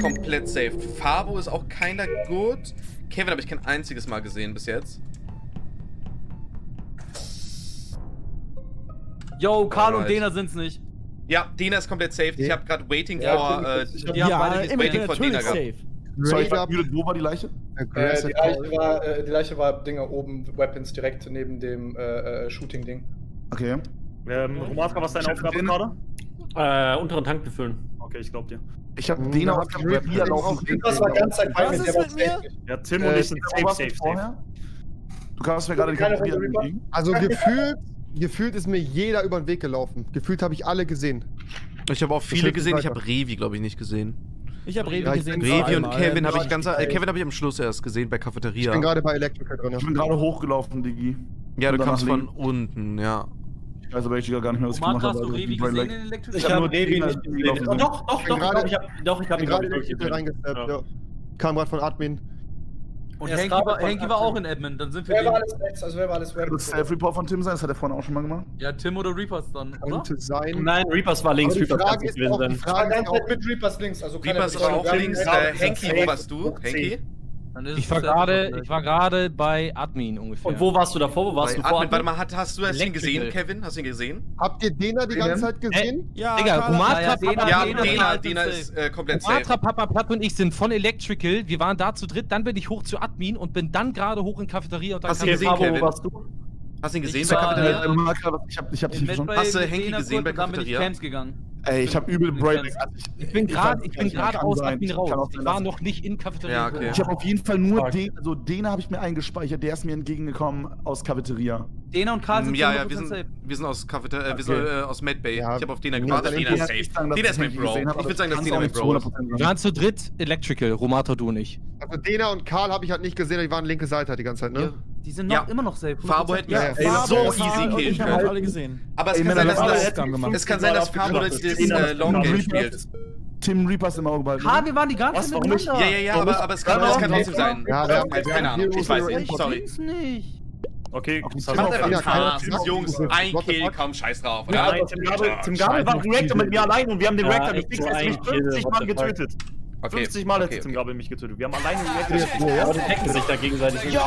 Komplett saved. Fabo ist auch keiner gut. Kevin habe ich kein einziges Mal gesehen bis jetzt. Yo, Karl und Alright. Dena sind's nicht. Ja, Dena ist komplett saved. Ich habe gerade waiting Ja, for. ich Äh. Die haben Ja, nicht immer waiting for natürlich Dena gehabt. safe. Sorry, ich. Wo war die Leiche? Äh, die, Leiche war, äh, die Leiche war Dinger oben, Weapons direkt neben dem äh, äh, Shooting-Ding. Okay. Ähm, Romatra, was ist deine Ich Aufgabe bin- gerade? Äh, unteren Tank befüllen. Okay, ich glaub dir. Ich habe Hm, den auf hab ich dem Rip Revier laufen. Das war ganz Zeit bei mir, der war safe. Ja, Tim Äh, und ich ich sind safe, safe, safe. Du kamst mir gerade die entgegen. Also gefühlt, gefühlt ist mir jeder über den Weg gelaufen. Gefühlt habe ich alle gesehen. ich habe auch viele gesehen, ich Ich hab habe Revi, glaube ich, nicht gesehen. Ich habe Revi Ja, ich gesehen. Revi und. Kevin habe ich ganz. ich- Äh, Kevin habe ich am Schluss erst gesehen bei Ich Cafeteria. bin gerade bei Electrical drin. Ich bin gerade hochgelaufen, Digi. Ja, du nach von unten, ja. Ich weiß aber echt gar nicht mehr, was ich Romatra, gemacht hast habe. du also Revi gesehen in Electric? Ich hab habe nur Revi nicht gesehen. Doch, doch, doch, ich ich Ich habe ihn gerade Tür gesehen. Kam gerade von Admin. Und gerade war, Henki war auch in Admin. Dann sind wir Wer war alles rechts? Also wer war alles Das rechts? Self-Report von Tim sein, das hat er vorhin auch schon mal gemacht. Ja, Tim oder Reapers dann, oder? Könnte sein. Nein, Reapers war links, Aber die Reapers auch, die gewesen sein. Ich war Frage ist ganz mit Reapers links. Also Reapers ist auch links. Ja, Äh, warst du? Hoch Ich war gerade, ich war gerade bei Admin ungefähr. Und wo warst du davor? Wo warst Bei du vor? Admin, warte mal, hat, hast du das Ding gesehen. Kevin? Hast du ihn gesehen? habt ihr Dena die ganze Zeit gesehen? Ja, Digga, Romatra, Ja, ja, Papa, Dena- Ja, Dena- Dena, ist äh, komplett safe. Romatra, Papa, Platt und ich sind von Electrical. Wir waren da zu dritt, dann bin ich hoch zu Admin und bin dann gerade hoch in Cafeteria und dann Hast du kam- gesehen, Kevin? wo warst du? Hast du ihn gesehen Ich bei Cafeteria? äh, ich hab, ich hab dich verstanden. Hast du Henki gesehen bei und Dann bin ich Cafeteria? Camps gegangen. Ey, ich hab übel Ich Brain. kann's. Also Ich bin gerade, ich bin gerade aus. Admin raus. Ich sein, war noch nicht in Cafeteria. Ja, okay. Ich habe auf jeden Fall nur Fuck. den, also den habe ich mir eingespeichert, der ist mir entgegengekommen aus Cafeteria. Dena und Karl sind Mm, Ja, ja, 100% wir sind, safe. wir sind aus Cafeteria, äh, wir sind Okay. äh, aus Medbay. Ja, ich habe auf Dena gewartet. Dena ist safe. Dena ich ist mein Bro. Ich würde sagen, dass Dena auch mein nicht zu Bro ist. 100% Wir waren zu dritt Electrical, Romata, du nicht. Also Dena und Karl habe ich halt nicht gesehen, die waren linke Seite die ganze Zeit, ne? Die sind noch, Ja. immer noch safe. Fabo hätte mich Ja, so easy killen Ich haben können. alle gesehen. Aber es Ey, kann Männer, sein, dass das war das, jetzt gemacht. es kann sein, dass Fabo das, das äh, Long Tim Game spielt. Tim Reapers im Auge behalten. Karl, wir waren die ganze Zeit miteinander. Ja, ja, ja, aber, aber es kann, es kann ja, trotzdem sein. Ja, wir haben- keine Ahnung, ich weiß nicht, sorry. Ging's nicht. Okay, Okay, Sascha, Macht einfach Cars, keiner- Jungs, ein? Kill, komm, scheiß drauf, oder? Nein, Tim Gabel, Tim war Reactor mit mir allein und wir haben den Reactor gefixt. Er mich Kill, 50 what Mal getötet. Okay, 50 Mal hat okay, Tim okay. Gabel mich getötet. Wir haben alleine. Aber die *laughs* hacken sich da gegenseitig. Yo,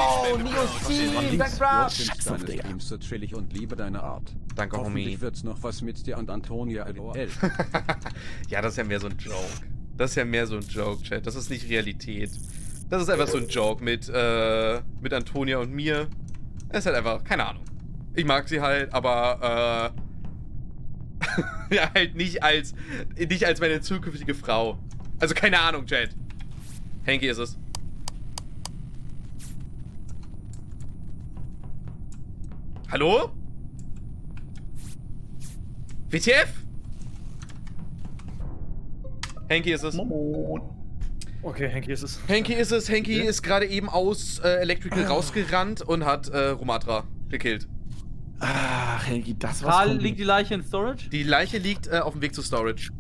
Deine Streams so chillig und liebe deine Art. Danke, Homie. Hoffentlich wird's noch was mit dir und Antonia LOL. *laughs* ja, das ist ja mehr so ein Joke. Das ist ja mehr so ein Joke, Chat. Das ist nicht Realität. Das ist einfach so ein Joke mit, äh, mit Antonia und mir. Es ist halt einfach, keine Ahnung. Ich mag sie halt, aber, äh, *laughs* ja, halt nicht als, nicht als meine zukünftige Frau. Also keine Ahnung, Chat. Henky ist es. Hallo? WTF? Henky ist es. Okay, Henky ist es. Henky ist es. Henky ist gerade eben aus äh, Electrical rausgerannt und hat äh, Romatra gekillt. Ach, Henki, das war's. Karl, liegt die Leiche in Storage? Die Leiche liegt äh, auf dem Weg zu Storage.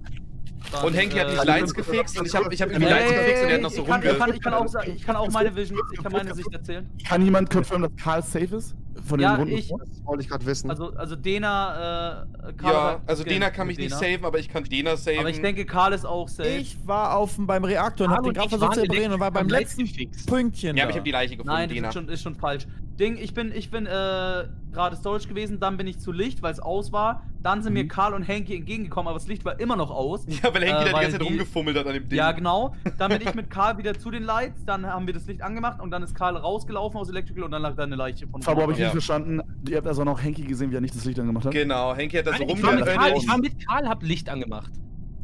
Dann, Und Henky hat die äh, Slides gefixt und ich habe ich hab ihm die Lights gefixt und er hat noch so ich, kann, ich, kann, rumge... ich, kann auch, ich kann auch meine Vision, ich kann meine Sicht erzählen. Kann jemand confirmen, dass Karl safe ist? Von den Ja, Runden ich-? Das wollte ich gerade wissen. Also, also Dena, äh, Karl Ja, also Dena kann mich nicht saven, aber ich kann Dena saven. Aber ich denke, Karl ist auch safe. Ich war auf, beim Reaktor und hab den gerade versucht zu reparieren und war beim letzten. Pünktchen. ja, aber ich habe die Leiche gefunden, Nein, das Dena. ist schon, ist schon falsch. Ding, ich bin, ich bin äh, gerade Storage gewesen, dann bin ich zu Licht, weil es aus war. Dann sind mir Karl und Henky entgegengekommen, aber das Licht war immer noch aus. *laughs* Ja, weil Henky da die ganze Zeit rumgefummelt hat an dem Ding. Ja, genau. Dann bin ich *laughs* mit Karl wieder zu den Lights, dann haben wir das Licht angemacht und dann ist Karl rausgelaufen aus Electrical und dann lag da eine Leiche von Fabo habe ich Ja. nicht verstanden. Ihr habt also noch Henki gesehen, wie er nicht das Licht angemacht hat. Genau, Henky hat da so Nein, ich, war mit Karl, rumgeölt. ich war mit Karl, hab Licht angemacht.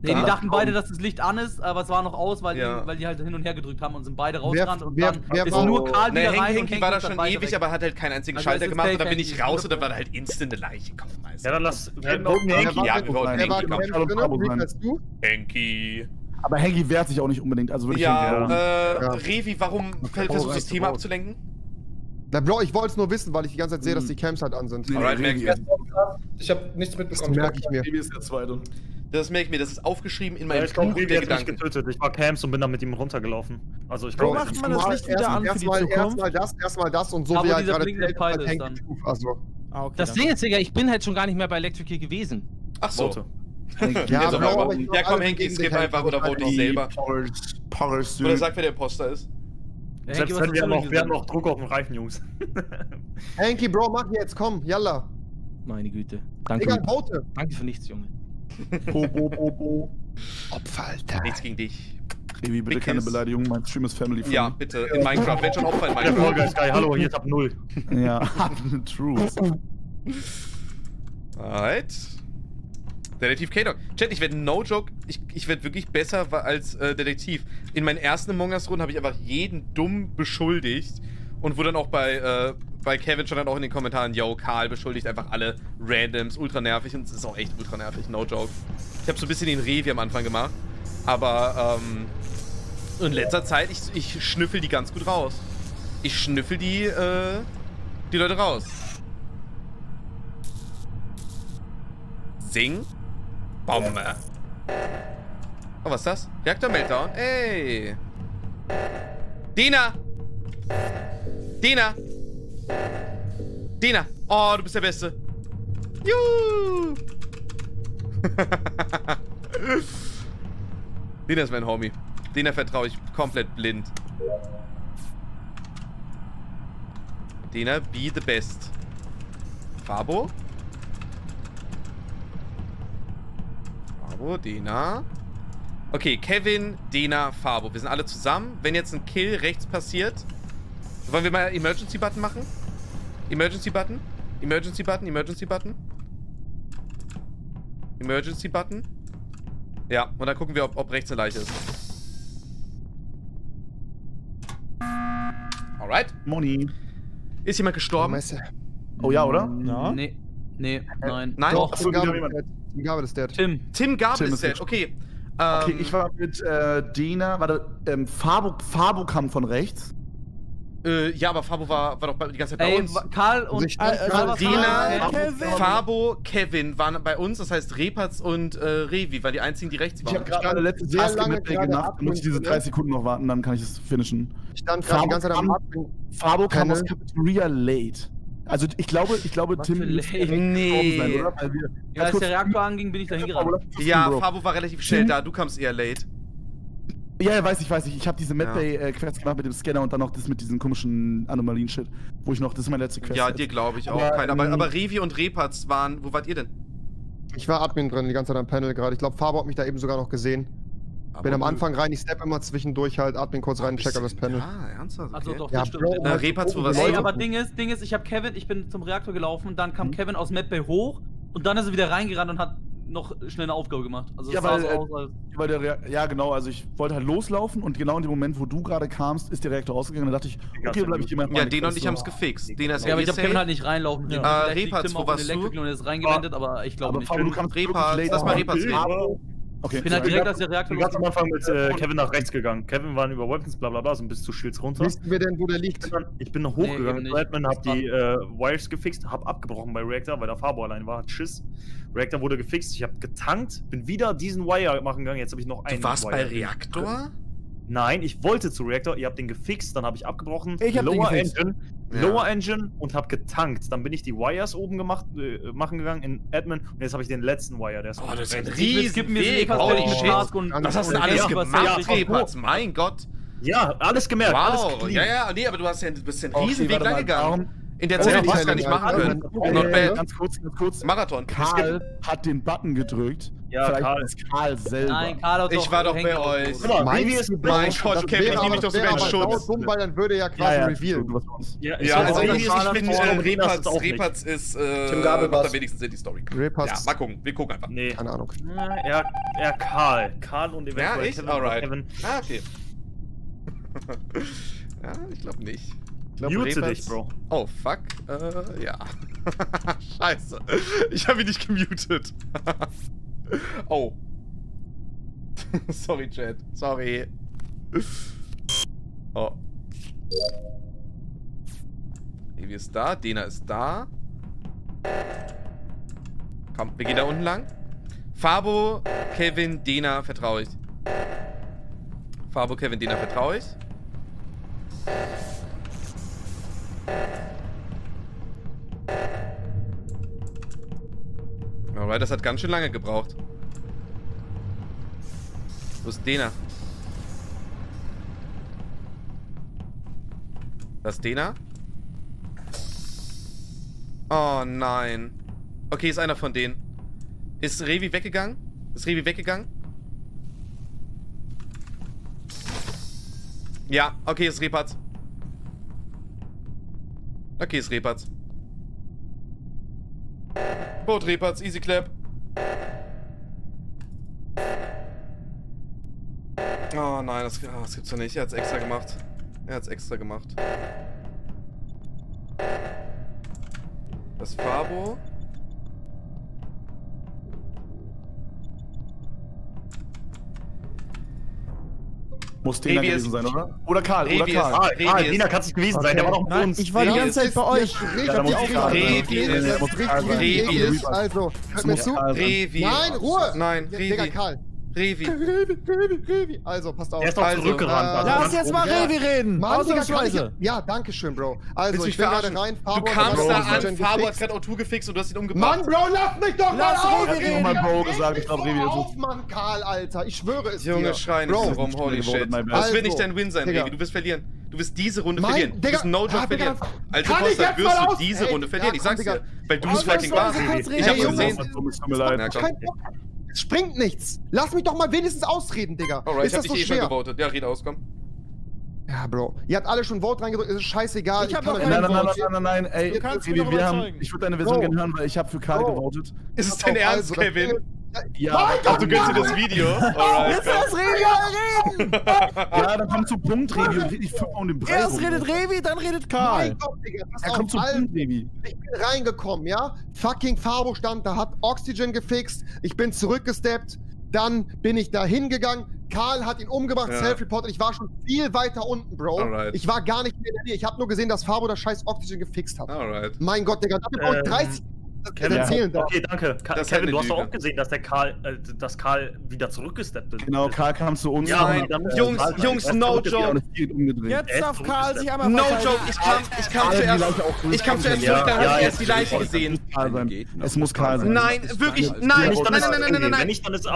Nee, die dachten beide, dass das Licht an ist, aber es war noch aus, weil, Ja. die, weil die halt hin und her gedrückt haben und sind beide rausgerannt und wer- dann wer ist war- nur Karl wieder rein und Henky war da schon ewig, weg. aber hat halt keinen einzigen Also Schalter gemacht und dann bin ich raus und dann war da halt instant eine Leiche. Komm, also. Ja, dann lass. War- Ja, Henki wir wollten du? Henky. Aber Henki wehrt sich auch nicht unbedingt. Also würde ich Ja, Henki- äh. Revi, warum versuchst du das Thema abzulenken? Na, Bro, ich wollte es nur wissen, weil ich die ganze Zeit sehe, dass die Camps halt an sind. Alright, Ich habe nichts Das mitbekommen. merke ich mir. Revi ist der Zweite. Das merke ich mir, das ist aufgeschrieben in Ja, meinem ich glaube, Buch der hat mich Gedanken. getötet. Ich war Camps und bin dann mit ihm runtergelaufen. Also ich glaube, macht man das Licht wieder an für die erstmal, Zukunft? erstmal das, erstmal das und so Aber wie er dieser gerade zählt, Pfeil halt ist hängt dann. Also, Ah, okay, Das Ding ist, Digga, ich bin halt schon gar nicht mehr bei Electric gewesen. Ach so. Vote. *laughs* ja, Bro, aber- aber ich glaub, ja, komm, gegen skip einfach oder vote wahrscheinlich. selber. Oder sag, wer der Imposter ist. Ja, Selbst wenn wir noch, wir haben noch Druck auf den Reifen, Jungs. *laughs* Henky, Bro, mach jetzt, komm, yalla. Meine Güte. Danke. Egal, vote. Danke für nichts, Junge. Bo, bo, bo, bo. Opfer, Alter. Nichts gegen dich. Revi, bitte Big keine Kiss. Beleidigung. Mein Stream ist Family Ja, bitte. In Minecraft. Wenn schon Opfer in Der Fall Minecraft. Guys Guy, hallo, hier Tab 0. *laughs* Ja, *laughs* Truth. Alright. Detektiv K-Dog. Chat, ich werde no joke, ich, ich werde wirklich besser als äh, Detektiv. In meinen ersten Among Us-Runden habe ich einfach jeden dumm beschuldigt und wurde dann auch bei, äh, bei Kevin schon dann auch in den Kommentaren, yo, Karl beschuldigt einfach alle Randoms, ultra nervig und es ist auch echt ultra nervig, no joke. Ich habe so ein bisschen den Revi am Anfang gemacht, aber ähm, in letzter Zeit, ich, ich schnüffel die ganz gut raus. Ich schnüffel die, äh, die Leute raus. Sing. Bombe. Oh, was ist das? Reaktor Meltdown. Ey. Dina. Dina. Dina. Oh, du bist der Beste. Juhu. *laughs* Dina ist mein Homie. Dina vertraue ich komplett blind. Dina, be the best. Fabo? Fabo, Dina. Okay, Kevin, Dina, Fabo. Wir sind alle zusammen. Wenn jetzt ein Kill rechts passiert, wollen wir mal Emergency Button machen? Emergency Button? Emergency Button? Emergency Button? Emergency Button? Ja, und dann gucken wir, ob, ob rechts eine Leiche ist. Alright. Moni. Ist jemand gestorben? Oh ja, oder? Ja. Nee, nee, nein. Nein? Doch, Tim Gabel jemand. ist dead. Tim Gabel ist dead. Tim. Tim Gabel Tim ist ist dead. Okay. Okay, Ähm, ich war mit äh, Dina, warte, ähm, Fabo, Fabo kam von rechts. Äh, ja, aber Fabo war, war doch bei, die ganze Zeit bei Ey, uns. Karl und ich- Karl, Karl war Dena, Kevin. Fabo, Kevin waren bei uns, das heißt Repatz und äh, Revi waren die einzigen, die rechts Ich waren. habe gerade letzte sehr Task lange gemacht. Muss ich diese können. 30 Sekunden noch warten, dann kann ich es finishen. Ich stand gerade die ganze Zeit am kam- Atmen. Fabo kam aus Cafeteria late. Also ich glaube, ich glaube, Was Tim Nee. sein, oder? Weil wir, Ja, als der Reaktor anging, bin ich dahin Fabo, gerannt. lass mich Ja. Fabo war relativ schnell Tim- da, du kamst eher late. Ja, ja, weiß ich, weiß ich. Ich habe diese Ja. Medbay-Quest gemacht mit dem Scanner und dann noch das mit diesen komischen Anomalien-Shit, wo ich noch, das ist meine letzte Quest. Ja, dir glaube ich auch. Aber, Keiner. Aber, ähm, aber Revi und Repatz waren, wo wart ihr denn? Ich war Admin drin die ganze Zeit am Panel gerade. Ich glaube, Fabo hat mich da eben sogar noch gesehen. Bin am Aber- Anfang rein, ich step immer zwischendurch halt Admin kurz rein, check das Panel. Ah, ernsthaft? Also Okay. doch, Ja, das stimmt. Bro, Äh, Repatz, wo warst Ey, aber Ding ist, Ding ist, ich habe Kevin, ich bin zum Reaktor gelaufen, dann kam Kevin aus Medbay hoch und dann ist er wieder reingerannt und hat noch schnell eine Aufgabe gemacht. Also es Ja, sah weil, so äh, aus, als Weil der ja, genau, also ich wollte halt loslaufen und genau in dem Moment, wo du gerade kamst, ist der Reaktor ausgegangen. Dann dachte ich, okay, bleib ich hier mal. Ja, den und ich haben es gefixt. Den ist ja, aber ich habe Kevin halt nicht reinlaufen sehen. Ja. Äh, Tim wo auf warst den du? Und ist reingewendet, aber ich glaube Aber nicht. Fabo, du kannst Repatz, wirklich lass mal late Repatz reden. Okay, Ich bin halt direkt aus der Reaktor Ich bin ganz am. Anfang mit äh, Kevin nach rechts gegangen. Kevin waren über Weapons, bla bla bla, so bis zu Shields runter. Wissen wir denn, wo der liegt? Ich bin noch Nee, hochgegangen, eben nee, nicht. hab die äh, Wires gefixt, hab abgebrochen bei Reactor, weil der Fabo allein war, hat Schiss. Reactor wurde gefixt, ich hab getankt, bin wieder diesen Wire machen gegangen, jetzt habe ich noch einen Du warst Wire. bei Reaktor? Nein, ich wollte zu Reactor, ihr habt den gefixt, dann habe ich abgebrochen, Ich hab den Lower gefixt. Engine, Ja. Lower Engine und hab getankt. Dann bin ich die Wires oben gemacht, äh, machen gegangen in Admin und jetzt habe ich den letzten Wire, der ist Oh, das ist ein riesen Weg. Holy shit. Was hast du denn alles gemacht. Repatz? Mein Gott. Ja, alles gemerkt, alles Wow. clean. Ja, ja, nee, aber du hast ja, bist ja einen Okay, riesen Weg lang gegangen. In der Oh, Zeit hätte ich ja, das gar nicht ja, machen ja, können. ja, Not ja, bad. ja. Ganz kurz, ganz kurz. Marathon. Karl hat den Button gedrückt. Ja, Vielleicht Karl. ist Karl selber. Nein, Karl hat Ich war doch bei euch. Mein Bro? Gott, Kevin, ich nehme mich doch sogar in Schutz. weil dann würde ja quasi ja, ja, revealen. Ja, Ja, also ich, ist ich nicht finde, äh, Repatz, ist auch nicht. Repatz ist, äh, Tim Gabel macht am wenigsten Sinn, die Story. Repatz. Ja, mal gucken, wir gucken einfach. Nee. Keine Ahnung. Ja, ja, Karl. Karl und Ja, eventuell ich? Kevin. aber Alright. Kevin. Ah, okay. *laughs* ja, ich glaube nicht. Ich glaub, Mute Repatz- dich, Bro. Oh, fuck. Äh, ja. *laughs* Scheiße. Ich habe ihn nicht gemutet. *laughs* oh. *laughs* Sorry, Chat. Sorry. Oh. Evi ist da, Dena ist da. Komm, wir gehen da unten lang. Fabo, Kevin, Dena, vertraue ich. Fabo, Kevin, Dena, vertraue ich. Alright, das hat ganz schön lange gebraucht. Wo ist Dena? Das Dena? Oh nein. Okay, ist einer von denen. Ist Revi weggegangen? Ist Revi weggegangen? Ja, okay, ist Repatz. Okay, ist Repatz. Boot Repatz, easy clap. Oh nein, das, ah, das gibt's doch nicht. Er hat's extra gemacht. Er hat's extra gemacht. Das Fabo. Muss Dena Revi gewesen sein, oder? Oder Karl, oder Revi Karl. ist- Ah, Revi ah, Dina kann es nicht gewesen sein, der war doch mit uns. ich war die Revi ganze Zeit bei euch. Ich hab die Aufgabe. Revi Okay, ist- Revi ist- Also, hört mir zu. Revi. Nein, Ruhe! Nein, Revi. Digga, Karl. Revi. Revi, Revi, Revi. Also, passt auf. Er ist doch Also, zurückgerannt. äh, also Lass jetzt mal Ja. Revi reden. Mann, ich, Ausnahmsweise. ja, danke schön, Bro. Also, du ich bin gerade rein. Du Fabo hat kamst da an, Fabo hat gerade O2 gefixt und du hast ihn Mann, umgebracht. Bro, lass mich doch mal Lass Revi ausreden. reden. Nochmal Bro Red gesagt, ich glaub, Revi ist auf. Mann, Karl, Alter. Ich schwöre es Junge, dir. schrei nicht Bro, so rum, holy shit. Das wird nicht dein Win sein. Revi. Du wirst verlieren. Du wirst diese Runde Mein- verlieren. Du Digga, wirst no job ah, Digga, verlieren. Als kann ich Imposter jetzt wirst mal du diese Runde ja, verlieren. Ich sag's dir. Weil du es fucking warst. Ich hab's Junge. gesehen. Es tut mir leid. Es springt nichts. Lass mich doch mal wenigstens ausreden, Digga. Alright, ich ist hab das so dich eh schon gewotet. Ja, red aus, komm. Ja, Bro. Ihr habt alle schon Vote reingedrückt. Es ist scheißegal. Ich hab kann Nein, nein, nein, nein, nein, nein, ey, Du kannst doch wir haben, ich würde deine Version gerne hören, weil ich habe für Karl gewotet. Ist es dein Ernst, also, das Kevin? Ja, mein Gott, also gönnst du das Video? *laughs* Alright, Jetzt das Revi reden! *laughs* ja, dann kommt zu Punkt, Revi, und richtig fünf und den Brei Erst redet Revi, dann redet Karl. Mein Gott, Digga, er kommt zu Punkt, Revi. Ich bin reingekommen, ja? Fucking Fabo stand da, hat Oxygen gefixt, ich bin zurückgesteppt, dann bin ich da hingegangen, Karl hat ihn umgemacht, ja. Self-Report, ich war schon viel weiter unten, Bro. Alright. Ich war gar nicht mehr in der Nähe, ich hab nur gesehen, dass Fabo das scheiß Oxygen gefixt hat. Alright. Mein Gott, Digga, dafür ähm. brauche ich 30 Kevin, ja. erzählen darf. Okay, danke. Ka das Kevin, du hast doch auch gesehen, dass der Karl, äh, dass Karl wieder zurückgesteppt ist. Genau, Karl kam zu uns. Ja, rein. Jungs, Jungs, no joke. Jetzt darf Karl sich einmal No joke, ich kam, ich kam zuerst, ich kam zuerst zurück, da habe ich erst die Leiche gesehen. Es muss Karl sein. Nein, wirklich, nein, nein, nein, nein, nein, nein.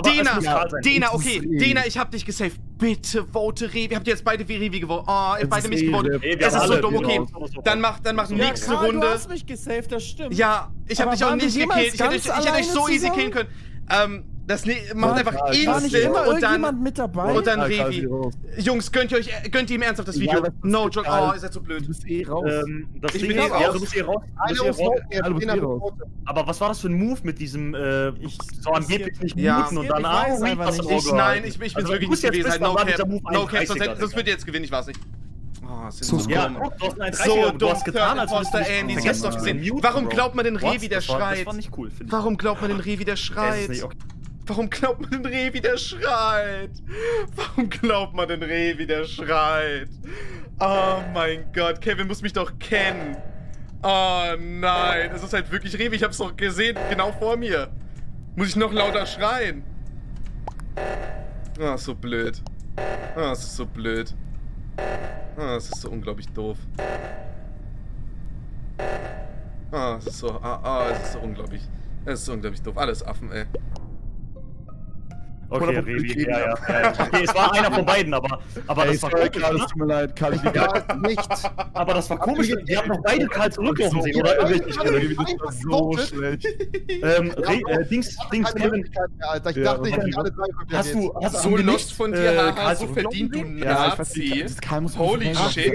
Dena, Dena, okay, Dena, ich hab dich gesaved. Bitte vote Revi. Habt ihr jetzt beide wie Revi gewonnen? Oh, ah, ihr beide mich gewonnen. Das ist so dumm, okay. Dann mach, dann macht nächste Runde. Du hast mich gesaved, das stimmt. Ja, ich hab ich auch nicht gekillt. Ich hätte, ich hätte euch so zusammen? easy killen können. Ähm, das ne macht einfach instant und dann, mit dabei? und dann ja, Revi. Jungs, gönnt ihr, euch, gönnt ihr ihm ernsthaft das Video? Ja, das no, joke. oh, ist er zu blöd. Du bist eh raus. Ähm, ich bin eh raus. Ja, du bist eh raus. Du bist eh raus. Aber was war das für ein Move mit diesem, äh, ich so angeblich nicht ja. muten und dann ah, ich, nein, ich, ich bin also, wirklich gewesen, halt, no cap, no cap, sonst würdet ihr jetzt gewinnen, ich weiß nicht. Oh, so, ja, so du hast getan, als würdest du Andy, ich hab's doch gesehen. Warum glaubt man den *laughs* Revi, der schreit? Warum glaubt man den Revi, der schreit? Warum glaubt man den Revi, der schreit? Warum glaubt man den Revi, der schreit? Oh mein Gott, Kevin muss mich doch kennen. Oh nein, es ist halt wirklich Revi, ich hab's doch gesehen, genau vor mir. Muss ich noch lauter schreien? Ah, oh, so blöd. Ah, oh, es ist so blöd. Ah, das ist so unglaublich doof. Ah, das ist so... Ah, ah, es ist so unglaublich... Es ist so unglaublich doof. Alles Affen, ey. Okay, Revi, ja, ja, ja. Okay, es war einer von beiden, aber, aber hey, das war sorry, komisch. Es tut mir ne? leid, Karl, ich ja, nicht. Aber das war komisch, die haben noch beide Karl zurücklaufen sehen, oder? Revi, das war so schlecht. *laughs* ähm, Re äh, Dings, Dings, Kevin. Ich dachte, ich hätte alle drei von dir Hast du, hast so lost von dir, äh, haha, so verdient, du Nazi. Holy shit.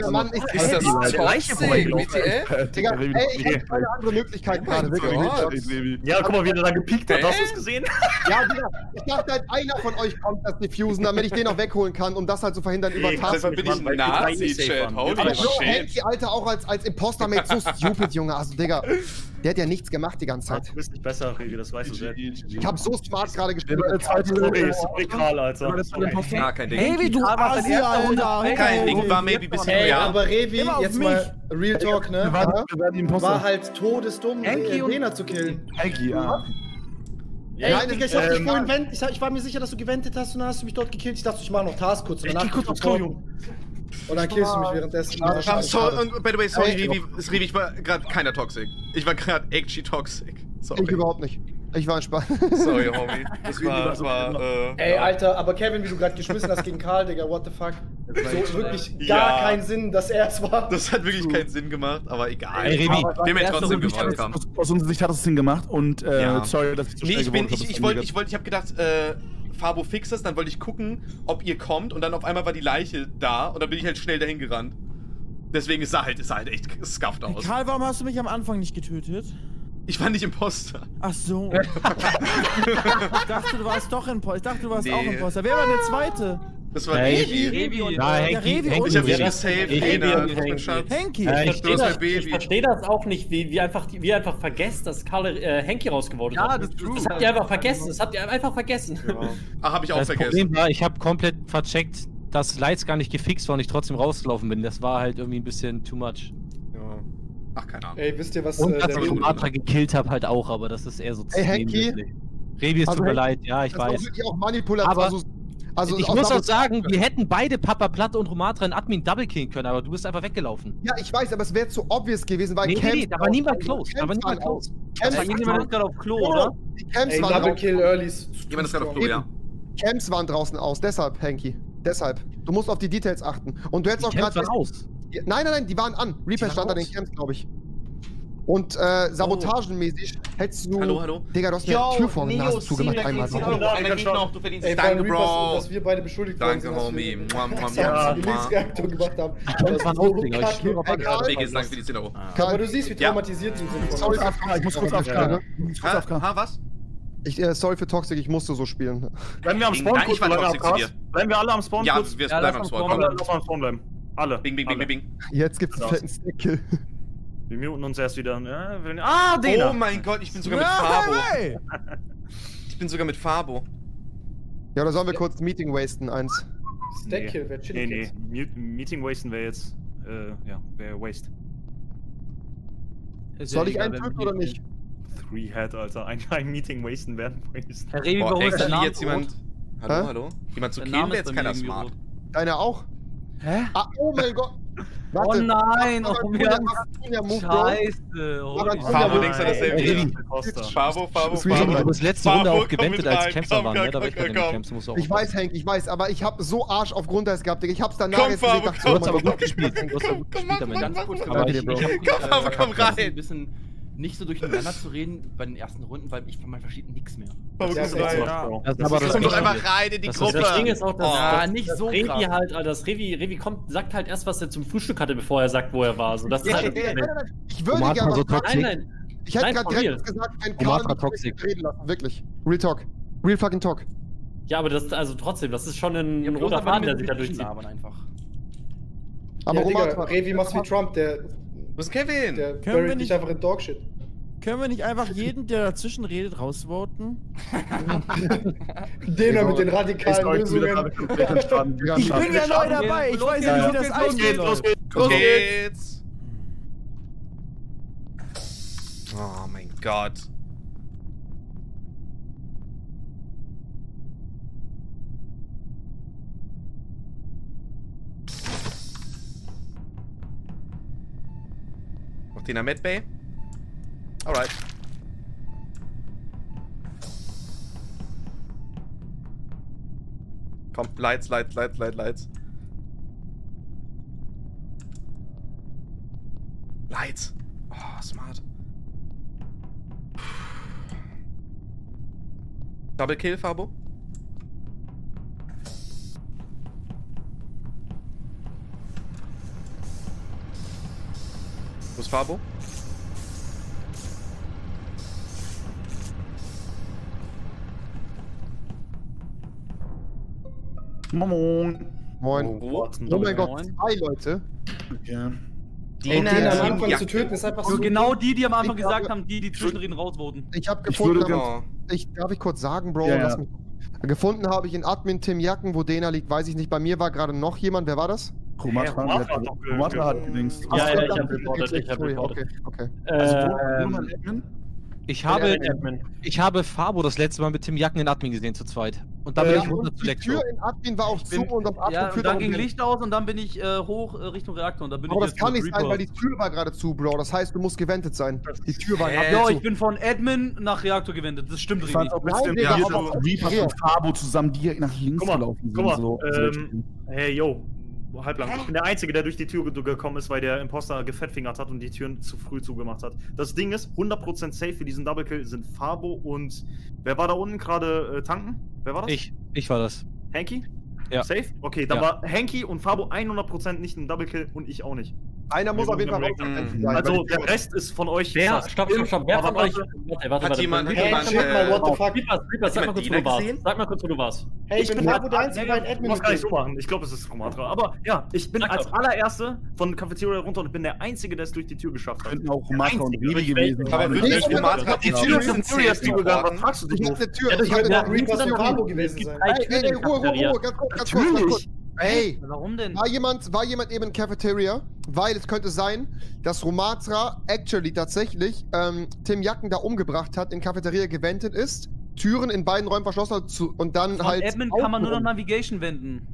Ist das toxic, WTF? Digga, ey, ich hätte keine andere Möglichkeit gerade, wirklich. Ja, guck mal, wie der da gepiekt hat, hast du es gesehen? Ja, Digga, ich dachte halt, einer einer von euch kommt, das Diffusen, damit ich den noch wegholen kann, um das halt zu verhindern über Task. bin ich ein Nazi-Chat. Holy shit. die Alter auch als, als Imposter-Mate so stupid, Junge. Also, Digga, der hat ja nichts gemacht die ganze Zeit. Du bist nicht besser, Regi, das weißt du selbst. Ich hab so smart gerade gespielt. Sorry, sorry, Karl, Alter. Ja, kein Ding. Revi, du Asi, Alter. Kein Ding, war maybe ein bisschen Hey, aber Revi, jetzt mal Real Talk, ne? War halt todesdumm, Rena zu killen. Enki, ja. Ey, Nein, Digga, ich, hab ähm, vorhin wend, ich, ich, war mir sicher, dass du gewendet hast und dann hast du mich dort gekillt. Ich dachte, ich mach noch Task kurz. Ich geh kurz aufs Klo, Und dann killst du mich währenddessen. Ja, ja, so, und by the way, sorry, Rivi, Rivi, ich war gerade keiner toxic. Ich war gerade actually toxic. Sorry. Ich überhaupt nicht. Ich war entspannt. Sorry, Homie. *laughs* Das war, das war, äh, Ey, ja. Alter, aber Kevin, wie du gerade geschmissen hast gegen Karl, Digga, what the fuck? So wirklich ja. gar keinen Sinn, dass er es war. Das hat wirklich True. keinen Sinn gemacht, aber egal. Ey, Revi, dem er trotzdem gewonnen kam. Aus, aus unserer Sicht hat es Sinn gemacht und äh, ja. sorry, dass ich zu so nee, ich bin, ich, ich wollte, ich, wollt, ich habe gedacht, äh, Fabo fix das, dann wollte ich gucken, ob ihr kommt und dann auf einmal war die Leiche da und dann bin ich halt schnell dahin gerannt. Deswegen sah halt, sah halt echt scuffed aus. Karl, warum hast du mich am Anfang nicht getötet? Ich war nicht Imposter. Ach so. *laughs* ich dachte, du warst doch Imposter. Ich dachte, du warst nee. auch Imposter. Wer war der Zweite? Das war hey, Revi. Revi. Revi. Henki, ja, Henki. Ich hab dich gesaved, Lena. Henki. Äh, ich, das, ich verstehe das auch nicht, wie, wie einfach, wie einfach vergesst, dass Karl äh, Henki rausgeworden ja, hat. Das, das, das habt ihr einfach vergessen. Das habt ihr einfach vergessen. Ja. Ah, hab ich auch das vergessen. Problem war, ich habe komplett vercheckt, dass Lights gar nicht gefixt war und ich trotzdem rausgelaufen bin. Das war halt irgendwie ein bisschen too much. Ach, keine Ahnung. Ey, wisst ihr, was. Und äh, ich Matra gekillt habe, halt auch, aber das ist eher so. Ey, Henki? Rebi, es also, tut mir leid, ja, ich das weiß. Das wirklich auch Manipulation. Aber also, also ich muss auch sagen, wir hätten beide Papa Platte und Romatra in Admin Double killen können, aber du bist einfach weggelaufen. Ja, ich weiß, aber es wäre zu obvious gewesen, weil nee, Camps. Nee, nee, da war niemand close. Da war niemand close. Camps war niemand gerade auf Klo, oder? Die Camps Ey, waren Double Kill Earlys. Jemand ist gerade auf Klo, ja. Camps waren draußen aus, deshalb, Hanky. Deshalb. Du musst auf die Details achten. Und du hättest auch gerade. raus. Die, nein, nein, nein, die waren an. Reaper stand an den Camps, glaube ich. Und äh, sabotagenmäßig hättest du. Hallo, hallo. Digga, du hast mir die Tür vor der Nase zugemacht einmal. So. Einer geht noch, du verdienst Ey, Danke, Bro. Dass wir beide beschuldigt Danke, sind, Homie. Mua, mua, mua, ja, mua. gemacht haben. *laughs* Das war ein Digga. Ich schwöre auf alles. Danke für die 10 Euro. Aber du siehst, wie traumatisiert sie sind. Sorry, ich muss kurz AFK. Ne? Ha, was? Ich, äh, sorry für Toxic, ich musste so spielen. Bleiben wir am Spawn kurz, Bleiben wir alle am Spawn kurz? Ja, wir bleiben am Spawn. Lass mal am Spawn bleiben. Alle. Bing, bing, bing, bing, bing. Jetzt gibt's einen fetten Stack. Wir muten uns erst wieder. Ja, wenn, ah, den! Oh mein Gott, ich bin sogar mit Fabo. ich bin sogar mit Fabo. Ja, oder sollen wir kurz Meeting wasten, eins? Stack, wer chillt? chillig. Nee, nee, Meeting wasten wäre jetzt, äh, ja, wäre Waste. Soll ich einen töten oder nicht? Three-Head, Alter. Ein, ein Meeting wasten werden Waste. Herr Rebi, warum ist der jetzt jemand... Hallo, hallo? Jemand zu killen, der jetzt keiner smart. Deiner auch? Hä? Ah, oh mein Gott! Oh nein, mach- oh, mach- Move, Bro. Scheiße. shit. Fabo links hat dasselbe. Ey, Fabo, Fabo. Fabo. Du hast letzte Fabo, Runde auch gewendet, als Komm, waren, komm, ne? Da war ich in den. Camps, musst du auch Ich weiß, Hank, ich weiß, aber ich habe so Arsch auf Grundeis gehabt, Digga. Ich hab's danach Komm, jetzt gesehen, Fabo, dachte, komm, oh Du hast mein aber gut gespielt. Du hast aber gut Komm, gespielt damit. Ganz hab, Komm, aber komm rein. Ein nicht so durcheinander zu reden bei den ersten Runden, weil ich man versteht nichts mehr. Komm das ist rein. echt Das aber das Komm doch einfach rein in die Das Gruppe. Das Ding ist auch, dass, Ah, dass, nicht so Revi krass. halt, das Revi, Revi kommt, sagt halt erst, was er zum Frühstück hatte, bevor er sagt, wo er war. So, das ist halt, Nein, nein, nein, Ich würde Sumatra gerne so toxic. nein, nein. Ich hätte gerade direkt gesagt, Karl mich toxic. reden lassen, wirklich. Real Talk. Real fucking Talk. Ja, aber das, also trotzdem, das ist schon ein, Ja, ein roter aber Faden, der sich da durchzieht. labern einfach. Aber ja, Digga, Revi macht's wie Trump, der, Wo ist Kevin? der Können wir buried nicht- einfach in Dogshit. Können wir nicht einfach jeden, der dazwischen redet, rausvoten? *laughs* Den mit den radikalen Lösungen. *laughs* Ich bin ja neu dabei, ich weiß ja nicht, wie das Los ausgeht. geht's, los geht's. Los geht's. Oh mein Gott. Den Med Bay? Alright. Komm, Lights, Lights, Lights, Lights, Lights. Lights. Oh, smart. Double Kill, Fabo. Wo ist Fabo? Moin. Moin. Wo? Oh mein Gott, zwei Leute. Okay. Ey, den am Anfang zu Jacken. töten ist einfach So genau die, die am Anfang Ich gesagt glaube- haben, die, die zwischendrin rausvoten. Ich habe Ich gefunden, würde aber- Oh. ich, darf ich kurz sagen, Bro? Ja, ja. Lass mich, gefunden habe ich in Admin Tim Jacken, wo Dena liegt, weiß ich nicht. Bei mir war gerade noch jemand. Wer war das? Romatra Romatra hat- hat doch ge- Romatra hat ge- gedingst. Ja, ja, ich dann- hab reportet, ich reportet. Okay, okay. Also, wo, wo Ähm, mein Admin? Ich habe, ich habe Fabo das letzte Mal mit Tim Jacken in Admin gesehen zu zweit. Und dann bin ich runter und zu die Lektor. Tür in Admin war auch zu und auf Admin Ja, und führt dann ging Licht aus und dann bin ich äh, hoch äh, Richtung Reaktor und da bin Aber ich das jetzt kann nicht sein, weil die Tür war gerade zu, Bro. Das heißt, du musst gewendet sein. Die Tür war Hä? Admin Ja, zu. ich bin von Admin nach Reaktor gewendet. Das stimmt Ich richtig. aber- Reaper und Fabo zusammen direkt nach links gelaufen sind. guck mal, so. ähm, hey, yo, halblang. Ich bin der Einzige, der durch die Tür ge- gekommen ist, weil der Imposter gefettfingert hat und die Türen zu früh zugemacht hat. Das Ding ist, 100% safe für diesen Double Kill sind Fabo und wer war da unten gerade äh, tanken? Wer war das? Ich, ich war das. Hanky? Ja. Safe? Okay, dann Ja. war Hanky und Fabo 100% nicht ein Double Kill und ich auch nicht. Einer muss auf jeden Fall raus. Also Tür- der Rest ist von euch. Wer? Stopp, stopp, stopp. Wer von euch? warte, Warte, warte, Hat jemand? Reaper, sag mal kurz, wo du warst. Sag mal kurz, wo du warst. Hey, ich bin Ja, Fabo der Einzige, der ein Du Admin musst gar nicht so machen. Ich glaube, es ist Romatra. Aber ja, ich bin als allererste von Cafeteria runter und bin der Einzige, der es durch die Tür geschafft hat. könnten auch Romatra und durch gewesen. Aber wirklich, Romatra hat die Tür Cafeteria ist zugegangen. Was fragst du dich Ich hab eine Tür. Ich hab eine Reaper noch- gewesen sein. in Ruhe, Ruhe. Ruhe, ganz kurz, ganz kurz, ganz kurz. Hey, Warum denn? war jemand, war jemand eben in Cafeteria? Weil es könnte sein, dass Romatra actually tatsächlich ähm, Tim Jacken da umgebracht hat, in Cafeteria gewendet ist, Türen in beiden Räumen verschlossen hat zu, und dann Von halt. Admin kann man nur noch. Navigation wenden.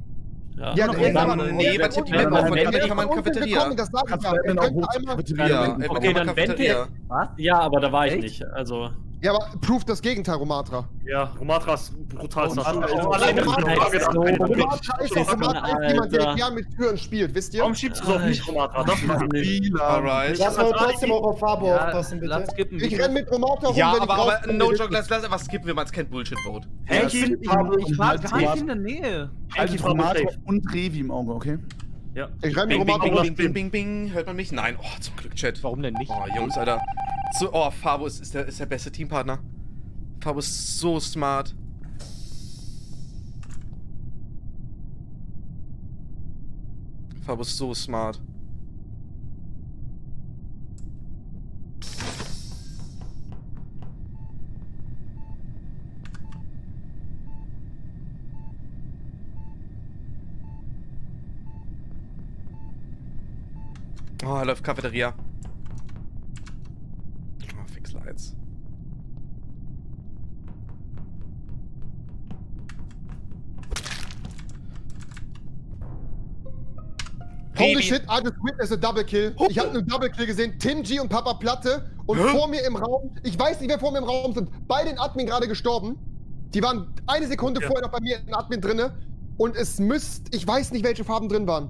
Ja, noch nee, aber- Nee, warte, die Ja, Map auch von Admin wir kann man Cafeteria. Das sag ich ja. Ja, Okay, kann man dann wende Cafeteria. Was? Ja, aber da war ich nicht. Also. Ja, aber proof das Gegenteil, Romatra. Ja, Romatra ist brutal. Alleine Romatra ist jemand, der gern mit Türen spielt, wisst ihr? Warum schiebst du es auf mich, Romatra? Das ist Alright. Lass aber trotzdem auch auf Fabo aufpassen, bitte. Ich renn mit Romatra rum, Ja, wenn ich aber, no joke, lass, lass einfach skippen, wir machen kein Bullshit-Vote. Hanky, Ich, ich war gar nicht in der Nähe. Also Romatra und Revi im Auge, okay? Ja. Ich renn mit Bing, bing, bing, bing, bing, bing. Hört man mich? Nein. Oh, zum Glück, Chat. Warum denn nicht? Oh, Jungs, Alter. So, oh, Fabo ist, ist, der, ist der beste Teampartner. Fabo ist so smart. Fabo ist so smart. Oh, läuft Cafeteria. Oh, fix Lights. Holy shit, I just witnessed a Double Kill. Ich habe einen Double Kill gesehen. Tim G und Papa Platte. Und Hä? vor mir im Raum, ich weiß nicht, wer vor mir im Raum sind. Beide in Admin gerade gestorben. Die waren eine Sekunde vorher noch bei mir in Admin drinne. Und es müsst, ich weiß nicht, welche Farben drin waren.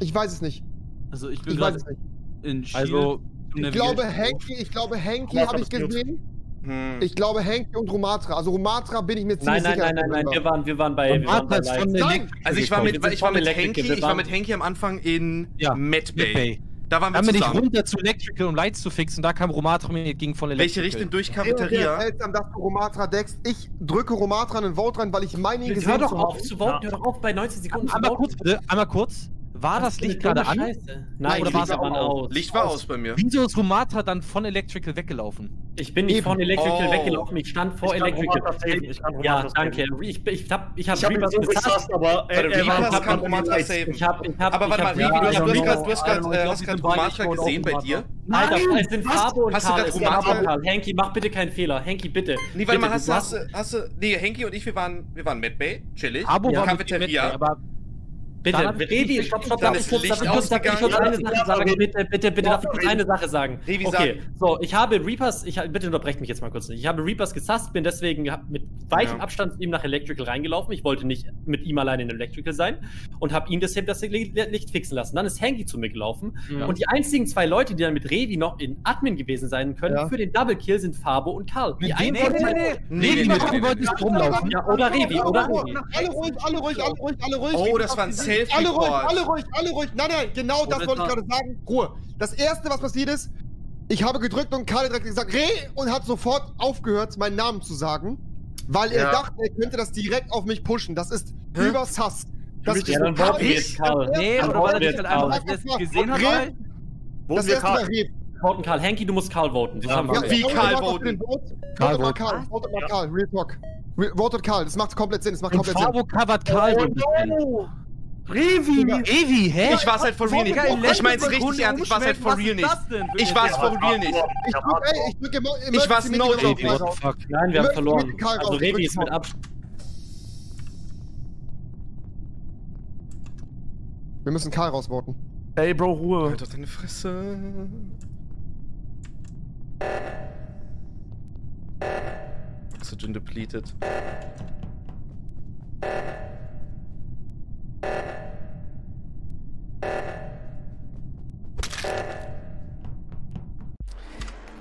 Ich weiß es nicht. Also ich bin Ich weiß gerade in Shield. Also, Ich glaube Hanky, ich glaube Hanky Romatra habe ich gesehen. Hm. Ich glaube Hanky und Romatra. Also Romatra bin ich mir Nein, ziemlich nein, sicher. nein, nein, nein, er wir waren, wir waren bei, wir waren bei Martha ist von. Electrical Also ich war mit, ich war mit wir ich war mit Henki am Anfang in Ja, Medbay. Da waren wir Dann bin ich zusammen. runter zu Electrical, um Lights zu fixen. Da kam Romatra mir entgegen von Welche Electrical. Richtung durch Cafeteria? seltsam, dass du Romatra deckst. Ich drücke Romatra einen Vote rein, weil ich meine ihn gesehen hör doch auf zu voten, hör doch auf bei 90 Sekunden zu Einmal kurz bitte, einmal kurz. War das eine Licht gerade an? Scheiße. Nein, oder war es waren aus. Licht war aus bei mir. Wieso ist Romatra dann von Electrical weggelaufen? Ich bin nicht Eben. von Electrical Oh. weggelaufen, ich stand vor Ich kann Electrical. Ich kann ja, danke. Ich, ich hab, ich hab Ich hab ihn so gesasst, aber er, Warte, er war Reapers kann Romatra saven. Ich hab, ich hab, Aber ich warte mal, hab, Revi, du hast- gerade gerade, äh, gerade Romatra tot, gesehen bei dir? Alter, es sind Farbe und Hast du Farbe Romatra-. Henki, mach bitte keinen Fehler. Henki, bitte. Nee, warte mal, hast du hast du, nee, Henki und ich, wir waren, wir waren Medbay, chillig. Abo war mit Cafeteria. Medbay, aber Bitte, Revi, stopp, darf ich kurz, eine Sache sagen? Bitte, bitte, bitte, darf ich kurz eine Sache sagen? Okay, so, ich habe Reapers, ich, bitte unterbrecht mich jetzt mal kurz nicht. Ich habe Reapers gesasst, bin deswegen mit weichem Abstand ihm nach Electrical reingelaufen. Ich wollte nicht mit ihm alleine in Electrical sein und habe ihn deshalb das Licht fixen lassen. Dann ist Hanky zu mir gelaufen und die einzigen zwei Leute, die dann mit Revi noch in Admin gewesen sein können, für den Double Kill sind Fabo und Karl. Die einen Revi, mit Revi wollten nicht rumlaufen. Ja, oder Revi, oder Revi. Alle ruhig, alle ruhig, alle ruhig, alle ruhig. Oh, das waren 10. Selfie alle ruhig, alle ruhig, alle ruhig. Nein, nein, genau Wo das wollte ich gerade sagen. Ruhe. Das erste, was passiert ist, ich habe gedrückt und Karl direkt gesagt, Reh, und hat sofort aufgehört, meinen Namen zu sagen, weil ja. er dachte, er könnte das direkt auf mich pushen. Das ist Hä? übersass. Das ist ja, dann war ich. Karl. Nee, oder war das nicht halt einfach, dass er gesehen hat? Reh, das erste Karl. war Reh. Voten Karl. Henki, du musst Karl voten. Das ja, haben wir wie Karl voten? Karl voten. Karl. Votet mal Karl. Real Talk. Votet Karl. Das macht komplett Sinn. Das macht komplett Sinn. Favo covert Karl. Oh, no. Revi! Evi, hä? Ich war's halt for real nicht. Ich mein's richtig ernst, ich war's halt for real nicht. was ist das denn? Ich war's for real nicht. Ich drück, ey, ich drücke immer Ich war's no joke. Fuck? Nein, wir haben verloren. Also Revi ist mit. Abstand. Wir müssen Karl rausvoten. Ey, Bro, Ruhe. Halt doch deine Fresse. Oxygen depleted.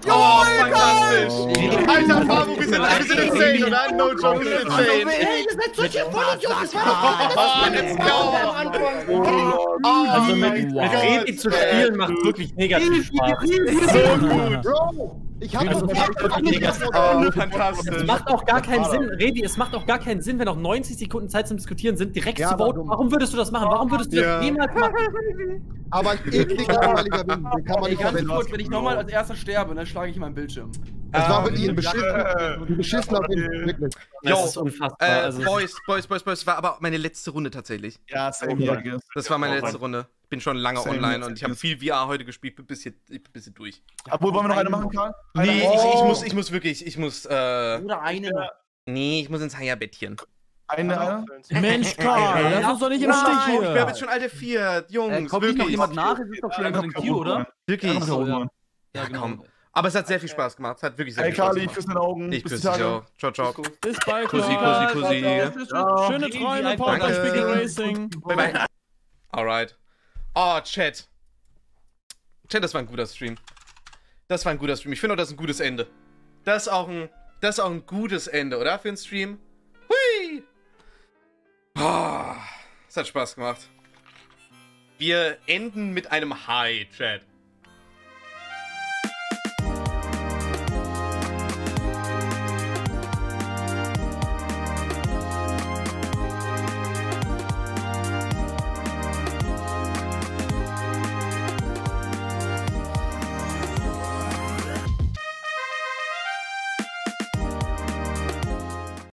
Oh, fantastisch! Alter, Fabo, wir sind, wir sind insane, oder? No joke, wir sind insane. Ey, ihr seid solche! Das war let's go! Oh Also mit, Revi zu spielen macht wirklich negativ Spaß. So gut. Ich hab Also, doch das Oh, Es fantastisch. macht auch gar keinen Sinn, Revi, es macht auch gar keinen Sinn, wenn noch 90 Sekunden Zeit zum Diskutieren sind, direkt Ja, zu voten. Warum würdest du das machen? Warum würdest du Ja. das jemals machen? *laughs* Aber ich eklig langweiliger bin. Den kann man nicht ganz kurz, wenn ich nochmal als erster sterbe, dann schlage ich in meinen Bildschirm. Es war Ähm, wirklich ein beschissener, ein beschissener Wind, wirklich. Das ist unfassbar. Äh, also, Boys, Boys, Boys, Boys, war aber meine letzte Runde tatsächlich. Ja. Das war meine Ja, letzte Runde. Ich bin schon lange Same, online und ich habe viel VR heute gespielt, bin ein bisschen, ich bin ein bisschen durch. Obwohl, wollen wir noch eine machen, Karl? Nee, ich, Eine- ich, muss, ich muss wirklich, ich muss, äh, Oder eine nee, ich muss ins Haier-Bettchen. Eine, eine? Mensch, *laughs* Karl, lass uns doch nicht im Stich Nein, ich hier. sterbe jetzt schon alte vier, Jungs, Äh, kommt noch wirklich. jemand nach? Es ist doch schon ein Q, oder? Wirklich. So, ja. Ja, komm. Aber es hat sehr viel Spaß gemacht. Es hat wirklich sehr Ey, viel Spaß Kali, ich gemacht. küsse deine Augen. Ich küsse dich auch. Ciao, ciao. Bis bald, Kussi. Kussi, Kussi. Schöne Träume. Speaking Racing. Bye, bye. Alright. Oh, Chat. Chat, das war ein guter Stream. Das war ein guter Stream. Ich finde auch, das ist ein gutes Ende. Das ist auch ein, das ist auch ein gutes Ende, oder? Für einen Stream. Hui! Oh, es hat Spaß gemacht. Wir enden mit einem High, Chat.